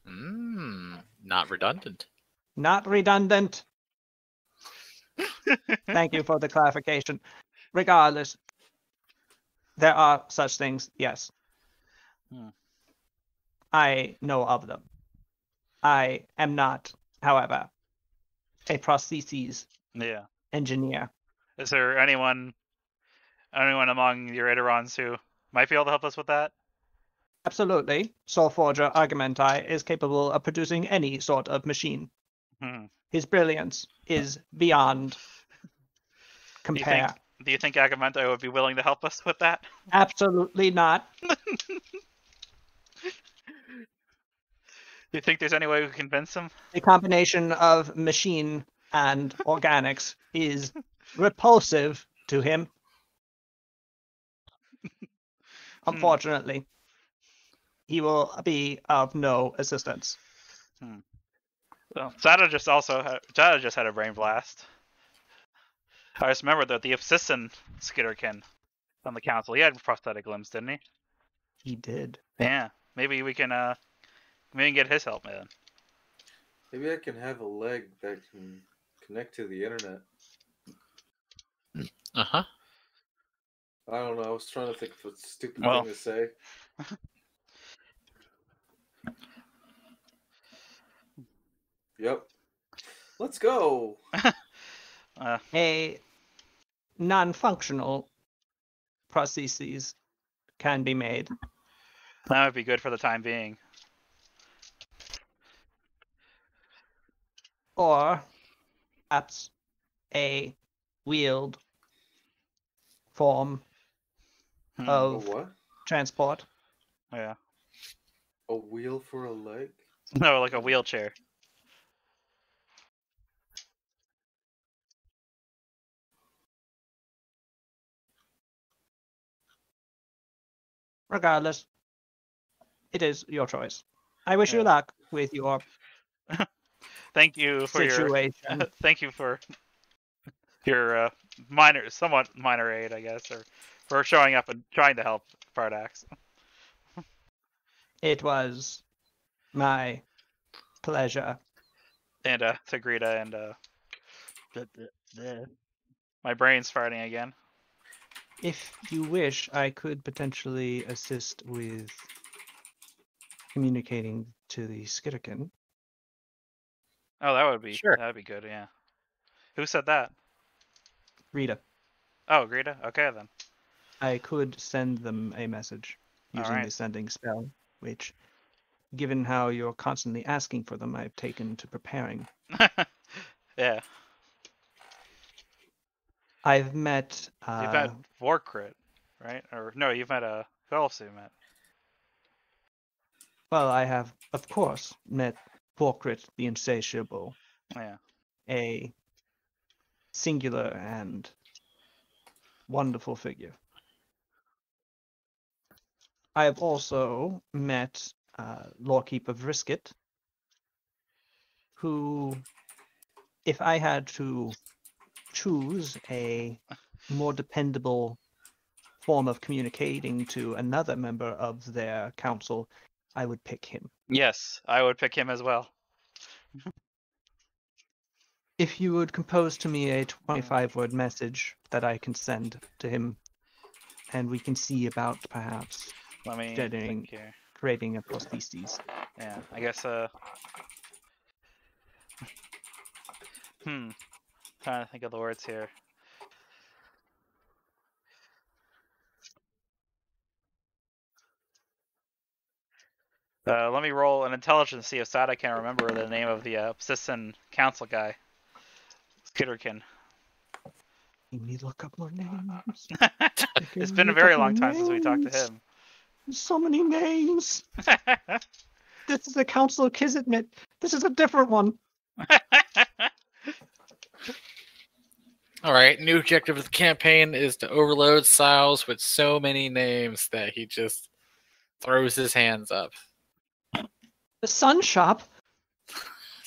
Mmm, not redundant. Not redundant. Thank you for the clarification. Regardless, there are such things, yes. Hmm. I know of them. I am not, however, a prostheses yeah. engineer. Is there anyone, anyone among your Iderons who might be able to help us with that? Absolutely, Soulforger Argumenti is capable of producing any sort of machine. Hmm. His brilliance is beyond Do you compare. think? Do you think would be willing to help us with that? Absolutely not. Do you think there's any way we can convince him? The combination of machine and organics is repulsive to him. Unfortunately, he will be of no assistance. Well, Zada just also had, Zada just had a brain blast. I just remember that the Obsession Skitterkin on the council, he had prosthetic limbs, didn't he? He did. Yeah. Maybe we can uh maybe we can get his help, man. Maybe I can have a leg that can connect to the internet. Uh huh. I don't know. I was trying to think of a stupid Well. thing to say. Yep. Let's go. uh, a non-functional processes can be made. That would be good for the time being. Or perhaps a wheeled form hmm. of transport. Yeah. A wheel for a leg? No, like a wheelchair. Regardless, it is your choice. I wish you luck with your Thank you for your situation. thank you for your uh, minor, somewhat minor aid, I guess, or for showing up and trying to help Pardax. it was my pleasure. And uh, to Greta and uh, my brain's farting again. If you wish, I could potentially assist with communicating to the Skitterkin. Oh, that would be Sure. That'd be good. Yeah. Who said that? Rita, Oh, Greta. Okay then. I could send them a message using the sending spell, which, given how you're constantly asking for them, I've taken to preparing. yeah. I've met. Uh, You've met Warcrit, right? Or no, you've met a. who else have you met? Well, I have, of course, met Porkrit the Insatiable, Yeah. a singular and wonderful figure. I have also met uh, Lawkeep of Risket, who, if I had to choose a more dependable form of communicating to another member of their council, I would pick him. Yes, I would pick him as well. If you would compose to me a 25 word message that I can send to him, and we can see about perhaps Let me Getting- creating a prosthesis. Yeah, I guess. Uh. Hmm. Trying to think of the words here. Uh, let me roll an intelligence see if Sada can remember the name of the uh, Sisson council guy. Skitterkin. Let me look up more names. it's been a very long time since we talked to him. So many names. This is the Council of Kismet. This is a different one. All right, new objective of the campaign is to overload Siles with so many names that he just throws his hands up. The Sun Shop.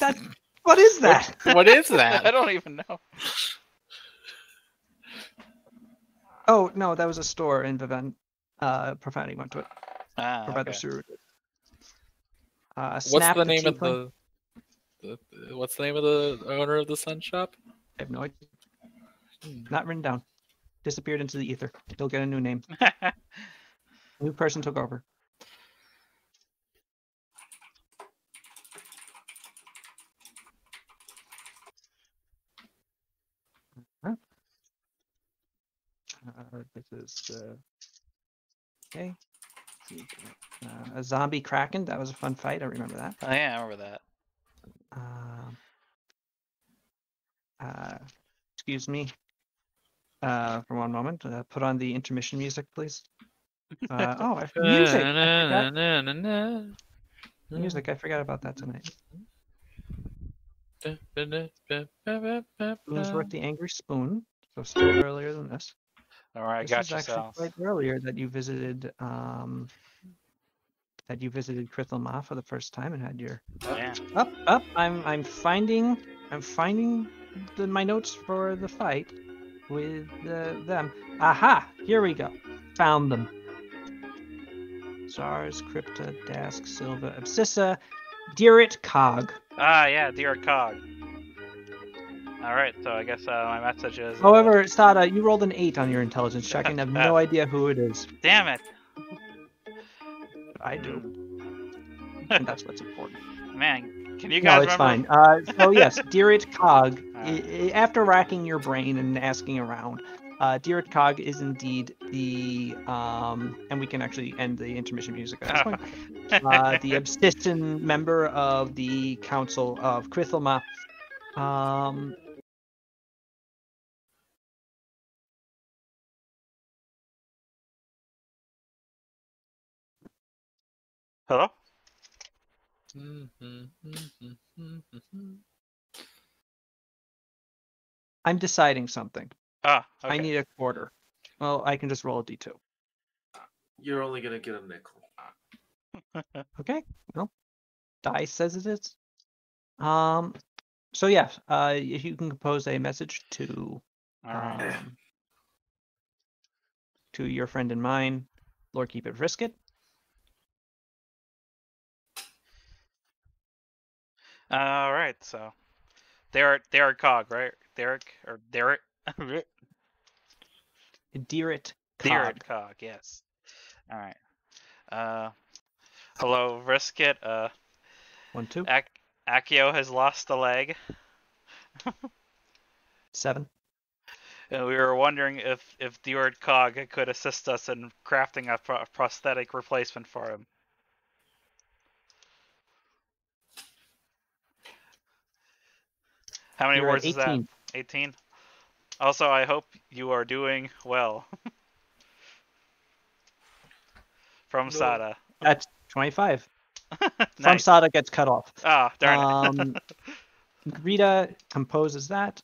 That. What is that? What is that? I don't even know. Oh no, that was a store in Vivent. Uh, Profanity went to it. Ah, or rather, okay. Suru did. Uh, What's Snap the name of Tiefling- the, the? What's the name of the owner of the Sun Shop? I have no idea. Not written down. Disappeared into the ether. He'll get a new name. New person took over. Uh, this is uh, okay. Uh, a zombie kraken. That was a fun fight. I remember that. oh, yeah, I remember that. Um, uh, excuse me. Uh, for one moment. Uh, put on the intermission music, please. Uh, oh, I, music. I forgot. Music. I forgot about that tonight. Spoonsworth the Angry Spoon. So still earlier than this. All right, this got is actually quite earlier that you visited. Um, that you visited Krithilma for the first time and had your Yeah. up up. I'm I'm finding I'm finding the, my notes for the fight with uh, them. Aha! Here we go. Found them. Zars, Crypta, Dask, Silva, Absissa, Dirit, Cog. Ah, yeah, dear Cog. All right, so I guess uh, my message is. uh, However, Sada, you rolled an eight on your intelligence check and have no idea who it is. damn it, I do, and that's what's important. man! Can you guys No, it's remember? fine. Uh, so yes, Dirit Cog. Alright. i- i- After racking your brain and asking around, uh, Dirit Cog is indeed the um, and we can actually end the intermission music at this point. Uh, the Absistan member of the Council of Krithilma, Um, Hello? I'm deciding something. Ah, okay. I need a quarter. Well, I can just roll a d2. You're only gonna get a nickel. Okay. Well, dice says it is. Um. So yeah, uh, if you can compose a message to All right. um, to your friend and mine, Lord Keep It Frisket. All right. So, Derek, Derek Cog, right? Derek or Derek? Deerit Derek Cog. Cog. Yes. All right. Uh, hello, Risket. Uh, One, two, Ak- Akio has lost a leg, seven. and we were wondering if if Derek Cog could assist us in crafting a pro- prosthetic replacement for him. How many You're at words is that? 18. 18. Also, I hope you are doing well. From No. Sada. That's 25. From. Sada gets cut off. Ah, darn Um, Rita composes that.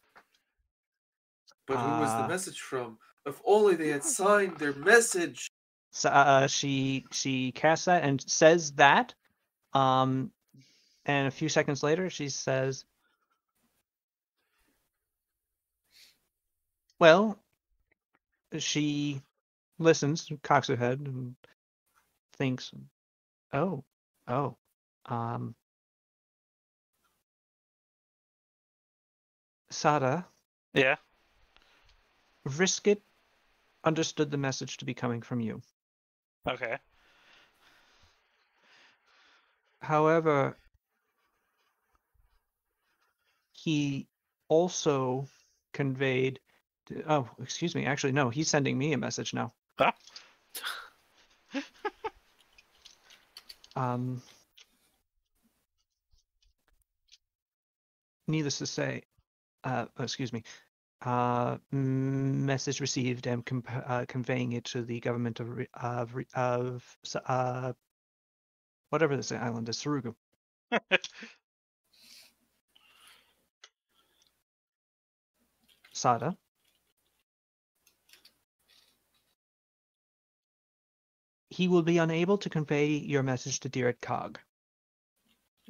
But who was Ah. the message from? If only they had signed their message. So, uh, she she casts that and says that. Um, and a few seconds later, she says, "Well." She listens, cocks her head, and thinks, "Oh, oh, um, Sada. Yeah. Risket understood the message to be coming from you. Okay. However, he also conveyed. Oh, excuse me. Actually, no. He's sending me a message now. Huh? um. Needless to say, uh, oh, excuse me. Uh, message received and uh, conveying it to the government of of of uh, whatever this island is, Surugu. Sada. He will be unable to convey your message to Dirit Cog.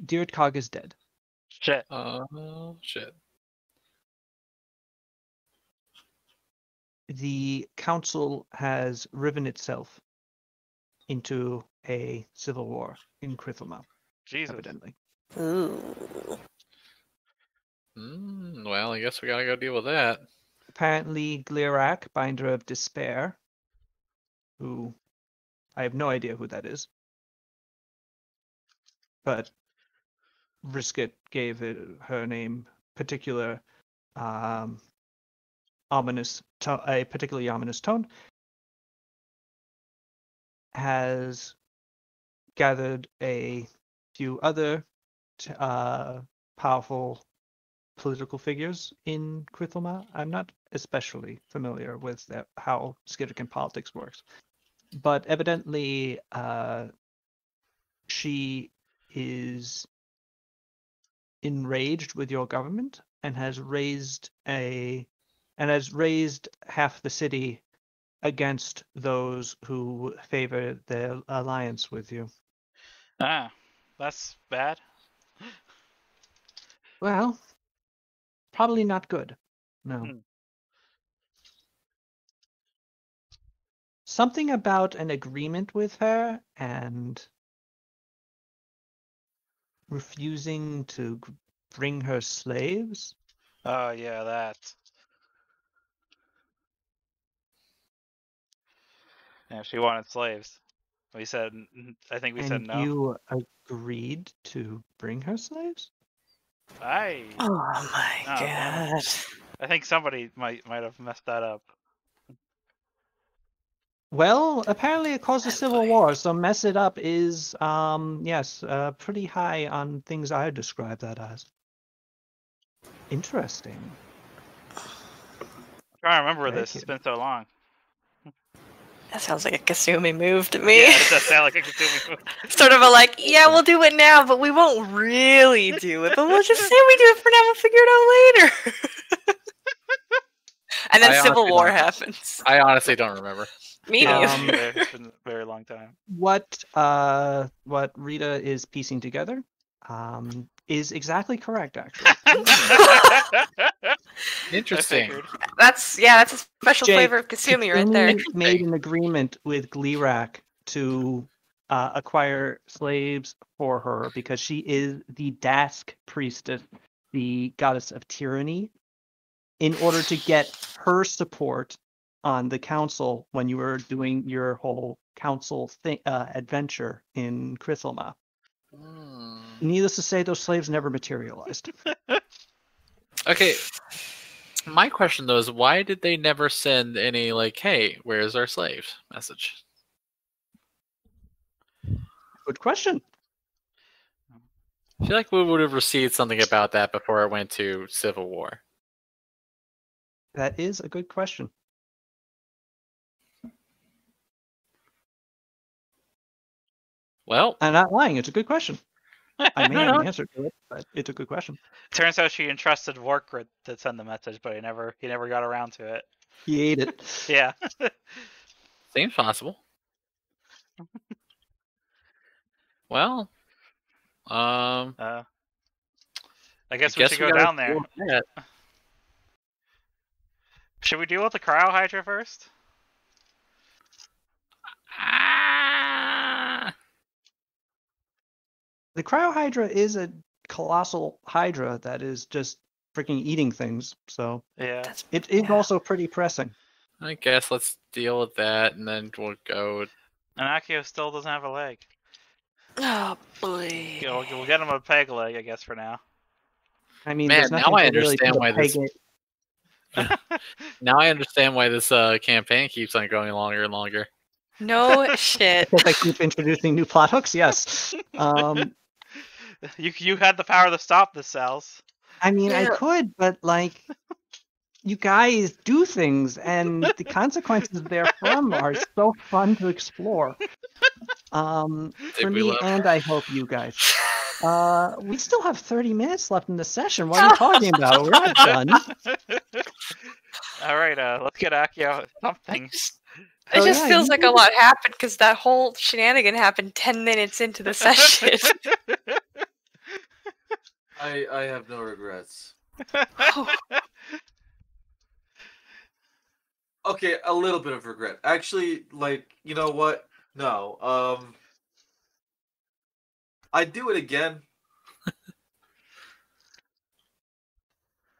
Dirit Cog is dead. Shit. Oh shit. The council has riven itself into a civil war in Krithelma, Jesus. evidently. Ooh. Mm, well, I guess we gotta go deal with that. Apparently, Glirak, Binder of Despair, who I have no idea who that is, but Risket gave it, her name particular um, ominous to- a particularly ominous tone has gathered a few other uh, powerful political figures in Krithelma. I'm not especially familiar with that, how Skitterkin politics works, but evidently uh, she is enraged with your government and has raised a and has raised half the city against those who favor the alliance with you. Ah, that's bad. Well, probably not good. No. Something about an agreement with her and refusing to bring her slaves. Oh yeah, that. Yeah, she wanted slaves. We said, I think we said and no. you agreed to bring her slaves? I, Oh my Oh, damn god. I think somebody might might have messed that up. Well, apparently it caused a civil war, so mess it up is, um, yes, uh, pretty high on things I would describe that as. Interesting. I'm trying to remember Very this—it's been so long. That sounds like a Kasumi move to me. Yeah, it does sound like a Kasumi move. sort of a like, yeah, we'll do it now, but we won't really do it. But we'll just say we do it for now. We'll figure it out later. and then I Civil War happens. I honestly don't remember. Me Um, neither. Yeah, it's been a very long time. What uh what Rita is piecing together um is exactly correct actually. Interesting. That's yeah, that's a special Jake, flavor of Kasumi right there. Kasumi made an agreement with Gleerak to uh, acquire slaves for her because she is the Dask priestess, the goddess of tyranny, in order to get her support on the council when you were doing your whole council thing, uh, adventure in Chrysalma. Hmm. Needless to say, those slaves never materialized. Okay. My question though is why did they never send any like, "Hey, where's our slave?" message? Good question. I feel like we would have received something about that before it went to Civil War. That is a good question. Well, I'm not lying. It's a good question. I may have no. an answer to it, but it's a good question. Turns out she entrusted Vorkrit to send the message, but he never he never got around to it. He ate it. Yeah. seems possible. well, um, Uh, I guess I we should go down there. deal that. Should we deal with the cryo hydra first? Ah! The cryohydra is a colossal hydra that is just freaking eating things. So Yeah. It is Yeah. also pretty pressing. I guess let's deal with that, and then we'll go. And Akio still doesn't have a leg. oh boy. We'll, we'll get him a peg leg, I guess, for now. I mean, Man, now I to really understand why this- Now I understand why this uh, campaign keeps on going longer and longer. No shit. Because I keep introducing new plot hooks. Yes. Um, you you had the power to stop the cells. I mean, I could, but like, you guys do things, and the consequences therefrom are so fun to explore. Um, for me, and I hope you guys. Uh, we still have 30 minutes left in the session. What are you talking about? We're not done. All right, uh, let's get Akio something. It Oh, just yeah, feels you like a lot happened because that whole shenanigan happened 10 minutes into the session. I I have no regrets. Okay, a little bit of regret. Actually, like, you know what? No. Um I'd do it again.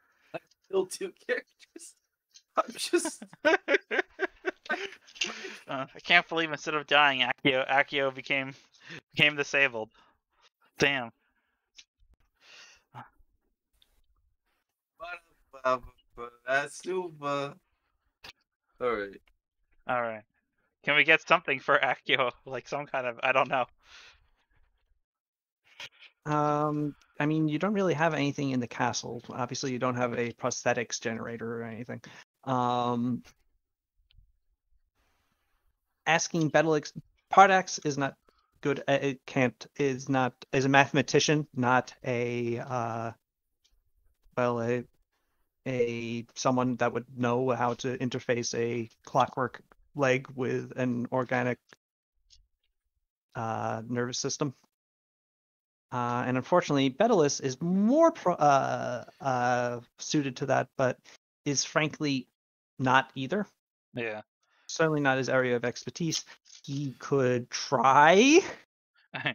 I still two characters. I'm just Uh, I can't believe instead of dying, Akio Akio became became disabled. Damn. that's super. Alright. All right. Can we get something for Akio? Like some kind of I don't know. Um, I mean, you don't really have anything in the castle. Obviously, you don't have a prosthetics generator or anything. Um, asking Betelix, Pardax is not good. It can't is not is a mathematician, not a uh, well a a someone that would know how to interface a clockwork leg with an organic uh, nervous system. Uh, and unfortunately, Betelus is more pro- uh, uh, suited to that, but is frankly not either. Yeah. Certainly not his area of expertise. He could try. I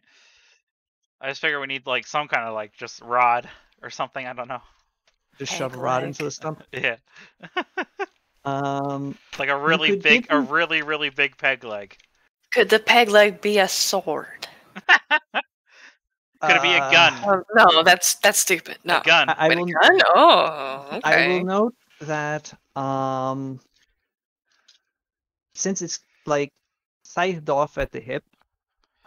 just figure we need like some kind of like just rod or something. I don't know. Just shove a rod into the stump. Yeah. Um, like a really big, a him- really really big peg leg. Could the peg leg be a sword? Could it be a uh, gun? Oh, no, that's that's stupid. No. A gun. I, I Wait, a will. gun? Oh, okay. I will note that um, since it's like scythed off at the hip,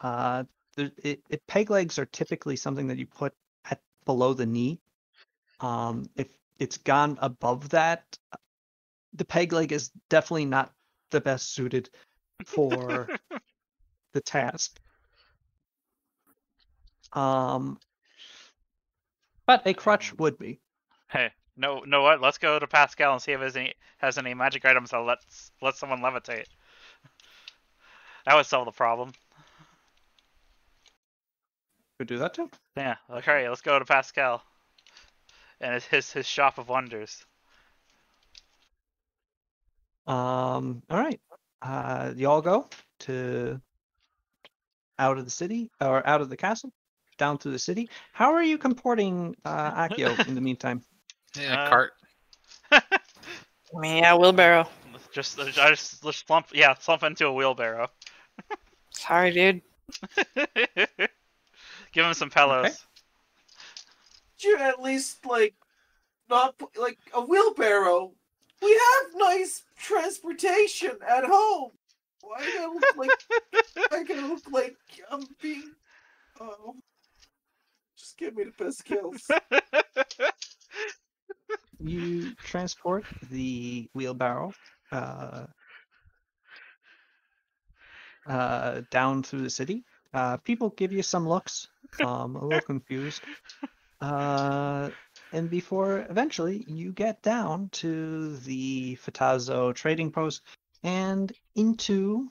uh, there, it, it, peg legs are typically something that you put at below the knee. Um, if it's gone above that. The peg leg is definitely not the best suited for the task. Um, but a crutch would be. Hey, no, know what? Let's go to Pascal and see if has any has any magic items that lets let someone levitate. That would solve the problem. Could do that too. Yeah. Okay, let's go to Pascal. And it's his his shop of wonders. Um, all right. Uh, y'all go to out of the city or out of the castle, down to the city. How are you comporting uh, Akio in the meantime? Yeah, Uh, cart. Yeah, wheelbarrow. Just I just just slump yeah slump into a wheelbarrow. Sorry, dude. Give him some pillows. Could you at least like not like a wheelbarrow? We have nice transportation at home. Why do I look like I gotta look like I'm being? Oh, just give me the Pascals. You transport the wheelbarrow uh, uh, down through the city. Uh, people give you some looks, um, a little confused. Uh, and before eventually you get down to the Fatazo trading post and into,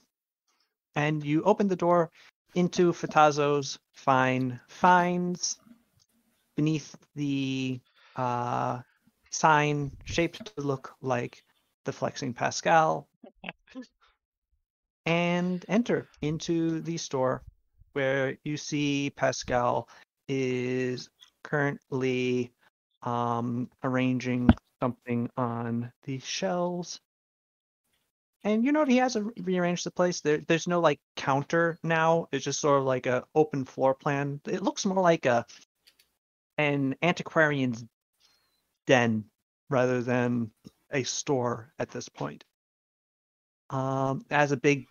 and you open the door into Fatazo's fine finds beneath the uh, sign shaped to look like the flexing Pascal and enter into the store where you see Pascal is currently um, arranging something on the shelves. And you know he has a rearranged the place. There, there's no like counter now. It's just sort of like a open floor plan. It looks more like a an antiquarian's den rather than a store at this point. Um, it has a big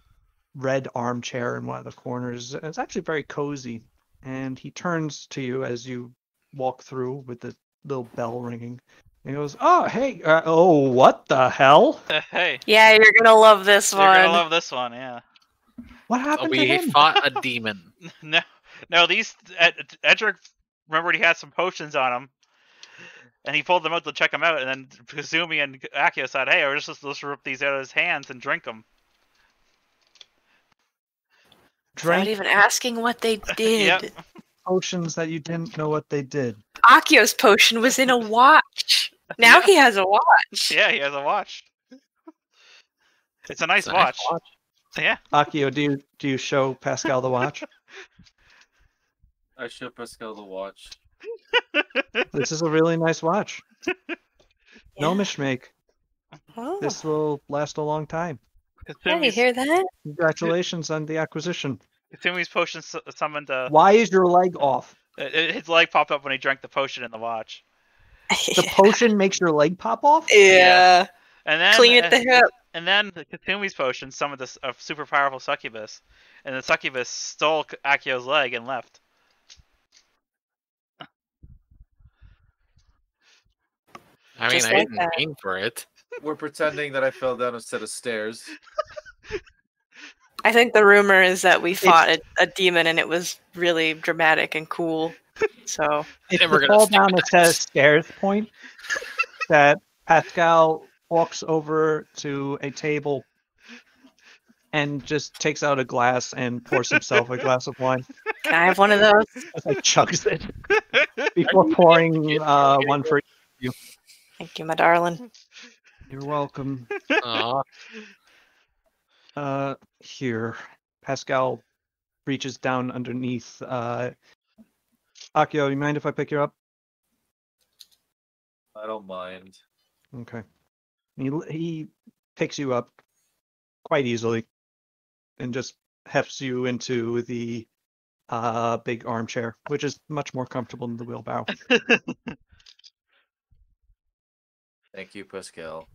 red armchair in one of the corners. It's actually very cozy. And he turns to you as you walk through with the little bell ringing. And he goes, "Oh, hey, uh, oh, what the hell? hey, Yeah, you're gonna love this you're one. gonna love this one, yeah. What happened to we him?" fought a demon. No, no, these Ed, Edric remembered he had some potions on him, and he pulled them out to check them out, and then Kasumi and Akio said, "Hey, let's just let's rip these out of his hands and drink them." Without Drank even asking what they did. Yep. potions that you didn't know what they did. Akio's potion was in a watch. Now he has a watch. Yeah, he has a watch. It's a nice It's a nice watch. Yeah. Akio, do you do you show Pascal the watch? I show Pascal the watch. This is a really nice watch. No Yeah. mishmake. Oh, This will last a long time. yeah, you hear that? Congratulations on the acquisition. Kasumi's potion su- summoned a. Why is your leg off? Uh, uh, His leg popped up when he drank the potion in the watch, The potion makes your leg pop off? yeah. and then Clean at uh, the hip. And then the potion summoned this a super powerful succubus, and the succubus stole Akio's leg and left. I mean, Just I like didn't that. mean for it. We're pretending that I fell down a set of stairs. I think the rumor is that we fought a, a demon and it was really dramatic and cool. So It's And we're the gonna fall down a set of stairs point that Pascal walks over to a table and just takes out a glass and pours himself a glass of wine. can I have one of those? Just like chugs it before pouring uh, one for Thank you, my darling. You're welcome. Aw, Uh, here, Pascal reaches down underneath. Uh, Akio, you mind if I pick you up? I don't mind. Okay. He he picks you up quite easily, and just hefts you into the uh big armchair, which is much more comfortable than the wheelbarrow. Thank you, Pascal.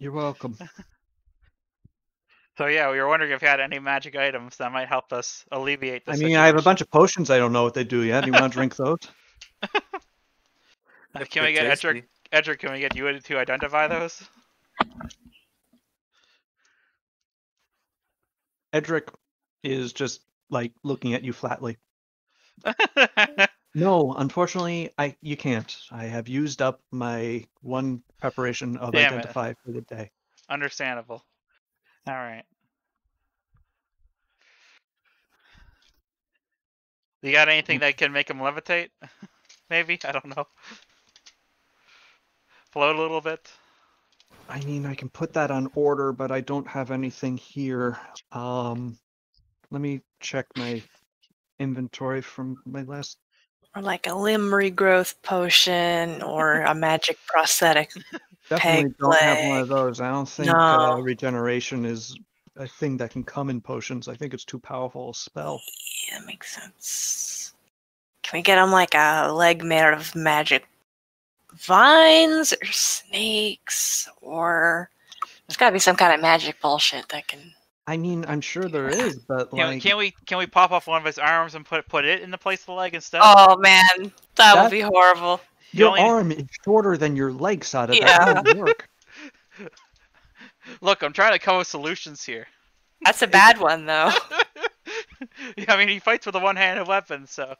You're welcome. So yeah, we were wondering if you had any magic items that might help us alleviate the I mean, I have a bunch of potions. I don't know what they do yet. Do you want to drink those? Can we get Edric? Edric, can we get you to identify those? Edric is just like looking at you flatly. No, unfortunately, I you can't. I have used up my one preparation of Damn it. identify for the day. Understandable. All right. You got anything that can make him levitate? Maybe I don't know. Float a little bit. I mean, I can put that on order, but I don't have anything here. Um, let me check my inventory from my last. Or like a limb regrowth potion or a magic prosthetic. Definitely Peg don't have one of those. I don't think uh, regeneration is a thing that can come in potions. I think it's too powerful a spell. Yeah, that makes sense. Can we get him like a leg made out of magic vines or snakes or there's got to be some kind of magic bullshit that can. I mean, I'm sure there is, but Can, like, can we can we pop off one of his arms and put put it in the place of the leg instead? Oh man, that, That- would be horrible. Your only- arm is shorter than your leg, Sada. Yeah. That won't work. Look, I'm trying to come with solutions here. That's a bad one though. Yeah, I mean, he fights with a one-handed weapon, so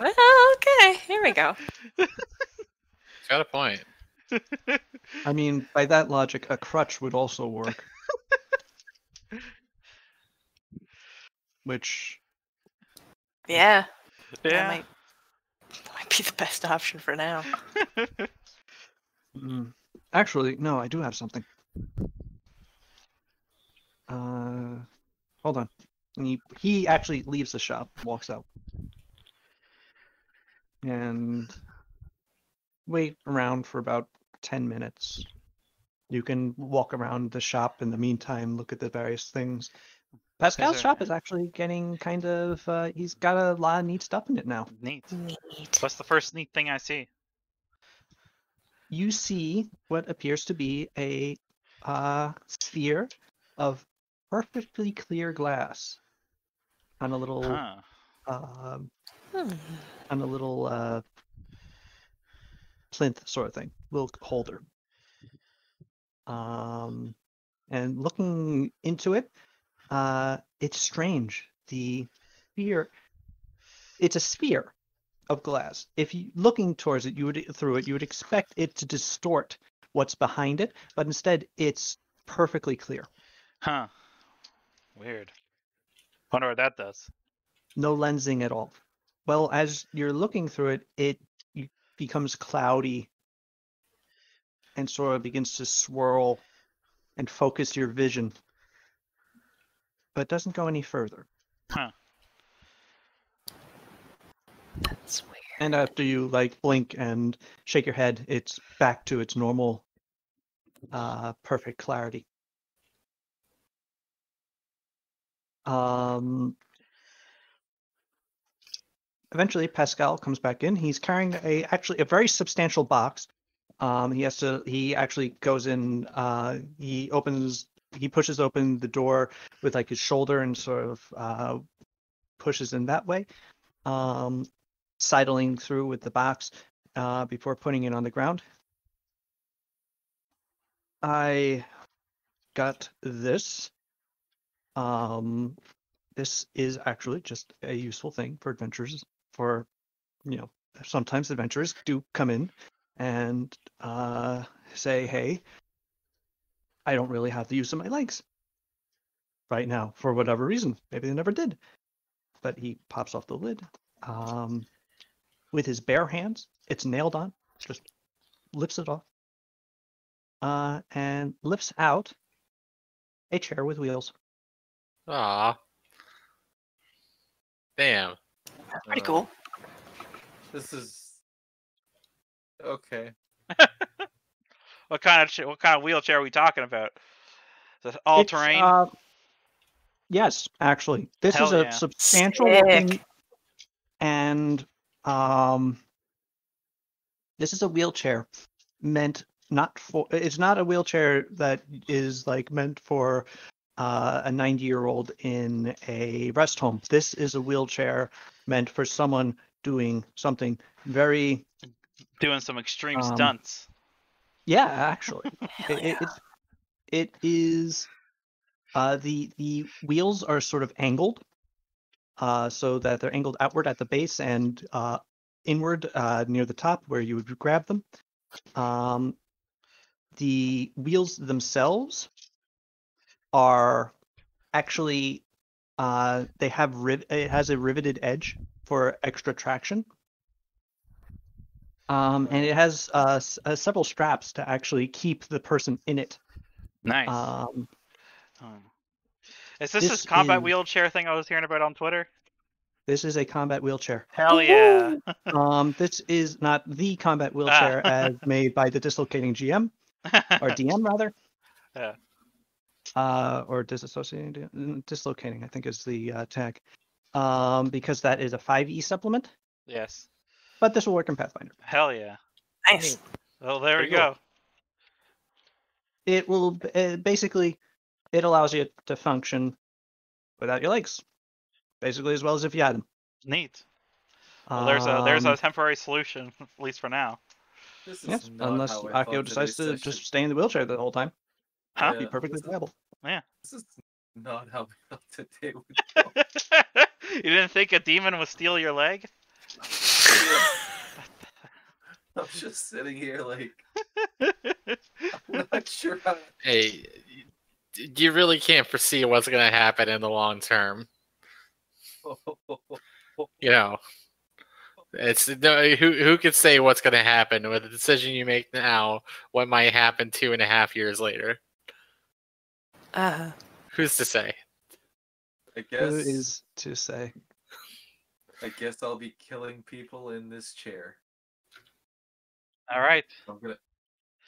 well, okay, here we go. He's got a point. I mean, by that logic, a crutch would also work. Which Yeah, that yeah. might, might be the best option for now. Mm. Actually, no, I do have something. Uh, hold on. And he he actually leaves the shop, walks out, and wait around for about ten minutes. You can walk around the shop in the meantime, look at the various things. Pascal's there- shop is actually getting kind of. Uh, he's got a lot of neat stuff in it now. Neat. Neat. What's the first neat thing I see? you see what appears to be a uh, sphere of perfectly clear glass on a little Huh. um Hmm. on a little uh, plinth sort of thing, little holder. Um, and looking into it, uh, it's strange. The sphere, it's a sphere of glass. If you looking towards it, you would through it, you would expect it to distort what's behind it, but instead it's perfectly clear. Huh. Weird. Wonder what that does. no lensing at all. Well, as you're looking through it, it becomes cloudy and sort of begins to swirl and focus your vision, but it doesn't go any further. Huh. That's weird. And after you like blink and shake your head, it's back to its normal, uh, perfect clarity. Um, eventually, Pascal comes back in. He's carrying a actually a very substantial box. Um, he has to. He actually goes in. Uh, he opens. He pushes open the door with like his shoulder and sort of uh, pushes in that way. Um, sidling through with the box uh, before putting it on the ground. I got this. Um, this is actually just a useful thing for adventurers. For you know, sometimes adventurers do come in and uh, say, "Hey, I don't really have the use of my legs right now for whatever reason. Maybe they never did." But he pops off the lid. Um, with his bare hands. It's nailed on. Just lifts it off. Uh, and lifts out a chair with wheels. Aw. Damn. That's pretty Uh, cool. This is okay. What kind of what kind of wheelchair are we talking about? Is it all terrain? uh, yes, actually, this is a yeah. substantial Sick. looking, and um, this is a wheelchair meant not for. It's not a wheelchair that is like meant for uh, a 90 year old in a rest home. This is a wheelchair meant for someone doing something very Doing some extreme Um, stunts. Yeah, actually. It, yeah. it, it is uh the the wheels are sort of angled uh so that they're angled outward at the base and uh inward uh near the top where you would grab them um the wheels themselves are actually uh they have riv- it has a riveted edge for extra traction um and it has uh, s- uh several straps to actually keep the person in it Nice. um Um, is this this this combat is- wheelchair thing I was hearing about on Twitter? this is a combat wheelchair Hell yeah. um this is not the combat Ah. wheelchair as made by the dislocating gm or dm rather Yeah. uh or disassociating mm, dislocating i think is the uh, tag um because that is a 5e supplement yes. But this will work in pathfinder Hell yeah. Nice. Well, there we Pretty cool. go. it will b- uh, basically it allows you to function without your legs basically as well as if you had them Neat. Well, there's a there's a Um, temporary solution, at least for now. This is yes not unless how I akio decides to today's just stay in the wheelchair the whole time Huh? be Yeah, perfectly this is- viable This is not how I thought today would go. you didn't think a demon would steal your leg? I'm just sitting here like I'm not sure how. Hey, you really can't foresee what's going to happen in the long term. You know, it's no, who who could say what's going to happen with the decision you make now? What might happen two and a half years later? Uh, Who's to say? I guess who is to say I guess I'll be killing people in this chair. All right. I'm gonna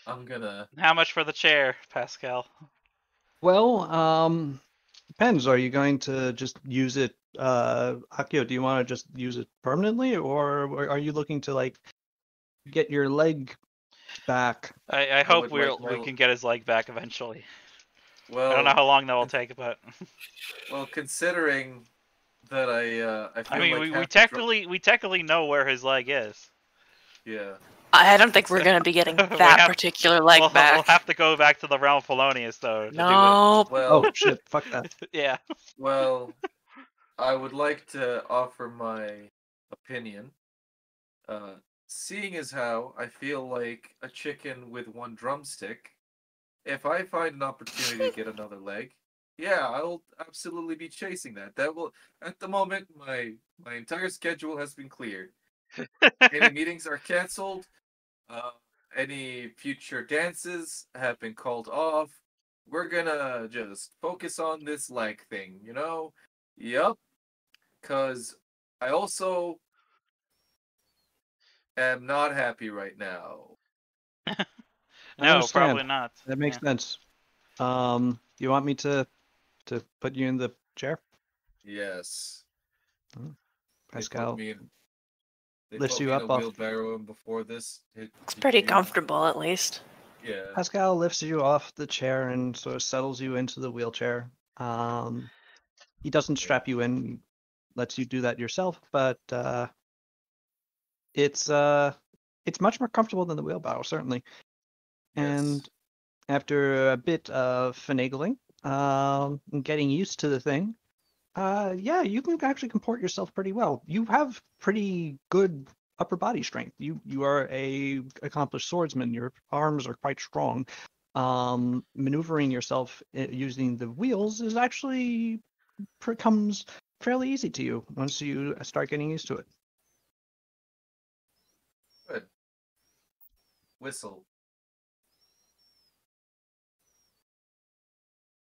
I'm gonna How much for the chair, Pascal? Well, um, depends. Are you going to just use it, uh, Akio? Do you want to just use it permanently, or or are you looking to like get your leg back? I, I hope would we'll, like we can get his leg back eventually. well I don't know how long that will take, but well considering that I uh I feel I mean, like we, we half the technically we technically know where his leg is. yeah I don't think we're gonna be getting that have- particular leg we'll, back. we'll have to go back to the realm of Polonius though. to do it. no. well Oh shit! Fuck that. Yeah. well I would like to offer my opinion. Uh seeing as how I feel like a chicken with one drumstick, if I find an opportunity to get another leg, yeah, I'll absolutely be chasing that. That will at the moment my my entire schedule has been cleared. Any meetings are canceled. Uh, any future dances have been called off. We're gonna just focus on this like thing, you know? Yup. Cause I also am not happy right now. No, probably not. That makes Yeah. sense. Um, you want me to to put you in the chair, Yes. They put Pascal? me in- they lifts put you me in up a off- wheelbarrow and before this. It It's pretty became- comfortable, at least. Yeah. Pascal lifts you off the chair and sort of settles you into the wheelchair. Um, he doesn't strap you in, lets you do that yourself, but uh, it's uh, it's much more comfortable than the wheelbarrow, certainly. And after a bit of finagling, um, getting used to the thing, uh, yeah, you can actually comport yourself pretty well. You have pretty good upper body strength. You you are a accomplished swordsman. Your arms are quite strong. Um, maneuvering yourself uh, using the wheels is actually becomes fairly easy to you once you start getting used to it. Good. Whistle.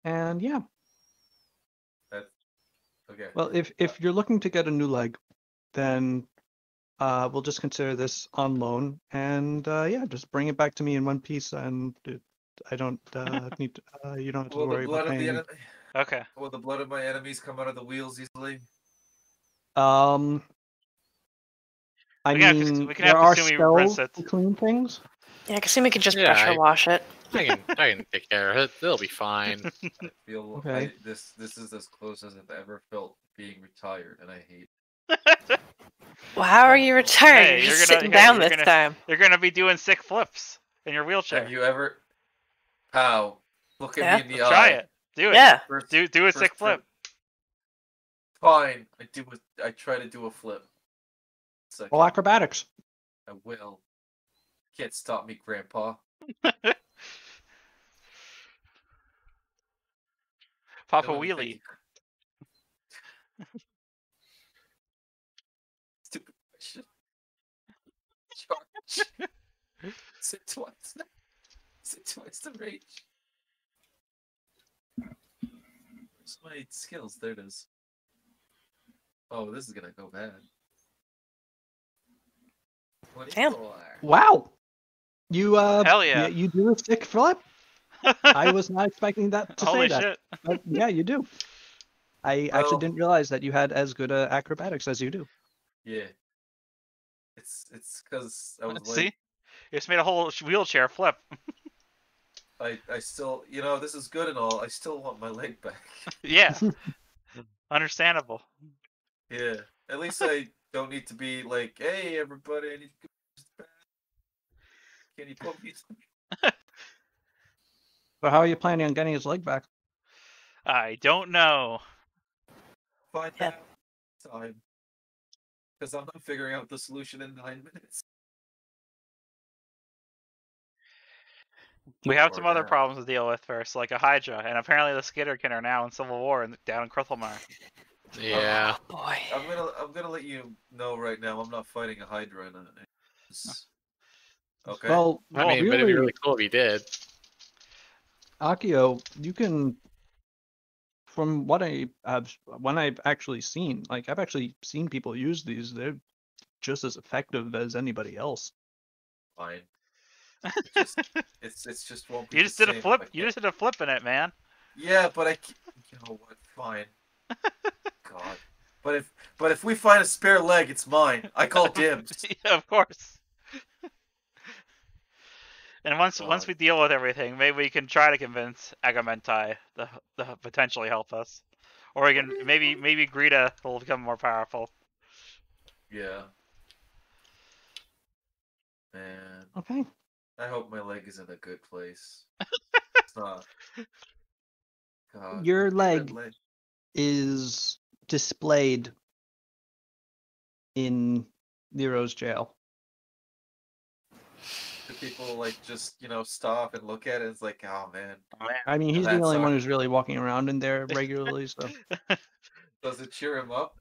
And yeah, Okay. well, if if you're looking to get a new leg, then uh, we'll just consider this on loan, and uh, yeah, just bring it back to me in one piece, and it, I don't uh, need to, uh, you don't have to will the worry blood about of the paying. me. enemy Okay. will the blood of my enemies come out of the wheels easily? Um, I We can mean, we can there have are assume we rinse spells it. to clean things. Yeah, Kasumi could just Yeah, pressure I- wash it. I can I can take care of it. They'll be fine. I feel Okay. I, this this is as close as I've ever felt being retired, and I hate. Well, how are you retired? Hey, you're you're just gonna- sitting hey, down you're this gonna- time. You're gonna be doing sick flips in your wheelchair. Have you ever? How? Look at Yeah. me in the eye. Try it. Do it. Yeah. First, Do do a first sick flip. Fine. I do. A, I try to do a flip. Second, Well, acrobatics. I will. Can't stop me, Grandpa. Pop a Don't even wheelie. Stupid question. Charge. Sit twice. Sit twice the rage. Where's my skills? There it is. Oh, this is gonna go bad. Damn. 24. Wow. You uh Hell yeah. you, you do a stick flip? I was not expecting that to Holy say that. shit. But yeah, you do. I Well- actually didn't realize that you had as good a acrobatics as you do. Yeah. It's it's because I was See? like, You just made a whole wheelchair flip. I I still you know this is good and all. I still want my leg back. yeah. Understandable. Yeah. At least I don't need to be like, hey everybody, I need to go to the bathroom. Can you put me? But how are you planning on getting his leg back? I don't know. Find Yeah. out time. Because I'm not figuring out the solution in nine minutes. We have Or some other problems to deal with first, like a Hydra, and apparently the Skitterkin are now in Civil War in, down in Kruthelmar. Yeah. Boy. I'm gonna I'm gonna let you know right now. I'm not fighting a Hydra. In a, it's- okay. Well, I well, mean, but it'd be really cool if he did. Akio, you can from what I have when I've actually seen, like I've actually seen people use these, they're just as effective as anybody else. fine. It just, it's it's just won't be You just did a flip. You just did a flip in it, man. Yeah, but I. ca- You know what? Fine. God. But if but if we find a spare leg, it's mine. I call dibs. yeah, of course. And once once we deal with everything, maybe we can try to convince Agamentai to, to potentially help us, or we can maybe maybe Greta will become more powerful. Yeah. Man, Okay. I hope my leg is in a good place. it's not. God, Your look at that leg. Is displayed in Nero's jail. Do people like just you know stop and look at it? It's like, oh man, I mean, he's the that's only one who's really walking around in there regularly, so does it cheer him up?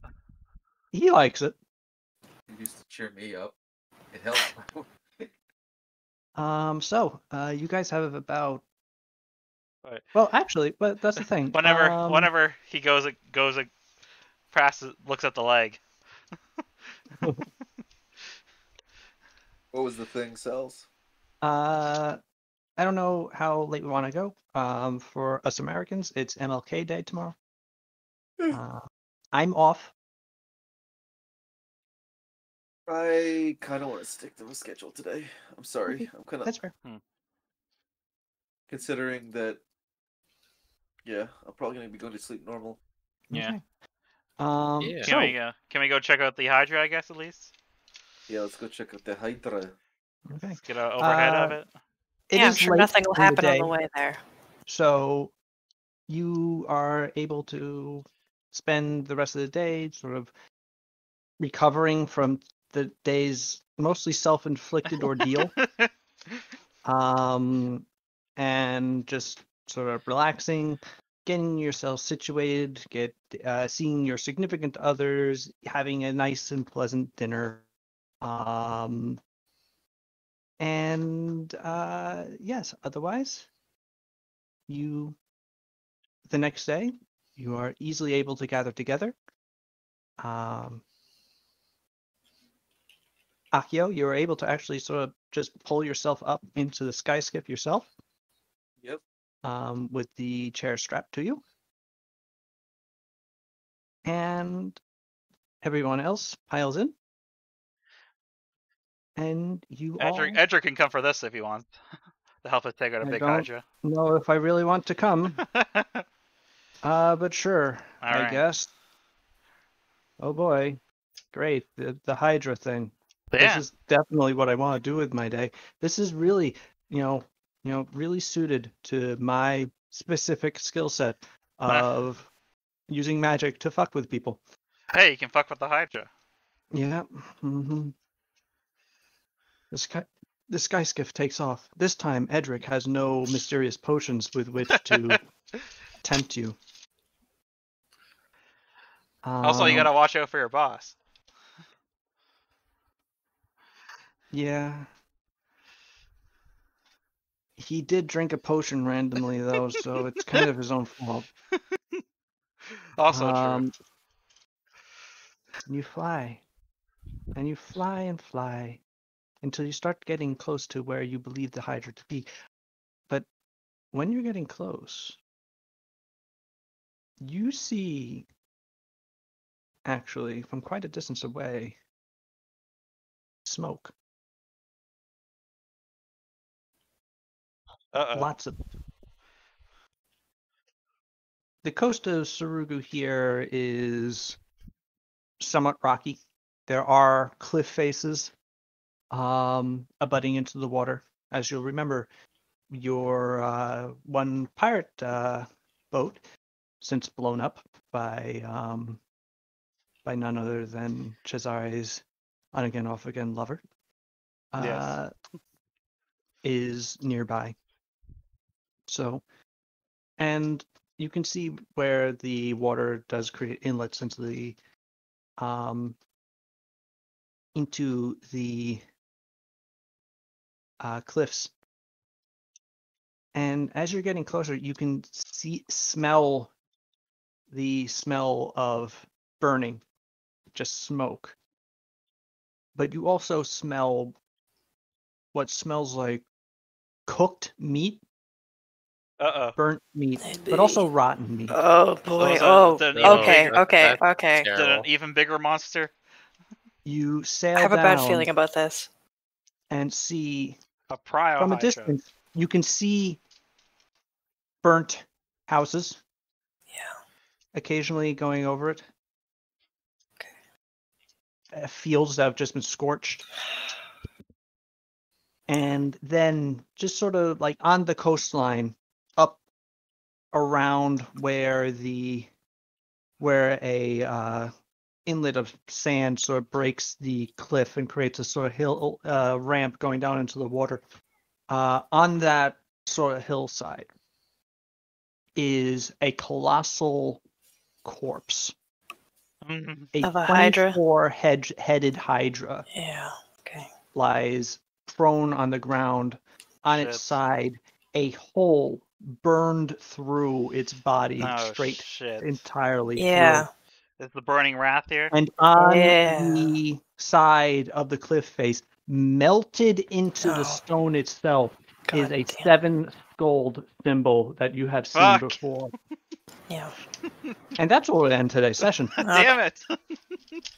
he likes it. It used to cheer me up. It helps. Um, so uh, you guys have about. Right. Well, actually, but that's the thing. Whenever um, whenever he goes it goes it passes looks at the leg. what was the thing, cells? Uh, I don't know how late we want to go. Um, for us Americans, it's MLK Day tomorrow. Uh, I'm off. I kind of want to stick to the schedule today. I'm sorry. Okay, I'm kind of That's fair. considering that. Yeah, I'm probably gonna be going to sleep normal. Yeah. Okay. Um, Yeah. Can so, we go? Can we go check out the Hydra? I guess at least Yeah, let's go check out the Hydra. Okay. get an overhead of Uh, it. It yeah, I'm sure nothing will in the happen on the way there. So you are able to spend the rest of the day sort of recovering from the day's mostly self-inflicted ordeal. um, and just sort of relaxing, getting yourself situated, get uh, seeing your significant others, having a nice and pleasant dinner. Um, and uh, yes, otherwise, you the next day you are easily able to gather together. Um, Akio, you are able to actually sort of just pull yourself up into the sky skiff yourself. Yep. Um, with the chair strapped to you. And everyone else piles in. And you all Edric, Edric can come for this if he wants to help us take out a I big Hydra. know if I really want to come. Uh, but sure, All I right. guess. Oh boy. Great. The, the Hydra thing. Yeah. This is definitely what I want to do with my day. This is really, you know, you know, really suited to my specific skill set of using magic to fuck with people. Hey, you can fuck with the Hydra. Yeah. hmm The sky, the sky skiff takes off. This time, Edric has no mysterious potions with which to tempt you. Also, you Um, gotta watch out for your boss. Yeah. He did drink a potion randomly though, so it's kind of his own fault. Also Um, You fly. And you fly and fly until you start getting close to where you believe the Hydra to be. But when you're getting close, you see actually from quite a distance away smoke. Uh-oh. Lots of. The coast of Surugu here is somewhat rocky. There are cliff faces um, abutting into the water. As you'll remember, your uh, one pirate uh, boat, since blown up by um, by none other than Cesare's on again, off again lover, Yes. uh, is nearby. So, and you can see where the water does create inlets into the um into the uh, cliffs. And as you're getting closer, you can see smell the smell of burning, just smoke. But you also smell what smells like cooked meat, Uh-oh. burnt meat, but also rotten meat. Oh boy. it's Oh. it's an even Okay. bigger- Okay. Okay. Is it Terrible. an even bigger monster? You sail I have a bad feeling about this. And see A prio from a Hydra. distance. You can see burnt houses Yeah. occasionally going over it. Uh, fields that have just been scorched. And then just sort of like on the coastline up around where the where a uh, inlet of sand sort of breaks the cliff and creates a sort of hill uh, ramp going down into the water. Uh, on that sort of hillside is a colossal corpse, Mhm. a Of a hydra? 24 head, headed hydra Yeah. Okay. lies prone on the ground. On its side, a hole burned through its body Oh, straight shit. entirely. through. Yeah. Is the burning wrath here? And on Yeah. the side of the cliff face, melted into Oh. the stone itself, is a damn. seven skulled symbol that you have seen Fuck. before. Yeah. And that's where we'll end today's session. Damn it!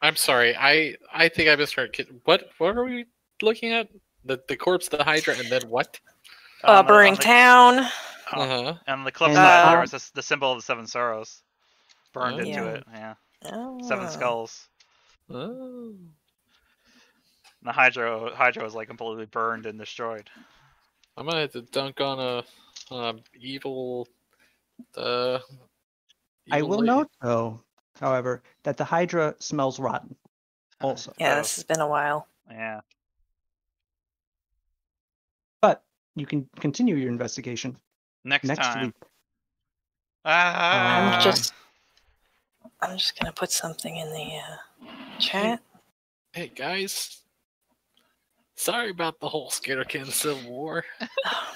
I'm sorry. I I think I misheard. What what are we looking at? The the corpse, the Hydra, and then what? Uh, On burning the- town. Oh. Uh huh. On the cliff And, side, there uh, was this, the symbol of the seven sorrows burned Oh. into Yeah. it. Yeah, Oh. seven skulls. Oh. The Hydra Hydra is like completely burned and destroyed. I'm gonna have to dunk on a, on a evil. Uh, I will lady. note, though, however, that the Hydra smells rotten. Also, Yeah, Oh. this has been a while. Yeah. but you can continue your investigation Next, next time. week. Ah. I'm just. I'm just gonna put something in the uh, chat. Hey guys. Sorry about the whole Skitterkin Civil War. Oh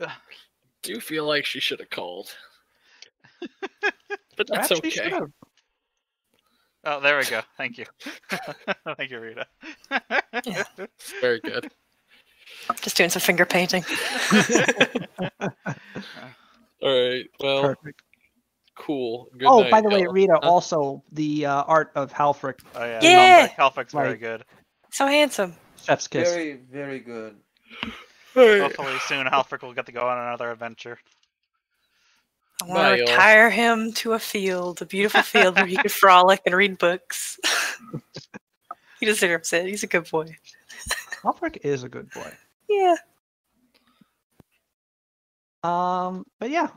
my god. Do feel like she should have called. but that's Perhaps okay. should've. Oh, there we go. Thank you. Thank you, Rita. yeah. Very good. god. Just doing some finger painting. All right. Well, Perfect. cool. Good oh, night, by the way. Rita, Huh? also the uh, art of Halfric, oh yeah. Yeah! Halfric- Halfric's very good. So handsome. Chef's Kiss. Very, very good. Hey. Hopefully soon Halfric will get to go on another adventure. I want Bye, to y'all. retire him to a field, a beautiful field where he could frolic and read books. he deserves it. He's a good boy. Alfric is a good boy. Yeah. Um, but yeah.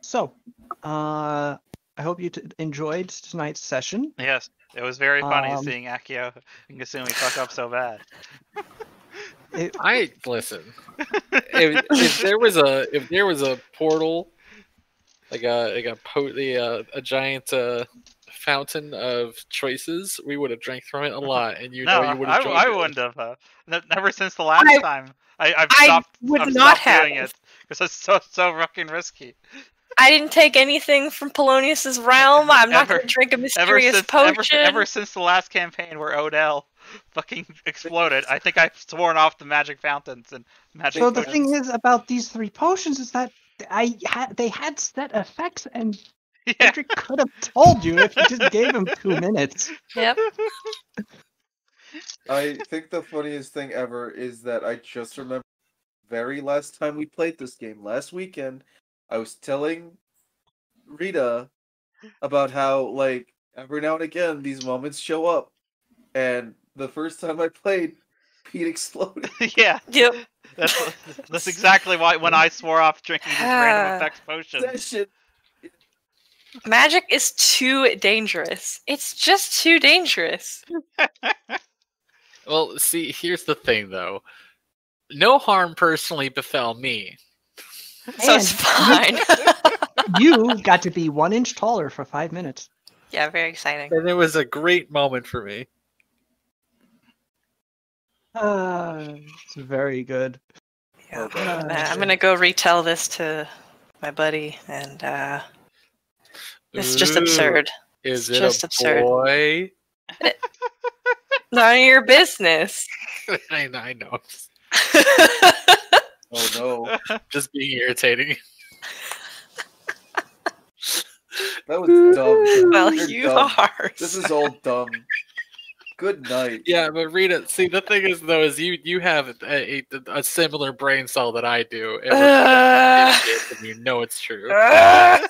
So, uh, I hope you t- enjoyed tonight's session. Yes, it was very funny Um, seeing Akio and Kasumi fuck up so bad. It, I listen. if, if there was a if there was a portal, like a like a po- the, uh, a giant uh, fountain of choices, we would have drank from it a lot, and you no, know you would I, have. I wouldn't have. Uh, never since the last I- time. I, I've I stopped. would I've not stopped doing have. it because it's so so fucking risky. I didn't take anything from Polonius's realm. I'm not Ever- going to drink a Ever mysterious since ever, potion. ever since the last campaign where Odell fucking exploded, I think I've sworn off the magic fountains and magic. so the thing is about these three potions is that I had they had set effects, and yeah. Patrick could have told you if you just gave him two minutes. Yep. I think the funniest thing ever is that I just remember very last time we played this game last weekend. I was telling Rita about how like every now and again these moments show up, and the first time I played, Pete exploded. yeah, Yep. that's that's exactly why when I swore off drinking these random ah. effects potions. that. Magic is too dangerous. It's just too dangerous. Well, see, here's the thing, though. No harm personally befell me. So it's fine. You got to be one inch taller for five minutes. yeah, very exciting. And it was a great moment for me. Uh, it's very good. Yeah. Okay. I'm gonna- I'm gonna go retell this to my buddy, and uh, it's just Ooh, absurd. Is It's it just a absurd. boy? None of your business. I, I know. Oh no, Just being irritating. that was dumb. well, You're you dumb. are. This is all dumb. Good night. Yeah, but Rita, see, the thing is, though, is you you have a, a, a similar brain cell that I do. and we're Uh, and you know it's true. uh,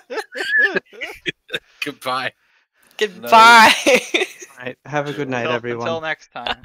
Goodbye. goodbye. All right. Have a good night, Until- everyone. Until next time.